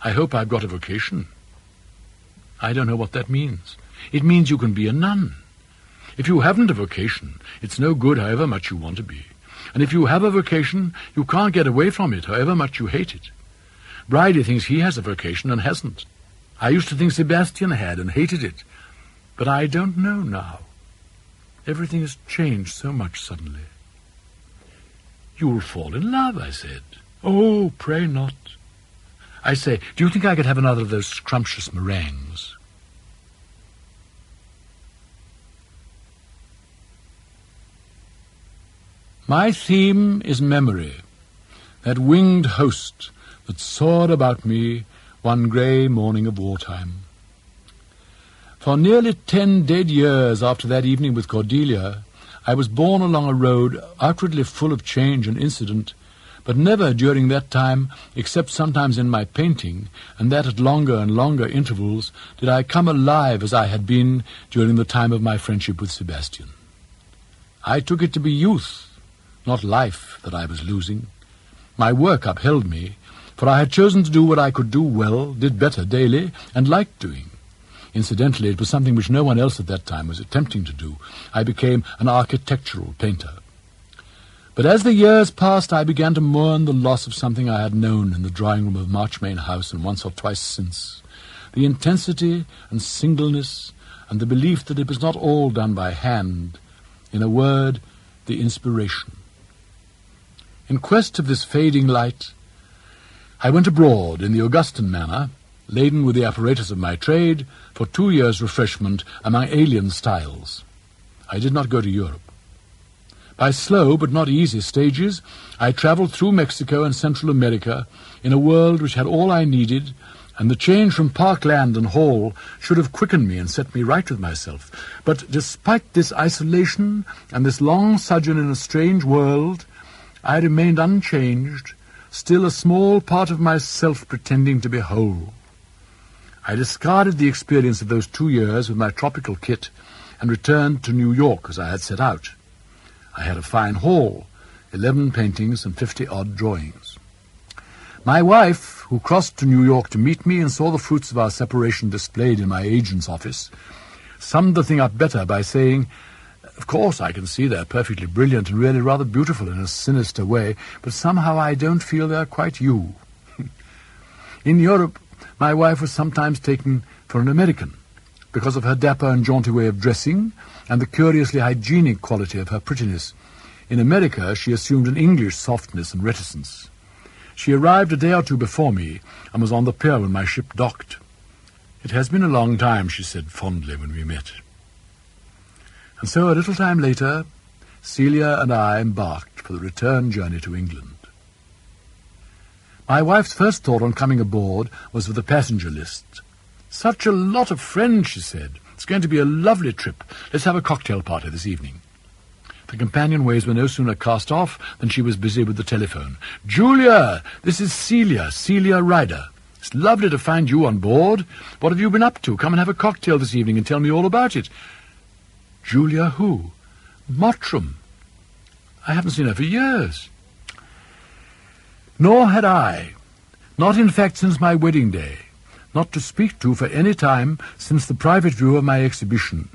I hope I've got a vocation. I don't know what that means. It means you can be a nun. If you haven't a vocation, it's no good however much you want to be. And if you have a vocation, you can't get away from it however much you hate it. Bridie thinks he has a vocation and hasn't. I used to think Sebastian had and hated it. But I don't know now. Everything has changed so much suddenly. You'll fall in love, I said. Oh, pray not. I say, do you think I could have another of those scrumptious meringues? My theme is memory, that winged host that soared about me one grey morning of wartime. For nearly ten dead years after that evening with Cordelia, I was borne along a road outwardly full of change and incident, but never during that time, except sometimes in my painting, and that at longer and longer intervals, did I come alive as I had been during the time of my friendship with Sebastian. I took it to be youth, not life, that I was losing. My work upheld me, for I had chosen to do what I could do well, did better daily, and liked doing. Incidentally, it was something which no one else at that time was attempting to do. I became an architectural painter. But as the years passed, I began to mourn the loss of something I had known in the drawing room of Marchmain House and once or twice since. The intensity and singleness and the belief that it was not all done by hand. In a word, the inspiration. In quest of this fading light, I went abroad in the Augustan manner, laden with the apparatus of my trade, for two years' refreshment among alien styles. I did not go to Europe. By slow but not easy stages, I travelled through Mexico and Central America in a world which had all I needed, and the change from Parkland and Hall should have quickened me and set me right with myself. But despite this isolation and this long sojourn in a strange world, I remained unchanged, still a small part of myself pretending to be whole. I discarded the experience of those two years with my tropical kit and returned to New York as I had set out. I had a fine haul, eleven paintings and fifty-odd drawings. My wife, who crossed to New York to meet me and saw the fruits of our separation displayed in my agent's office, summed the thing up better by saying, Of course I can see they're perfectly brilliant and really rather beautiful in a sinister way, but somehow I don't feel they're quite you. in Europe, my wife was sometimes taken for an American because of her dapper and jaunty way of dressing and the curiously hygienic quality of her prettiness. In America, she assumed an English softness and reticence. She arrived a day or two before me and was on the pier when my ship docked. It has been a long time, she said fondly when we met. And so a little time later, Celia and I embarked for the return journey to England. My wife's first thought on coming aboard was for the passenger list. Such a lot of friends, she said. It's going to be a lovely trip. Let's have a cocktail party this evening. The companionways were no sooner cast off than she was busy with the telephone. Julia, this is Celia, Celia Ryder. It's lovely to find you on board. What have you been up to? Come and have a cocktail this evening and tell me all about it. Julia who? Mottram. I haven't seen her for years. Nor had I. Not, in fact, since my wedding day. Not to speak to for any time since the private view of my exhibition,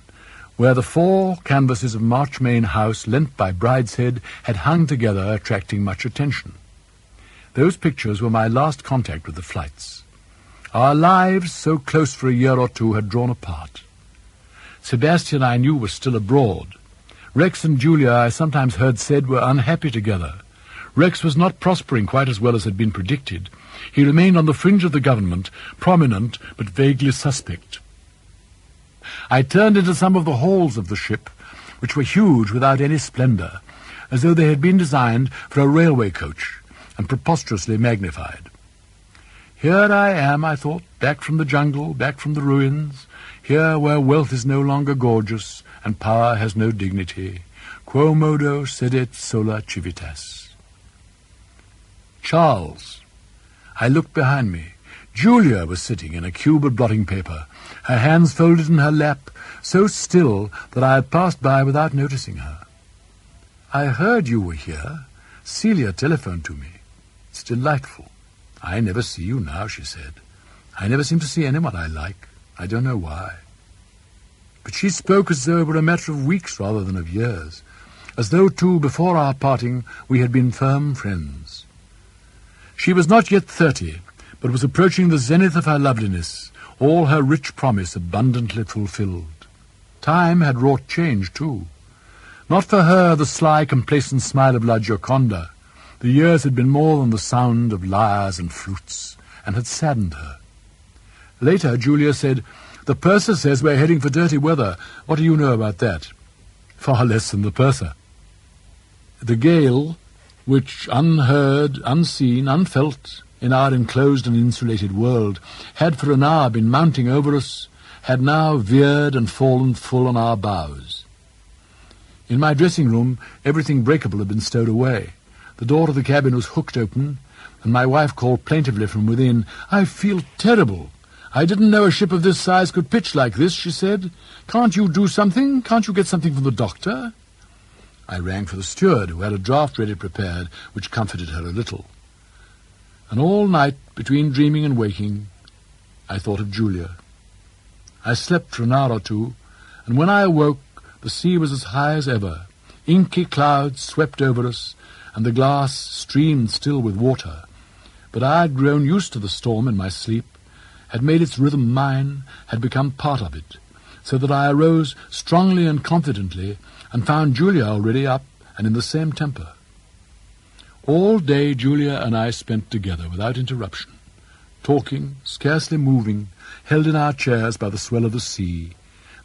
where the four canvases of Marchmain House lent by Brideshead had hung together, attracting much attention. Those pictures were my last contact with the Flytes. Our lives, so close for a year or two, had drawn apart. Sebastian I knew was still abroad. Rex and Julia, I sometimes heard said, were unhappy together. Rex was not prospering quite as well as had been predicted. He remained on the fringe of the government, prominent but vaguely suspect. I turned into some of the halls of the ship, which were huge without any splendour, as though they had been designed for a railway coach, and preposterously magnified. Here I am, I thought, back from the jungle, back from the ruins, here where wealth is no longer gorgeous, and power has no dignity. Quo modo sedet sola civitas. Charles. I looked behind me. Julia was sitting in a cube of blotting paper, her hands folded in her lap, so still that I had passed by without noticing her. I heard you were here. Celia telephoned to me. It's delightful. I never see you now, she said. I never seem to see anyone I like. I don't know why. But she spoke as though it were a matter of weeks rather than of years, as though, too, before our parting, we had been firm friends. She was not yet thirty, but was approaching the zenith of her loveliness, all her rich promise abundantly fulfilled. Time had wrought change, too. Not for her the sly, complacent smile of La Gioconda. The years had been more than the sound of lyres and flutes, and had saddened her. Later, Julia said, The purser says we're heading for dirty weather. What do you know about that? Far less than the purser. The gale, which, unheard, unseen, unfelt, in our enclosed and insulated world, had for an hour been mounting over us, had now veered and fallen full on our bows. In my dressing room, everything breakable had been stowed away. The door to the cabin was hooked open, and my wife called plaintively from within, I feel terrible. I didn't know a ship of this size could pitch like this, she said. Can't you do something? Can't you get something from the doctor? I rang for the steward, who had a draught ready prepared, which comforted her a little. And all night, between dreaming and waking, I thought of Julia. I slept for an hour or two, and when I awoke, the sea was as high as ever. Inky clouds swept over us, and the glass streamed still with water. But I had grown used to the storm in my sleep, had made its rhythm mine, had become part of it, so that I arose strongly and confidently and found Julia already up and in the same temper. All day Julia and I spent together without interruption, talking, scarcely moving, held in our chairs by the swell of the sea,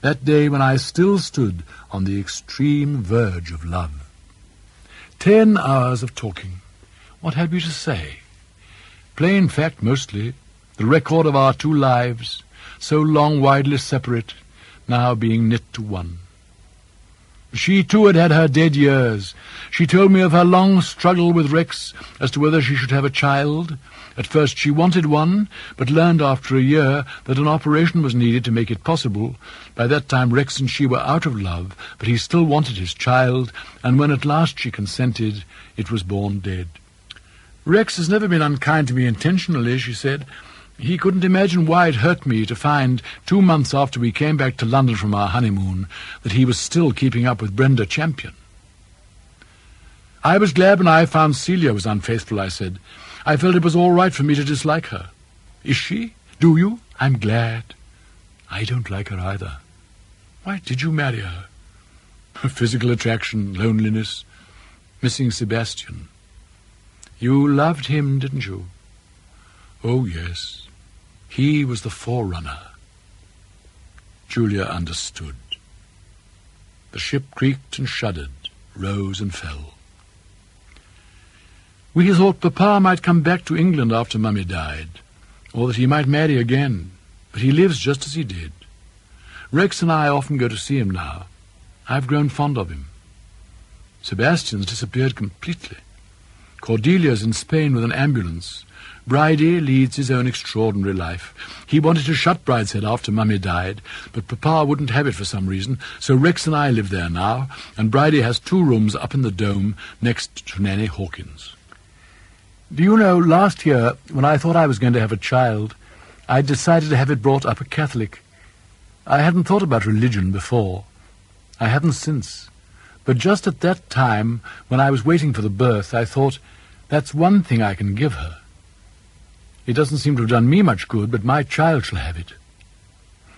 that day when I still stood on the extreme verge of love. Ten hours of talking. What had we to say? Plain fact mostly, the record of our two lives, so long widely separate, now being knit to one. She too had had her dead years. She told me of her long struggle with Rex as to whether she should have a child. At first she wanted one, but learned after a year that an operation was needed to make it possible. By that time Rex and she were out of love, but he still wanted his child, and when at last she consented, it was born dead. Rex has never been unkind to me intentionally, she said. He couldn't imagine why it hurt me to find, two months after we came back to London from our honeymoon, that he was still keeping up with Brenda Champion. I was glad when I found Celia was unfaithful, I said. I felt it was all right for me to dislike her. Is she? Do you? I'm glad. I don't like her either. Why did you marry her? Physical attraction, loneliness, missing Sebastian. You loved him, didn't you? Oh, yes. He was the forerunner. Julia understood. The ship creaked and shuddered, rose and fell. We thought Papa might come back to England after Mummy died, or that he might marry again, but he lives just as he did. Rex and I often go to see him now. I've grown fond of him. Sebastian's disappeared completely. Cordelia's in Spain with an ambulance, Bridie leads his own extraordinary life. He wanted to shut Brideshead after Mummy died, but Papa wouldn't have it for some reason, so Rex and I live there now, and Bridie has two rooms up in the dome next to Nanny Hawkins. Do you know, last year, when I thought I was going to have a child, I decided to have it brought up a Catholic. I hadn't thought about religion before. I hadn't since. But just at that time, when I was waiting for the birth, I thought, that's one thing I can give her. It doesn't seem to have done me much good, but my child shall have it.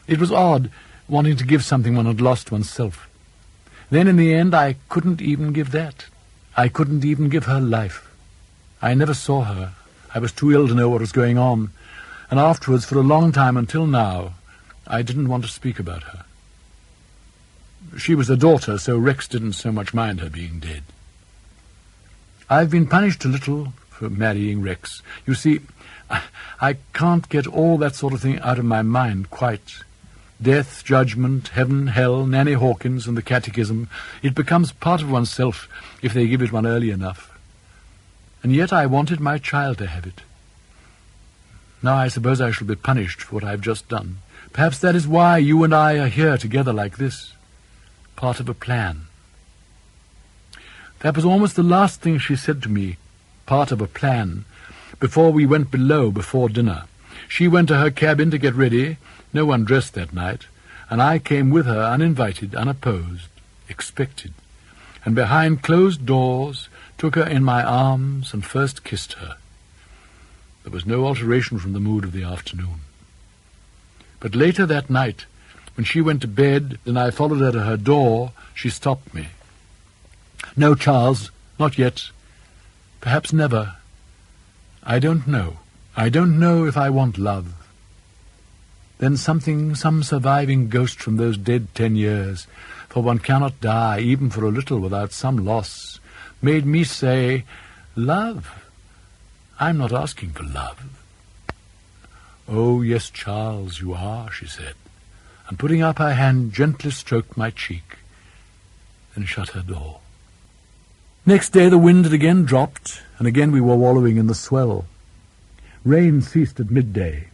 It was odd, wanting to give something one had lost oneself. Then in the end I couldn't even give that. I couldn't even give her life. I never saw her. I was too ill to know what was going on, and afterwards, for a long time until now, I didn't want to speak about her. She was a daughter, so Rex didn't so much mind her being dead. I've been punished a little for marrying Rex. You see, I can't get all that sort of thing out of my mind quite. Death, judgment, heaven, hell, Nanny Hawkins, and the catechism, it becomes part of oneself if they give it one early enough. And yet I wanted my child to have it. Now I suppose I shall be punished for what I've just done. Perhaps that is why you and I are here together like this. Part of a plan. That was almost the last thing she said to me. Part of a plan before we went below before dinner. She went to her cabin to get ready, no one dressed that night, and I came with her uninvited, unopposed, expected, and behind closed doors took her in my arms and first kissed her. There was no alteration from the mood of the afternoon. But later that night, when she went to bed and I followed her to her door, she stopped me. No, Charles, not yet. Perhaps never. I don't know. I don't know if I want love. Then something, some surviving ghost from those dead ten years, for one cannot die even for a little without some loss, made me say, Love? I'm not asking for love. Oh, yes, Charles, you are, she said, and putting up her hand gently stroked my cheek, then shut her door. Next day the wind had again dropped, and again we were wallowing in the swell. Rain ceased at midday.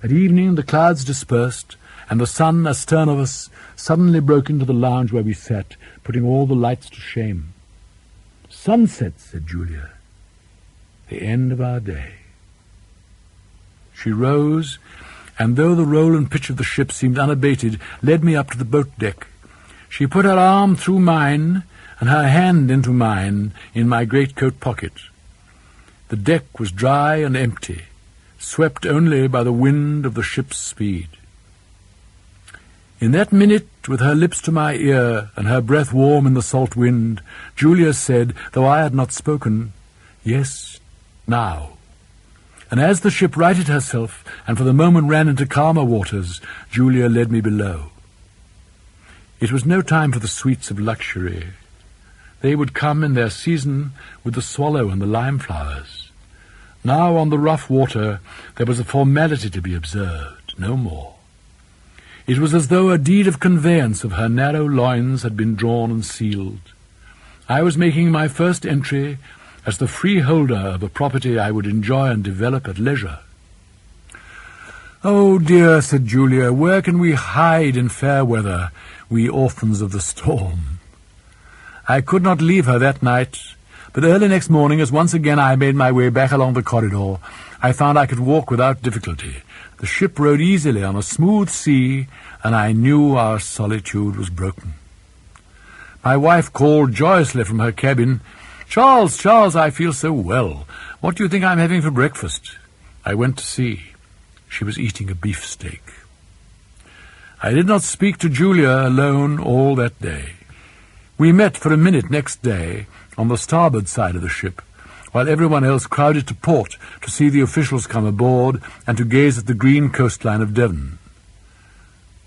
At evening the clouds dispersed, and the sun, astern of us, suddenly broke into the lounge where we sat, putting all the lights to shame. Sunset, said Julia. The end of our day. She rose, and though the roll and pitch of the ship seemed unabated, led me up to the boat deck. She put her arm through mine, and her hand into mine in my greatcoat pocket. The deck was dry and empty, swept only by the wind of the ship's speed. In that minute, with her lips to my ear and her breath warm in the salt wind, Julia said, though I had not spoken, Yes, now. And as the ship righted herself, and for the moment ran into calmer waters, Julia led me below. It was no time for the sweets of luxury. They would come in their season with the swallow and the lime flowers. Now on the rough water there was a formality to be observed, no more. It was as though a deed of conveyance of her narrow loins had been drawn and sealed. I was making my first entry as the freeholder of a property I would enjoy and develop at leisure. Oh dear, said Julia, where can we hide in fair weather, we orphans of the storm? I could not leave her that night, but early next morning, as once again I made my way back along the corridor, I found I could walk without difficulty. The ship rode easily on a smooth sea, and I knew our solitude was broken. My wife called joyously from her cabin, Charles, Charles, I feel so well. What do you think I'm having for breakfast? I went to see. She was eating a beefsteak. I did not speak to Julia alone all that day. We met for a minute next day on the starboard side of the ship, while everyone else crowded to port to see the officials come aboard and to gaze at the green coastline of Devon.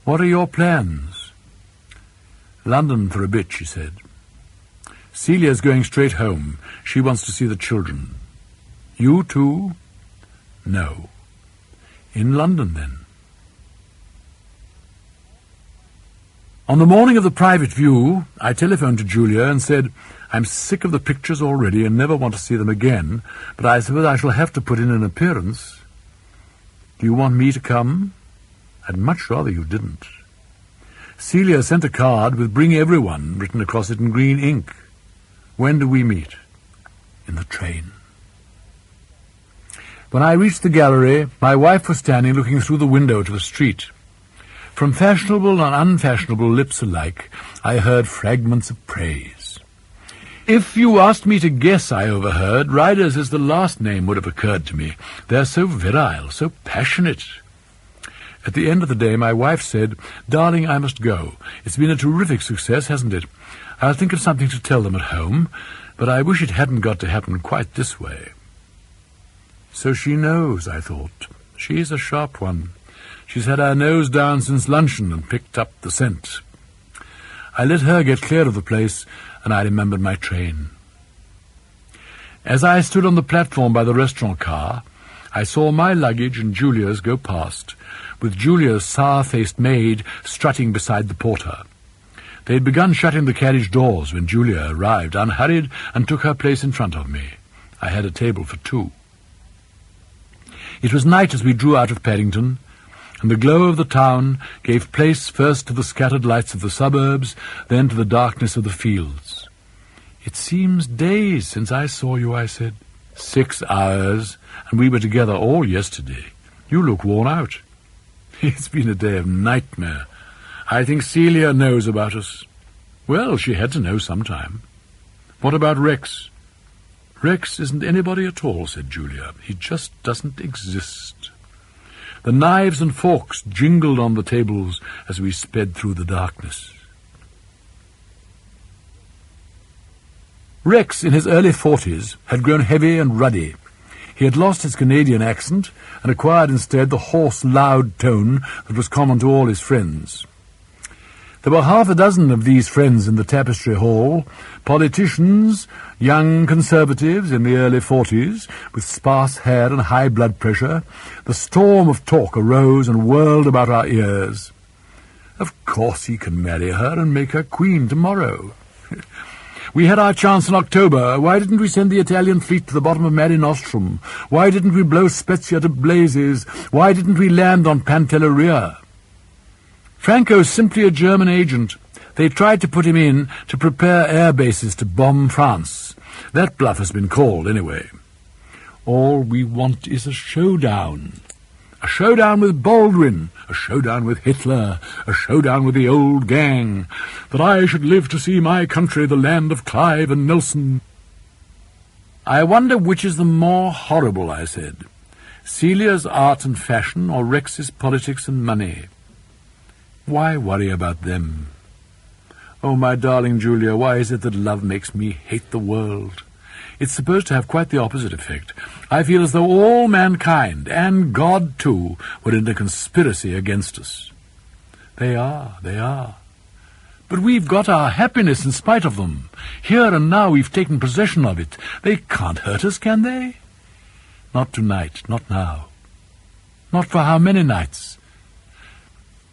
What are your plans? London for a bit, she said. Celia's going straight home. She wants to see the children. You too? No. In London, then. On the morning of the private view, I telephoned to Julia and said, I'm sick of the pictures already and never want to see them again, but I suppose I shall have to put in an appearance. Do you want me to come? I'd much rather you didn't. Celia sent a card with Bring Everyone written across it in green ink. When do we meet? In the train. When I reached the gallery, my wife was standing looking through the window to the street. From fashionable and unfashionable lips alike, I heard fragments of praise. If you asked me to guess, I overheard, Ryder's is the last name would have occurred to me. They're so virile, so passionate. At the end of the day, my wife said, Darling, I must go. It's been a terrific success, hasn't it? I'll think of something to tell them at home, but I wish it hadn't got to happen quite this way. So she knows, I thought. She's a sharp one. She's had her nose down since luncheon and picked up the scent. I let her get clear of the place, and I remembered my train. As I stood on the platform by the restaurant car, I saw my luggage and Julia's go past, with Julia's sour-faced maid strutting beside the porter. They had begun shutting the carriage doors when Julia arrived, unhurried, and took her place in front of me. I had a table for two. It was night as we drew out of Paddington, and the glow of the town gave place first to the scattered lights of the suburbs, then to the darkness of the fields. It seems days since I saw you, I said. Six hours, and we were together all yesterday. You look worn out. It's been a day of nightmare. I think Celia knows about us. Well, she had to know sometime. What about Rex? Rex isn't anybody at all, said Julia. He just doesn't exist. The knives and forks jingled on the tables as we sped through the darkness. Rex, in his early forties, had grown heavy and ruddy. He had lost his Canadian accent and acquired instead the hoarse, loud tone that was common to all his friends. There were half a dozen of these friends in the Tapestry Hall, politicians, young conservatives in the early forties, with sparse hair and high blood pressure. The storm of talk arose and whirled about our ears. Of course he can marry her and make her queen tomorrow. We had our chance in October. Why didn't we send the Italian fleet to the bottom of Mare Nostrum? Why didn't we blow Spezia to blazes? Why didn't we land on Pantelleria? Franco's simply a German agent. They tried to put him in to prepare air bases to bomb France. That bluff has been called, anyway. All we want is a showdown. A showdown with Baldwin, a showdown with Hitler, a showdown with the old gang. That I should live to see my country the land of Clive and Nelson. I wonder which is the more horrible, I said. Celia's art and fashion, or Rex's politics and money. Why worry about them? Oh, my darling Julia, why is it that love makes me hate the world? It's supposed to have quite the opposite effect. I feel as though all mankind, and God too, were in a conspiracy against us. They are, they are. But we've got our happiness in spite of them. Here and now we've taken possession of it. They can't hurt us, can they? Not tonight, not now. Not for how many nights?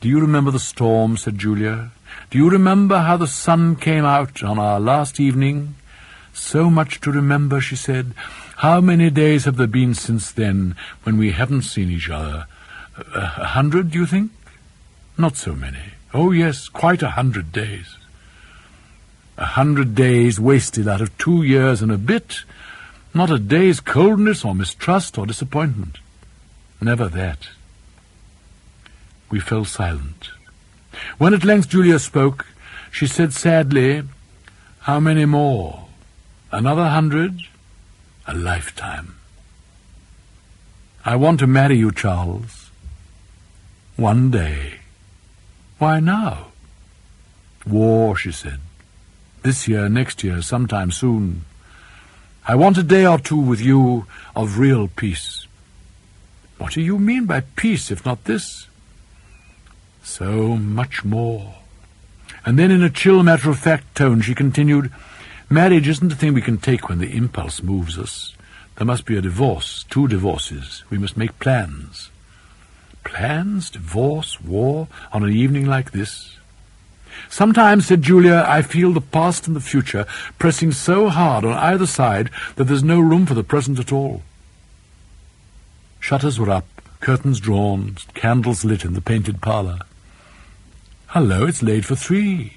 Do you remember the storm, said Julia? Do you remember how the sun came out on our last evening? So much to remember, she said. How many days have there been since then when we haven't seen each other? A, hundred, do you think? Not so many. Oh, yes, quite a hundred days. A hundred days wasted out of two years and a bit. Not a day's coldness or mistrust or disappointment. Never that. We fell silent. When at length Julia spoke, she said sadly, How many more? Another hundred? A lifetime. I want to marry you, Charles. One day. Why now? War, she said. This year, next year, sometime soon. I want a day or two with you of real peace. What do you mean by peace, if not this? So much more. And then in a chill, matter-of-fact tone, she continued, Marriage isn't a thing we can take when the impulse moves us. There must be a divorce, two divorces. We must make plans. Plans, divorce, war, on an evening like this? Sometimes, said Julia, I feel the past and the future pressing so hard on either side that there's no room for the present at all. Shutters were up, curtains drawn, candles lit in the painted parlour. Hello, it's late for three.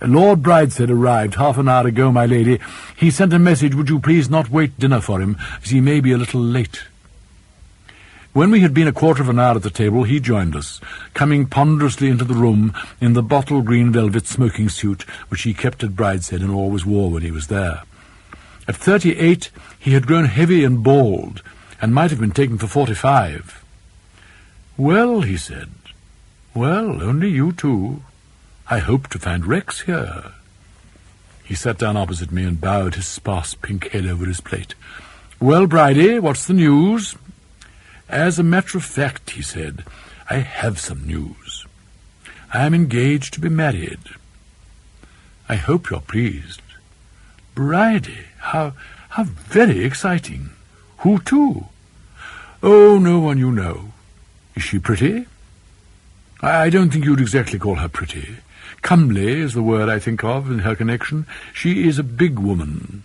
Lord Brideshead arrived half an hour ago, my lady. He sent a message, would you please not wait dinner for him, as he may be a little late. When we had been a quarter of an hour at the table, he joined us, coming ponderously into the room in the bottle green velvet smoking suit which he kept at Brideshead and always wore when he was there. At thirty-eight he had grown heavy and bald, and might have been taken for forty-five. Well, he said, well, only you two. I hope to find Rex here. He sat down opposite me and bowed his sparse pink head over his plate. Well, Bridie, what's the news? As a matter of fact, he said, I have some news. I am engaged to be married. I hope you're pleased. Bridie, how, how very exciting. Who to? Oh, no one you know. Is she pretty? I don't think you'd exactly call her pretty. Comely is the word I think of in her connection. She is a big woman.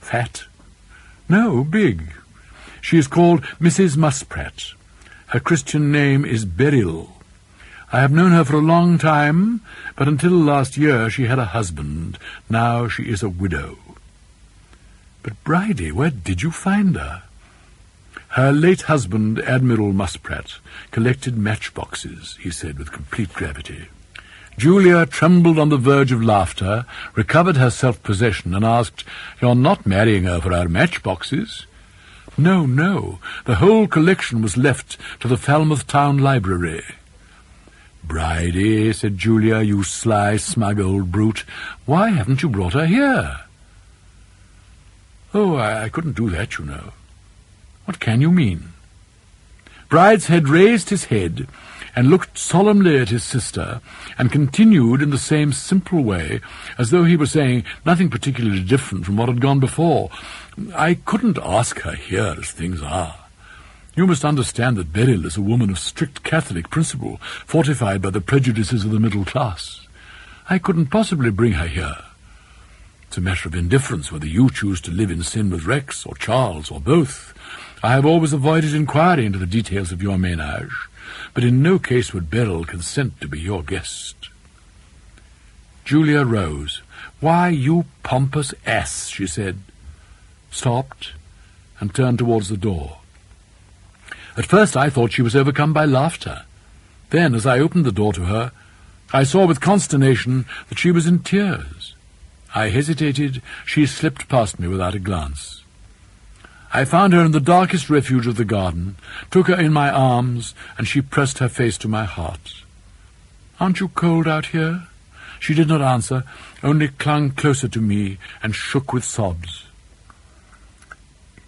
Fat? No, big. She is called Mrs. Muspratt. Her Christian name is Beryl. I have known her for a long time, but until last year she had a husband. Now she is a widow. But, Bridie, where did you find her? Her late husband, Admiral Muspratt, collected matchboxes, he said with complete gravity. Julia trembled on the verge of laughter, recovered her self-possession, and asked, You're not marrying her for her matchboxes? No, no. The whole collection was left to the Falmouth Town Library. Bridie, eh, said Julia, you sly, smug old brute, why haven't you brought her here? Oh, I, I couldn't do that, you know. What can you mean? Brideshead raised his head and looked solemnly at his sister, and continued in the same simple way, as though he were saying nothing particularly different from what had gone before. I couldn't ask her here as things are. You must understand that Beryl is a woman of strict Catholic principle, fortified by the prejudices of the middle class. I couldn't possibly bring her here. It's a matter of indifference whether you choose to live in sin with Rex, or Charles, or both. I have always avoided inquiry into the details of your ménage but in no case would Beryl consent to be your guest. Julia rose. Why, you pompous ass, she said, stopped, and turned towards the door. At first I thought she was overcome by laughter. Then, as I opened the door to her, I saw with consternation that she was in tears. I hesitated. She slipped past me without a glance. I found her in the darkest refuge of the garden, took her in my arms, and she pressed her face to my heart. Aren't you cold out here? She did not answer, only clung closer to me and shook with sobs.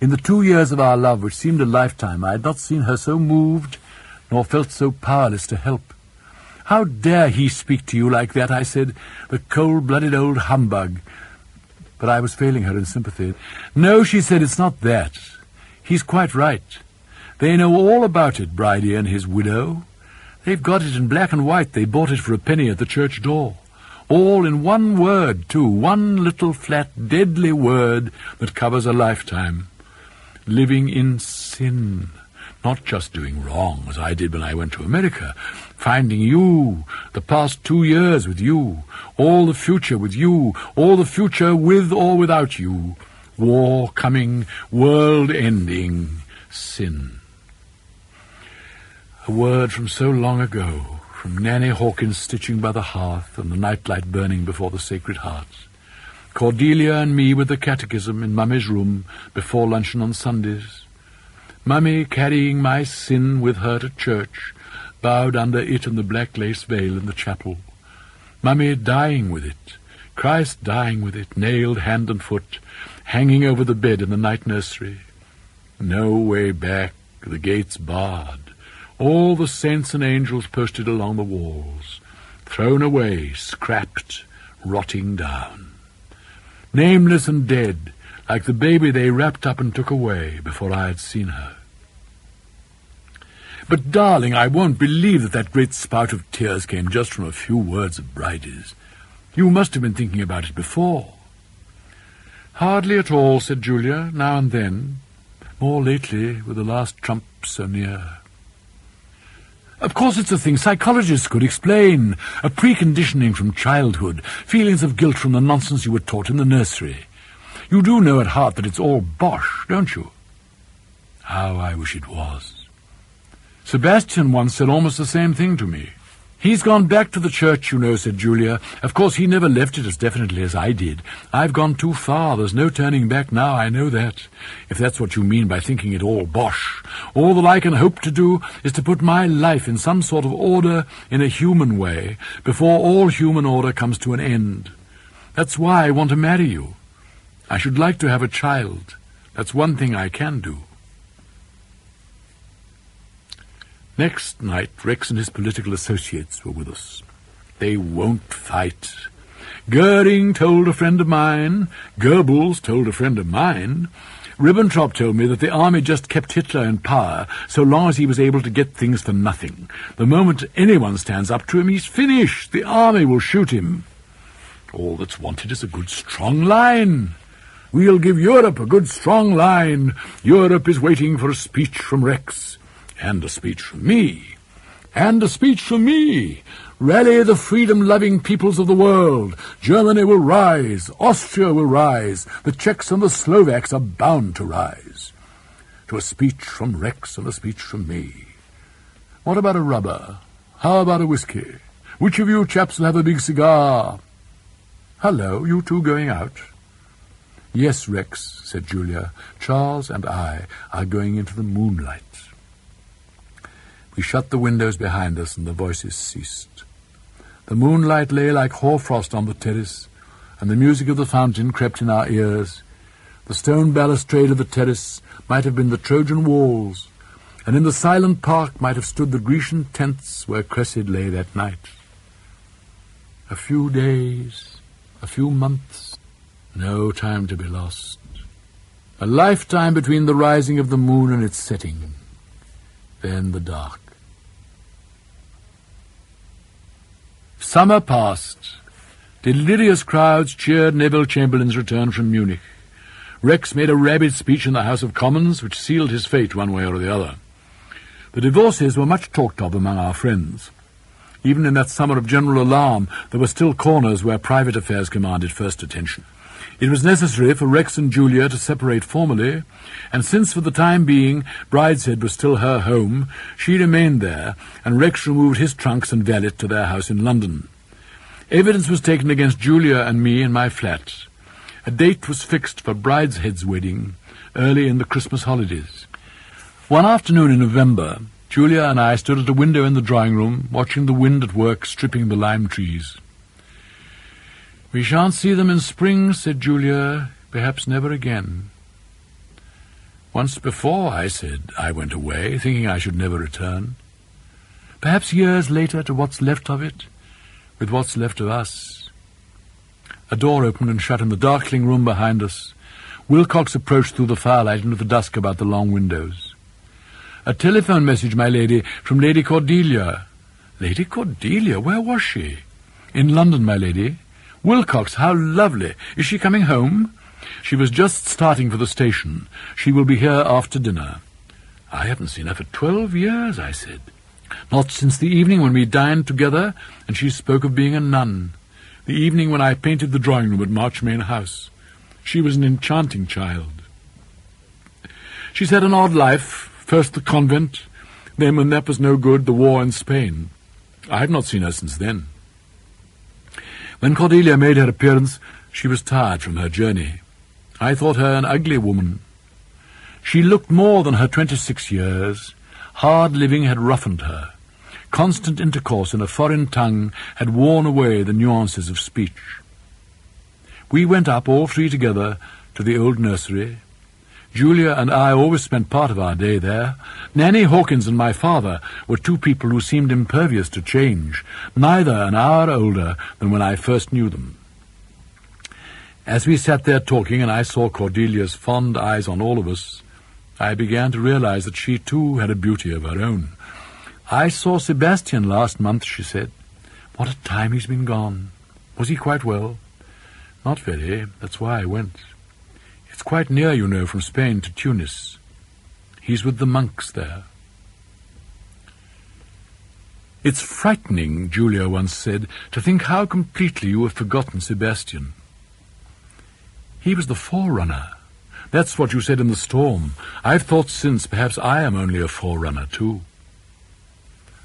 In the two years of our love, which seemed a lifetime, I had not seen her so moved, nor felt so powerless to help. How dare he speak to you like that, I said. The cold-blooded old humbug. But I was failing her in sympathy. No, she said, it's not that. He's quite right. They know all about it, Bridie and his widow. They've got it in black and white. They bought it for a penny at the church door. All in one word, too, one little flat, deadly word that covers a lifetime. Living in sin, not just doing wrong, as I did when I went to America. Finding you, the past two years with you, all the future with you, all the future with or without you. War coming, world ending, sin. A word from so long ago, from Nanny Hawkins stitching by the hearth and the nightlight burning before the Sacred Heart. Cordelia and me with the catechism in Mummy's room before luncheon on Sundays. Mummy carrying my sin with her to church, bowed under it and the black lace veil in the chapel. Mummy dying with it, Christ dying with it, nailed hand and foot, hanging over the bed in the night nursery. No way back, the gates barred all the saints and angels posted along the walls, thrown away, scrapped, rotting down. Nameless and dead, like the baby they wrapped up and took away before I had seen her. But, darling, I won't believe that that great spout of tears came just from a few words of Bridie's. You must have been thinking about it before. Hardly at all, said Julia, now and then. More lately, with the last trump so near. Of course it's a thing psychologists could explain. A preconditioning from childhood, feelings of guilt from the nonsense you were taught in the nursery. You do know at heart that it's all bosh, don't you? How I wish it was. Sebastian once said almost the same thing to me. He's gone back to the church, you know, said Julia. Of course, he never left it as definitely as I did. I've gone too far. There's no turning back now, I know that. If that's what you mean by thinking it all bosh. All that I can hope to do is to put my life in some sort of order in a human way before all human order comes to an end. That's why I want to marry you. I should like to have a child. That's one thing I can do. Next night, Rex and his political associates were with us. They won't fight. Goering told a friend of mine, Goebbels told a friend of mine, Ribbentrop told me that the army just kept Hitler in power so long as he was able to get things for nothing. The moment anyone stands up to him, he's finished. The army will shoot him. All that's wanted is a good strong line. We'll give Europe a good strong line. Europe is waiting for a speech from Rex. And a speech from me. And a speech from me. Rally the freedom-loving peoples of the world. Germany will rise. Austria will rise. The Czechs and the Slovaks are bound to rise. To a speech from Rex and a speech from me. What about a rubber? How about a whiskey? Which of you chaps will have a big cigar? Hello, you two going out? Yes, Rex, said Julia. Charles and I are going into the moonlight. We shut the windows behind us, and the voices ceased. The moonlight lay like hoarfrost on the terrace, and the music of the fountain crept in our ears. The stone balustrade of the terrace might have been the Trojan walls, and in the silent park might have stood the Grecian tents where Cressid lay that night. A few days, a few months, no time to be lost. A lifetime between the rising of the moon and its setting, then the dark. Summer passed. Delirious crowds cheered Neville Chamberlain's return from Munich. Rex made a rabid speech in the House of Commons, which sealed his fate one way or the other. The divorces were much talked of among our friends. Even in that summer of general alarm, there were still corners where private affairs commanded first attention. It was necessary for Rex and Julia to separate formally, and since for the time being Brideshead was still her home, she remained there, and Rex removed his trunks and valet to their house in London. Evidence was taken against Julia and me in my flat. A date was fixed for Brideshead's wedding, early in the Christmas holidays. One afternoon in November, Julia and I stood at a window in the drawing-room, watching the wind at work stripping the lime trees. We shan't see them in spring, said Julia, perhaps never again. Once before, I said, I went away, thinking I should never return. perhaps years later to what's left of it, with what's left of us. A door opened and shut in the darkling room behind us. Wilcox approached through the firelight into the dusk about the long windows. A telephone message, my lady, from Lady Cordelia. Lady Cordelia? Where was she? In London, my lady. Wilcox, how lovely. Is she coming home? She was just starting for the station. She will be here after dinner. I haven't seen her for twelve years, I said. Not since the evening when we dined together, and she spoke of being a nun. The evening when I painted the drawing room at Marchmain House. She was an enchanting child. She's had an odd life. First the convent, then when that was no good, the war in Spain. I have not seen her since then. When Cordelia made her appearance, she was tired from her journey. I thought her an ugly woman. She looked more than her twenty-six years. Hard living had roughened her. Constant intercourse in a foreign tongue had worn away the nuances of speech. We went up, all three together, to the old nursery. Julia and I always spent part of our day there. Nanny Hawkins and my father were two people who seemed impervious to change, neither an hour older than when I first knew them. As we sat there talking and I saw Cordelia's fond eyes on all of us, I began to realize that she too had a beauty of her own. I saw Sebastian last month, she said. What a time he's been gone. Was he quite well? Not very. That's why I went. Quite near, you know, from Spain to Tunis. He's with the monks there. It's frightening, Julia once said, to think how completely you have forgotten Sebastian. He was the forerunner. That's what you said in the storm. I've thought since perhaps I am only a forerunner, too.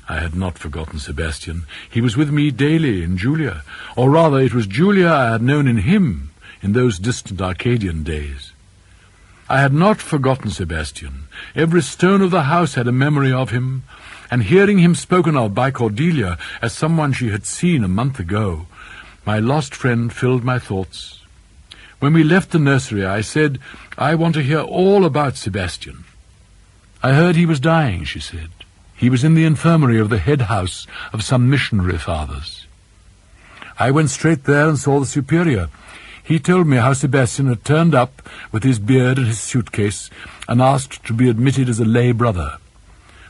I had not forgotten Sebastian. He was with me daily in Julia, or rather it was Julia I had known in him in those distant Arcadian days. I had not forgotten Sebastian. Every stone of the house had a memory of him, and hearing him spoken of by Cordelia as someone she had seen a month ago, my lost friend filled my thoughts. When we left the nursery, I said, I want to hear all about Sebastian. I heard he was dying, she said. He was in the infirmary of the head house of some missionary fathers. I went straight there and saw the superior. He told me how Sebastian had turned up with his beard and his suitcase and asked to be admitted as a lay brother.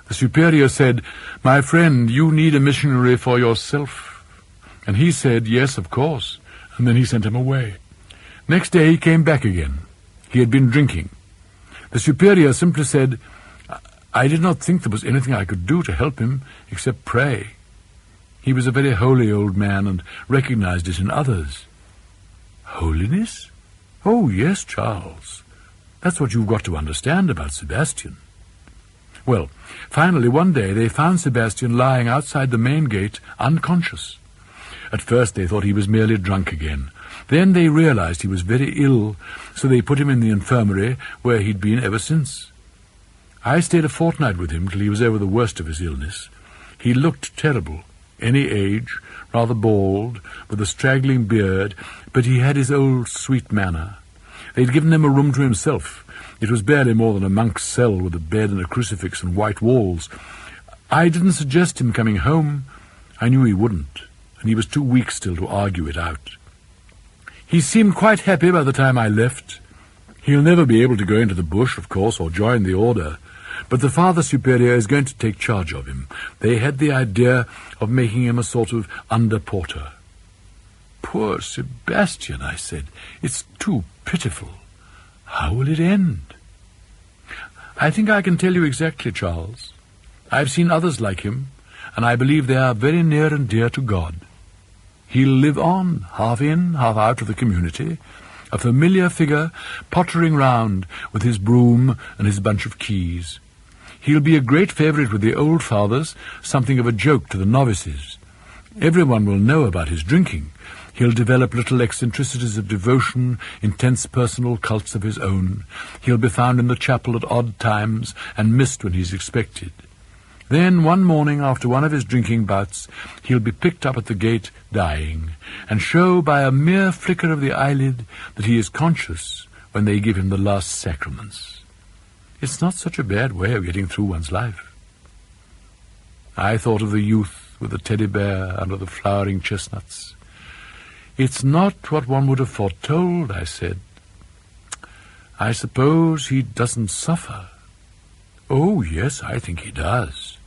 The superior said, My friend, you need a missionary for yourself. And he said, Yes, of course. And then he sent him away. Next day he came back again. He had been drinking. The superior simply said, I did not think there was anything I could do to help him except pray. He was a very holy old man and recognized it in others. Holiness? Oh, yes, Charles. That's what you've got to understand about Sebastian. Well, finally one day they found Sebastian lying outside the main gate, unconscious. At first they thought he was merely drunk again, then they realized he was very ill, so they put him in the infirmary, where he'd been ever since. I stayed a fortnight with him till he was over the worst of his illness. He looked terrible, any age, rather bald, with a straggling beard, but he had his old sweet manner. They'd given him a room to himself. It was barely more than a monk's cell with a bed and a crucifix and white walls. I didn't suggest him coming home. I knew he wouldn't, and he was too weak still to argue it out. He seemed quite happy by the time I left. He'll never be able to go into the bush, of course, or join the order. But the Father Superior is going to take charge of him. They had the idea of making him a sort of under-porter. Poor Sebastian, I said. It's too pitiful. How will it end? I think I can tell you exactly, Charles. I've seen others like him, and I believe they are very near and dear to God. He'll live on, half in, half out of the community, a familiar figure pottering round with his broom and his bunch of keys. He'll be a great favourite with the old fathers, something of a joke to the novices. Everyone will know about his drinking. He'll develop little eccentricities of devotion, intense personal cults of his own. He'll be found in the chapel at odd times and missed when he's expected. Then, one morning after one of his drinking bouts, he'll be picked up at the gate, dying, and show by a mere flicker of the eyelid that he is conscious when they give him the last sacraments. It's not such a bad way of getting through one's life. I thought of the youth with the teddy bear under the flowering chestnuts. It's not what one would have foretold, I said. I suppose he doesn't suffer. Oh, yes, I think he does.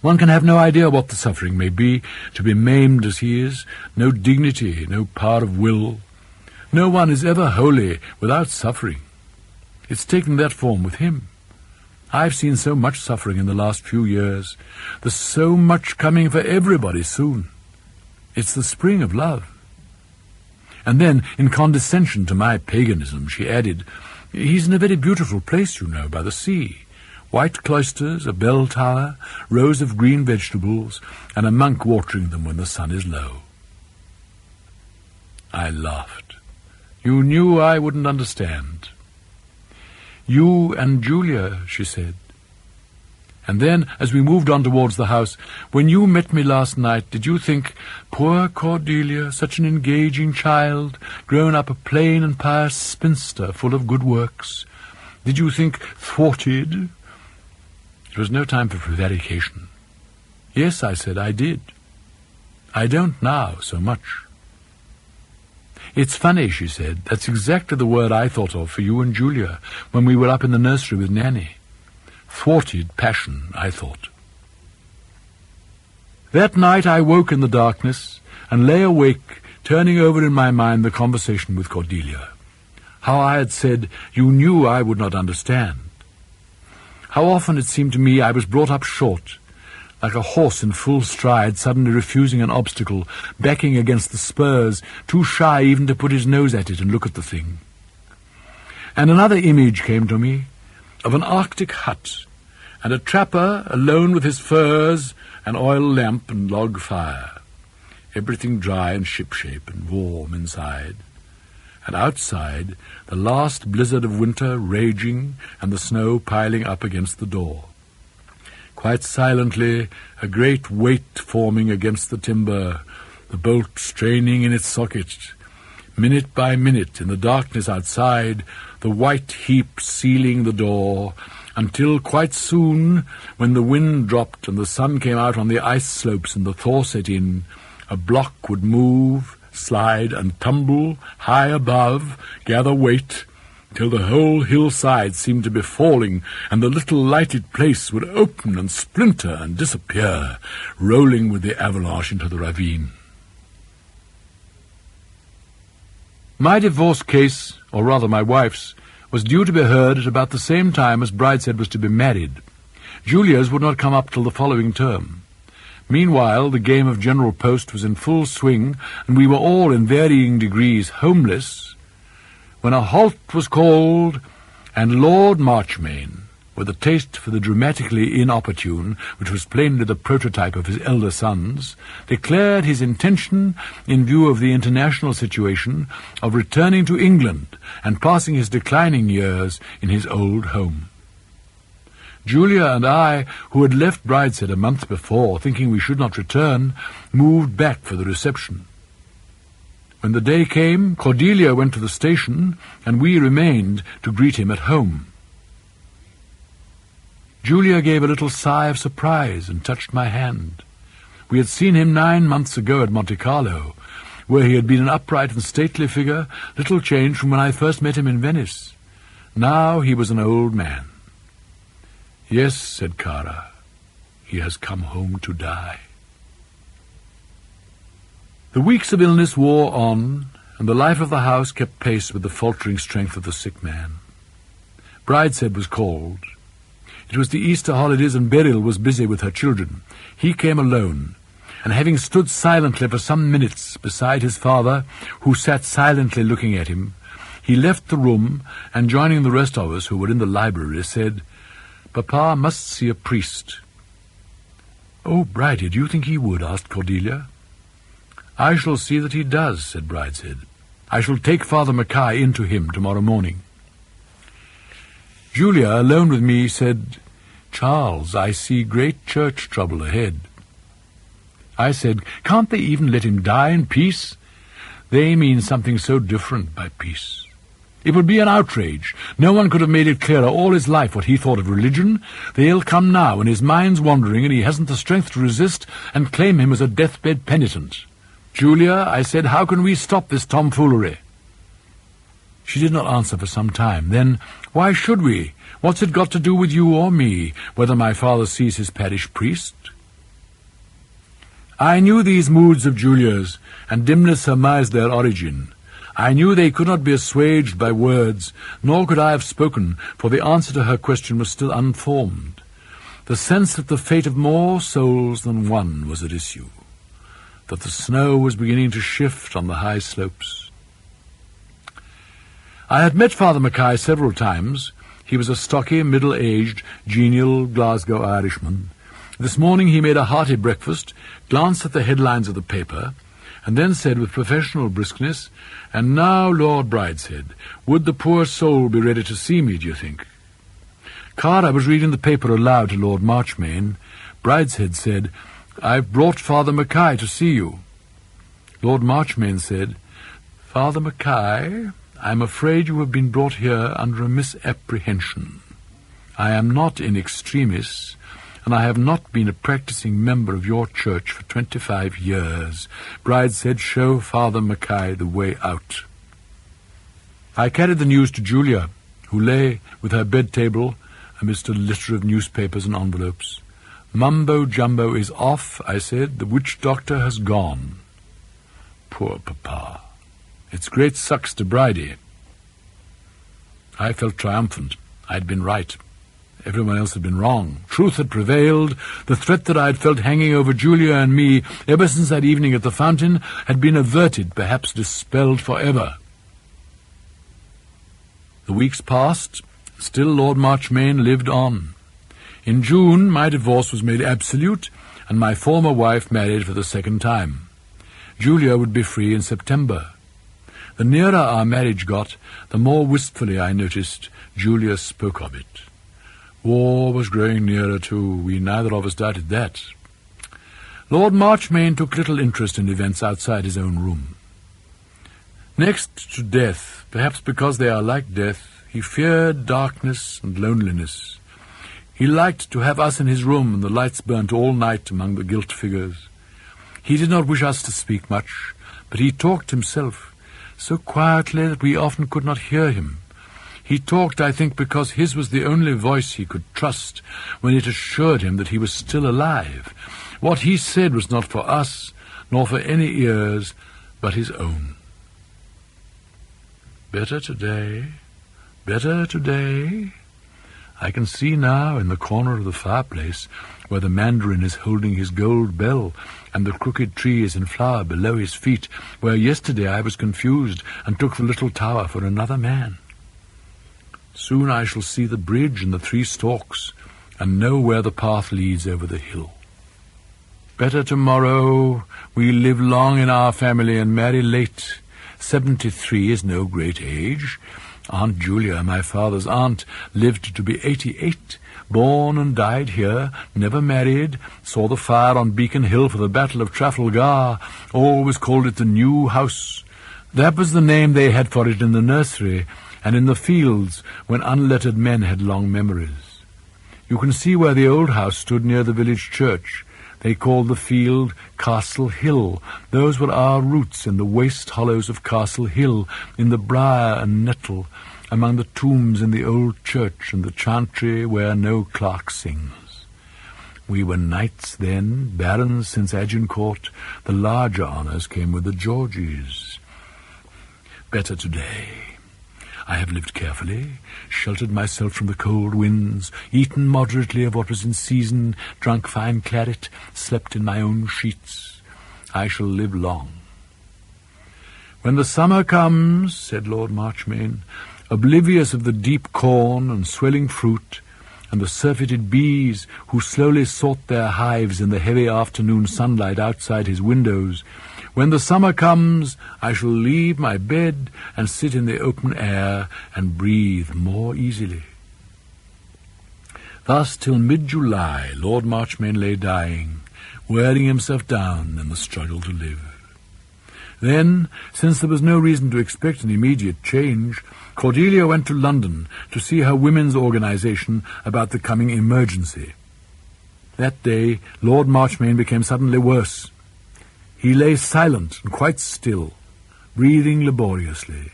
One can have no idea what the suffering may be, to be maimed as he is, no dignity, no power of will. No one is ever holy without suffering. It's taken that form with him. I've seen so much suffering in the last few years. There's so much coming for everybody soon. It's the spring of love. And then, in condescension to my paganism, she added, He's in a very beautiful place, you know, by the sea. White cloisters, a bell tower, rows of green vegetables, and a monk watering them when the sun is low. I laughed. You knew I wouldn't understand. You and Julia, she said. And then, as we moved on towards the house, when you met me last night, did you think, poor Cordelia, such an engaging child, grown up a plain and pious spinster, full of good works? Did you think thwarted? It was no time for prevarication. Yes, I said, I did. I don't now so much. It's funny, she said. That's exactly the word I thought of for you and Julia when we were up in the nursery with Nanny. Thwarted passion, I thought. That night I woke in the darkness and lay awake, turning over in my mind the conversation with Cordelia. How I had said, you knew I would not understand. How often it seemed to me I was brought up short, like a horse in full stride suddenly refusing an obstacle, backing against the spurs, too shy even to put his nose at it and look at the thing. And another image came to me of an Arctic hut, and a trapper alone with his furs, an oil lamp and log fire, everything dry and shipshape and warm inside and outside the last blizzard of winter raging and the snow piling up against the door. Quite silently, a great weight forming against the timber, the bolt straining in its socket. Minute by minute, in the darkness outside, the white heap sealing the door, until quite soon, when the wind dropped and the sun came out on the ice slopes and the thaw set in, a block would move, slide and tumble high above, gather weight, till the whole hillside seemed to be falling, and the little lighted place would open and splinter and disappear, rolling with the avalanche into the ravine. My divorce case, or rather my wife's, was due to be heard at about the same time as Brideshead was to be married. Julia's would not come up till the following term. Meanwhile, the game of General Post was in full swing, and we were all in varying degrees homeless, when a halt was called, and Lord Marchmain, with a taste for the dramatically inopportune, which was plainly the prototype of his elder sons, declared his intention, in view of the international situation, of returning to England and passing his declining years in his old home. Julia and I, who had left Brideshead a month before, thinking we should not return, moved back for the reception. When the day came, Cordelia went to the station, and we remained to greet him at home. Julia gave a little sigh of surprise and touched my hand. We had seen him nine months ago at Monte Carlo, where he had been an upright and stately figure, little changed from when I first met him in Venice. Now he was an old man. Yes, said Cara, he has come home to die. The weeks of illness wore on, and the life of the house kept pace with the faltering strength of the sick man. Brideshead was called. It was the Easter holidays, and Beryl was busy with her children. He came alone, and having stood silently for some minutes beside his father, who sat silently looking at him, he left the room, and joining the rest of us who were in the library, said, Papa must see a priest. Oh, Bridie, do you think he would? asked Cordelia. I shall see that he does, said Brideshead. I shall take Father Mackay in to him tomorrow morning. Julia, alone with me, said, Charles, I see great church trouble ahead. I said, Can't they even let him die in peace? They mean something so different by peace. It would be an outrage. No one could have made it clearer all his life what he thought of religion. They'll come now when his mind's wandering and he hasn't the strength to resist and claim him as a deathbed penitent. Julia, I said, how can we stop this tomfoolery? She did not answer for some time. Then, why should we? What's it got to do with you or me, whether my father sees his parish priest? I knew these moods of Julia's, and dimly surmised their origin. I knew they could not be assuaged by words, nor could I have spoken, for the answer to her question was still unformed. The sense that the fate of more souls than one was at issue, that the snow was beginning to shift on the high slopes. I had met Father Mackay several times. He was a stocky, middle-aged, genial Glasgow Irishman. This morning he made a hearty breakfast, glanced at the headlines of the paper, and then said with professional briskness, And now, Lord Brideshead, would the poor soul be ready to see me, do you think? Cara was reading the paper aloud to Lord Marchmain. Brideshead said, I've brought Father Mackay to see you. Lord Marchmain said, Father Mackay, I am afraid you have been brought here under a misapprehension. I am not in extremis, and I have not been a practicing member of your church for twenty-five years. Bride said, show Father Mackay the way out. I carried the news to Julia, who lay with her bed table amidst a litter of newspapers and envelopes. Mumbo jumbo is off, I said. The witch doctor has gone. Poor papa. It's great sucks to Bridie. I felt triumphant. I'd been right. Everyone else had been wrong. Truth had prevailed. The threat that I had felt hanging over Julia and me ever since that evening at the fountain had been averted, perhaps dispelled forever. The weeks passed. Still Lord Marchmain lived on. In June, my divorce was made absolute, and my former wife married for the second time. Julia would be free in September. The nearer our marriage got, the more wistfully I noticed Julia spoke of it. War was growing nearer too. We neither of us doubted that. Lord Marchmain took little interest in events outside his own room. Next to death, perhaps because they are like death, he feared darkness and loneliness. He liked to have us in his room and the lights burnt all night among the gilt figures. He did not wish us to speak much, but he talked himself, so quietly that we often could not hear him. He talked, I think, because his was the only voice he could trust when it assured him that he was still alive. What he said was not for us, nor for any ears but his own. Better today, better today. I can see now in the corner of the fireplace where the mandarin is holding his gold bell and the crooked tree is in flower below his feet, where yesterday I was confused and took the little tower for another man. Soon I shall see the bridge and the three stalks, and know where the path leads over the hill. Better tomorrow. We live long in our family and marry late. Seventy-three is no great age. Aunt Julia, my father's aunt, lived to be eighty-eight, born and died here, never married, saw the fire on Beacon Hill for the Battle of Trafalgar, always called it the New House. That was the name they had for it in the nursery, and in the fields when unlettered men had long memories. You can see where the old house stood near the village church. They called the field Castle Hill. Those were our roots in the waste hollows of Castle Hill, in the briar and nettle, among the tombs in the old church and the chantry where no clerk sings. We were knights then, barons since Agincourt. The larger honours came with the Georges. Better today. I have lived carefully, sheltered myself from the cold winds, eaten moderately of what was in season, drunk fine claret, slept in my own sheets. I shall live long. When the summer comes, said Lord Marchmain, oblivious of the deep corn and swelling fruit, and the surfeited bees who slowly sought their hives in the heavy afternoon sunlight outside his windows, when the summer comes, I shall leave my bed and sit in the open air and breathe more easily. Thus till mid-July Lord Marchmain lay dying, wearing himself down in the struggle to live. Then, since there was no reason to expect an immediate change, Cordelia went to London to see her women's organization about the coming emergency. That day, Lord Marchmain became suddenly worse. He lay silent and quite still, breathing laboriously.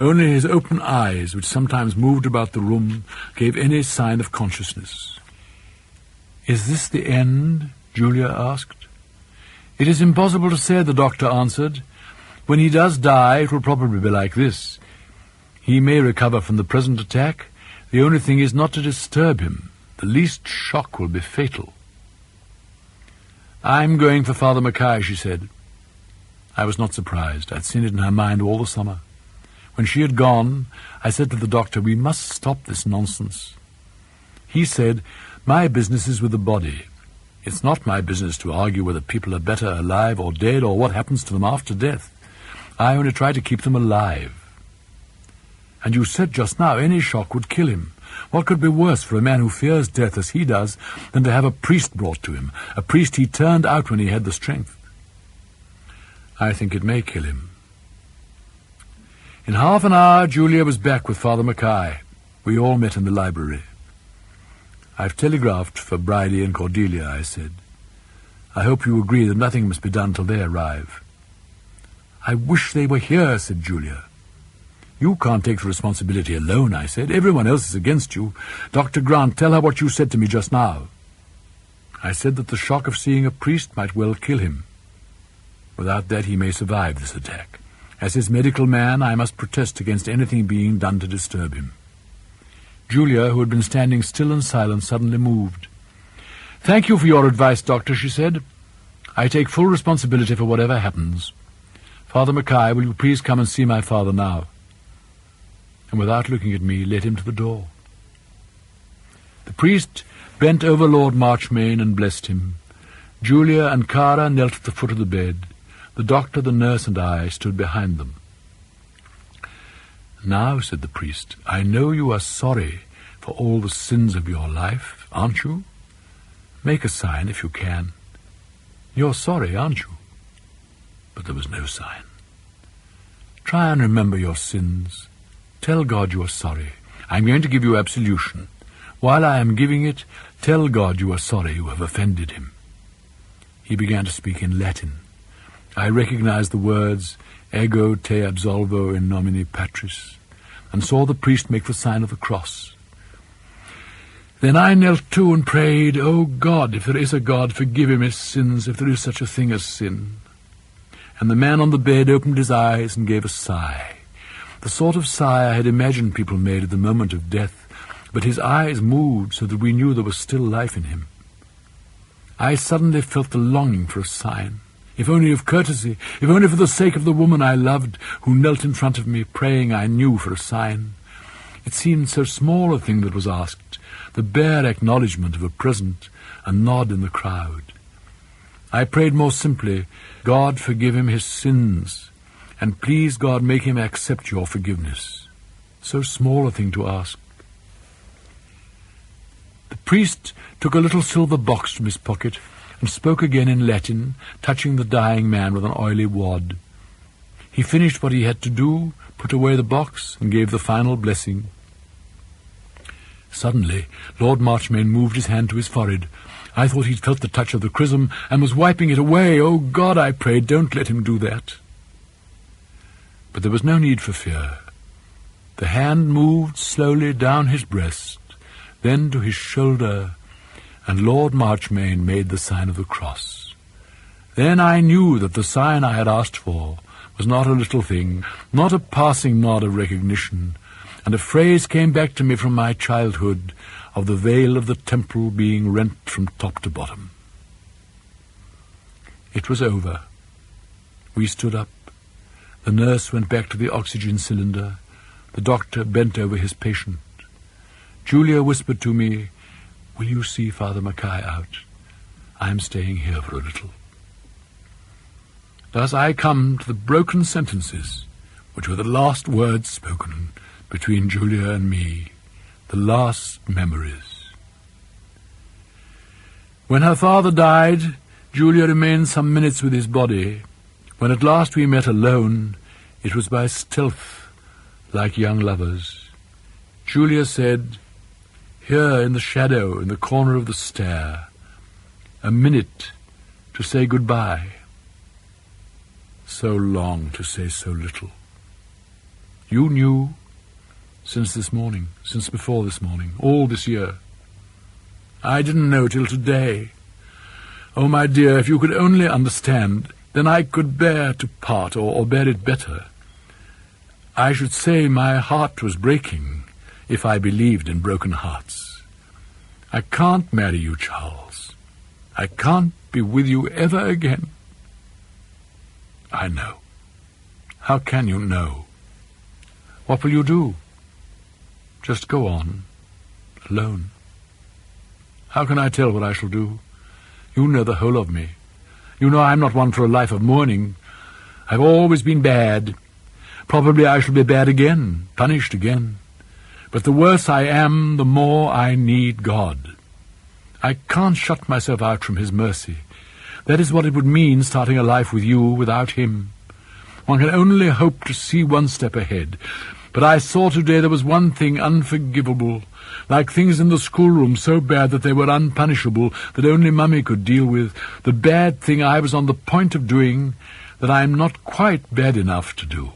Only his open eyes, which sometimes moved about the room, gave any sign of consciousness. Is this the end? Julia asked. It is impossible to say, the doctor answered. When he does die, it will probably be like this. He may recover from the present attack. The only thing is not to disturb him. The least shock will be fatal. I'm going for Father Mackay, she said. I was not surprised. I'd seen it in her mind all the summer. When she had gone, I said to the doctor, we must stop this nonsense. He said, my business is with the body. It's not my business to argue whether people are better alive or dead or what happens to them after death. I only try to keep them alive. And you said just now any shock would kill him. What could be worse for a man who fears death as he does than to have a priest brought to him, a priest he turned out when he had the strength? I think it may kill him. In half an hour, Julia was back with Father Mackay. We all met in the library. I've telegraphed for Bridie and Cordelia, I said. I hope you agree that nothing must be done till they arrive. I wish they were here, said Julia. You can't take the responsibility alone, I said. Everyone else is against you. Dr. Grant, tell her what you said to me just now. I said that the shock of seeing a priest might well kill him. Without that, he may survive this attack. As his medical man, I must protest against anything being done to disturb him. Julia, who had been standing still and silent, suddenly moved. Thank you for your advice, Doctor, she said. I take full responsibility for whatever happens. Father Mackay, will you please come and see my father now? And without looking at me, led him to the door. The priest bent over Lord Marchmain and blessed him. Julia and Cara knelt at the foot of the bed. The doctor, the nurse, and I stood behind them. Now, said the priest, I know you are sorry for all the sins of your life, aren't you? Make a sign if you can. You're sorry, aren't you? But there was no sign. Try and remember your sins. Tell God you are sorry. I'm going to give you absolution. While I am giving it, tell God you are sorry you have offended him. He began to speak in Latin. I recognized the words ego te absolvo in nomine patris, and saw the priest make the sign of the cross. Then I knelt too and prayed, O oh God, if there is a God, forgive him his sins, if there is such a thing as sin. And the man on the bed opened his eyes and gave a sigh, the sort of sigh I had imagined people made at the moment of death, but his eyes moved so that we knew there was still life in him. I suddenly felt the longing for a sign if only of courtesy, if only for the sake of the woman I loved, who knelt in front of me, praying I knew for a sign. It seemed so small a thing that was asked, the bare acknowledgment of a present, a nod in the crowd. I prayed more simply, God forgive him his sins, and please God make him accept your forgiveness. So small a thing to ask. The priest took a little silver box from his pocket and spoke again in Latin, touching the dying man with an oily wad. He finished what he had to do, put away the box, and gave the final blessing. Suddenly, Lord Marchmain moved his hand to his forehead. I thought he'd felt the touch of the chrism and was wiping it away. Oh, God, I prayed, don't let him do that. But there was no need for fear. The hand moved slowly down his breast, then to his shoulder, and Lord Marchmain made the sign of the cross. Then I knew that the sign I had asked for was not a little thing, not a passing nod of recognition, and a phrase came back to me from my childhood of the veil of the temple being rent from top to bottom. It was over. We stood up. The nurse went back to the oxygen cylinder. The doctor bent over his patient. Julia whispered to me, Will you see Father Mackay out? I'm staying here for a little. Thus I come to the broken sentences, which were the last words spoken between Julia and me, the last memories. When her father died, Julia remained some minutes with his body. When at last we met alone, it was by stealth, like young lovers. Julia said, Here in the shadow, in the corner of the stair, a minute to say good-bye. So long to say so little. You knew since this morning, since before this morning, all this year. I didn't know till today. Oh, my dear, if you could only understand, then I could bear to part, or, or bear it better. I should say my heart was breaking if I believed in broken hearts. I can't marry you, Charles. I can't be with you ever again. I know. How can you know? What will you do? Just go on, alone. How can I tell what I shall do? You know the whole of me. You know I'm not one for a life of mourning. I've always been bad. Probably I shall be bad again, punished again. But the worse I am, the more I need God. I can't shut myself out from His mercy. That is what it would mean starting a life with you without Him. One can only hope to see one step ahead. But I saw today there was one thing unforgivable, like things in the schoolroom so bad that they were unpunishable, that only Mummy could deal with, the bad thing I was on the point of doing that I am not quite bad enough to do,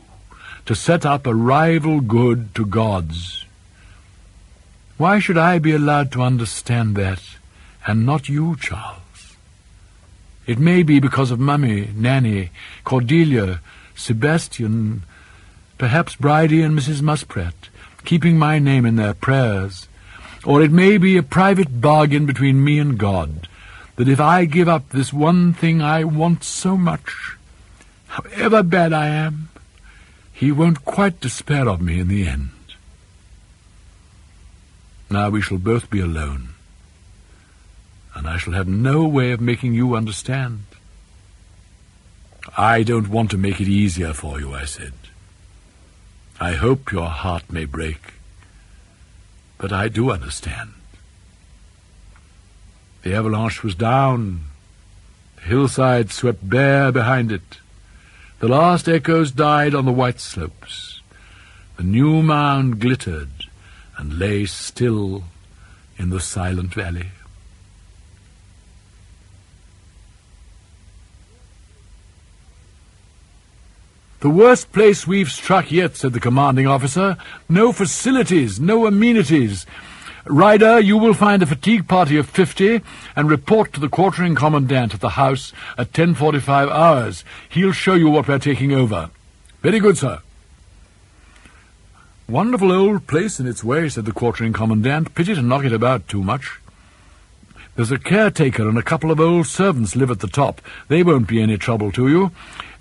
to set up a rival good to God's. Why should I be allowed to understand that, and not you, Charles? It may be because of Mummy, Nanny, Cordelia, Sebastian, perhaps Bridie and Mrs. Muspratt, keeping my name in their prayers. Or it may be a private bargain between me and God, that if I give up this one thing I want so much, however bad I am, he won't quite despair of me in the end. Now we shall both be alone, and I shall have no way of making you understand. I don't want to make it easier for you, I said. I hope your heart may break, but I do understand. The avalanche was down. The hillside swept bare behind it. The last echoes died on the white slopes. The new mound glittered and lay still in the silent valley. The worst place we've struck yet, said the commanding officer. No facilities, no amenities. Ryder, you will find a fatigue party of fifty and report to the quartering commandant at the house at 10.45 hours. He'll show you what we're taking over. Very good, sir. Wonderful old place in its way, said the quartering commandant. Pity to knock it about too much. There's a caretaker and a couple of old servants live at the top. They won't be any trouble to you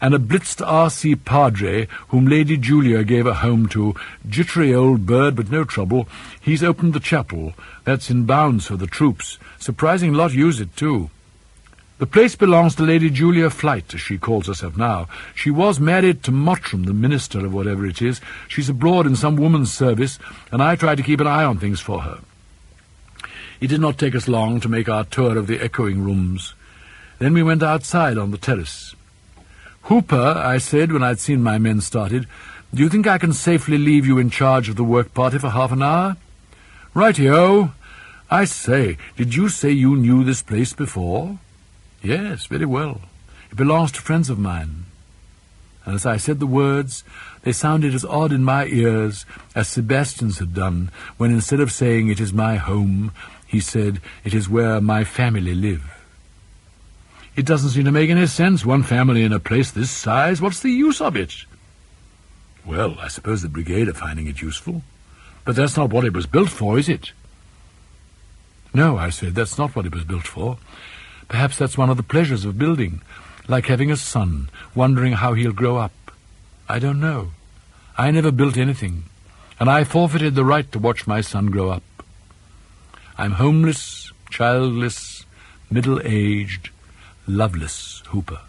and a blitzed R.C. Padre, whom Lady Julia gave a home to. Jittery old bird, but no trouble. He's opened the chapel. That's in bounds for the troops. Surprising lot use it, too. The place belongs to Lady Julia Flyte, as she calls herself now. She was married to Mottram, the minister of whatever it is. She's abroad in some woman's service, and I try to keep an eye on things for her. It did not take us long to make our tour of the echoing rooms. Then we went outside on the terrace. Hooper, I said when I'd seen my men started, do you think I can safely leave you in charge of the work party for half an hour? Righty-o. I say, did you say you knew this place before? Yes, very well. It belongs to friends of mine. And as I said the words, they sounded as odd in my ears as Sebastian's had done, when instead of saying, it is my home, he said, it is where my family live. It doesn't seem to make any sense, one family in a place this size. What's the use of it? Well, I suppose the brigade are finding it useful. But that's not what it was built for, is it? No, I said, that's not what it was built for. Perhaps that's one of the pleasures of building, like having a son, wondering how he'll grow up. I don't know. I never built anything, and I forfeited the right to watch my son grow up. I'm homeless, childless, middle-aged, loveless Hooper.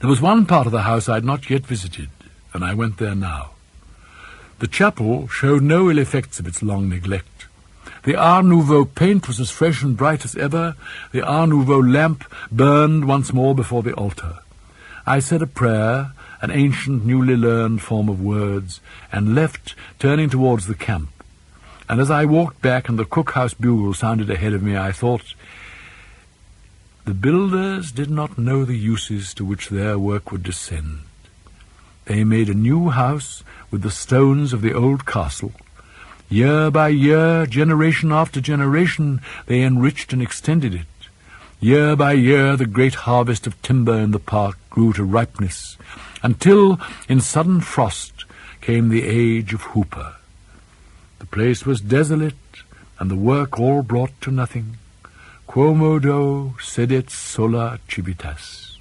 There was one part of the house I had not yet visited, and I went there now. The chapel showed no ill effects of its long neglect. The Art Nouveau paint was as fresh and bright as ever. The Art Nouveau lamp burned once more before the altar. I said a prayer, an ancient, newly learned form of words, and left, turning towards the camp. And as I walked back and the cookhouse bugle sounded ahead of me, I thought, the builders did not know the uses to which their work would descend. They made a new house with the stones of the old castle. Year by year, generation after generation, they enriched and extended it. Year by year, the great harvest of timber in the park grew to ripeness, until, in sudden frost, came the age of Hooper. The place was desolate, and the work all brought to nothing. Quomodo sedet sola civitas.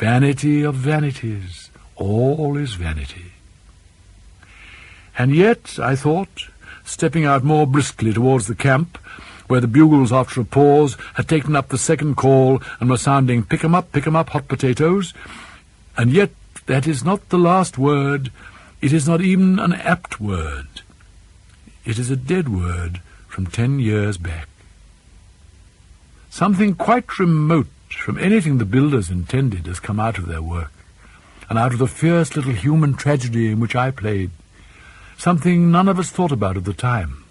Vanity of vanities, all is vanity. And yet, I thought, stepping out more briskly towards the camp, where the bugles, after a pause, had taken up the second call and were sounding pick 'em up, pick 'em up, hot potatoes, and yet that is not the last word, it is not even an apt word. It is a dead word from ten years back. Something quite remote from anything the builders intended has come out of their work, and out of the fierce little human tragedy in which I played, something none of us thought about at the time.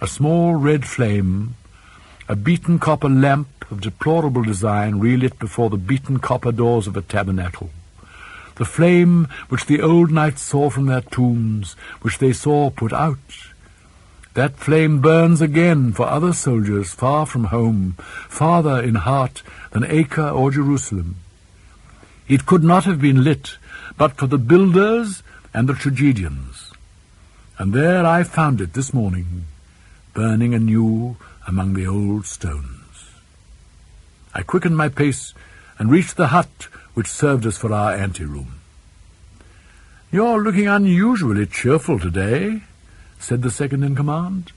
A small red flame, a beaten copper lamp of deplorable design relit before the beaten copper doors of a tabernacle, the flame which the old knights saw from their tombs, which they saw put out, that flame burns again for other soldiers far from home, farther in heart than Acre or Jerusalem. It could not have been lit but for the builders and the tragedians. And there I found it this morning, burning anew among the old stones. I quickened my pace and reached the hut which served us for our anteroom. You're looking unusually cheerful today, said the second in command.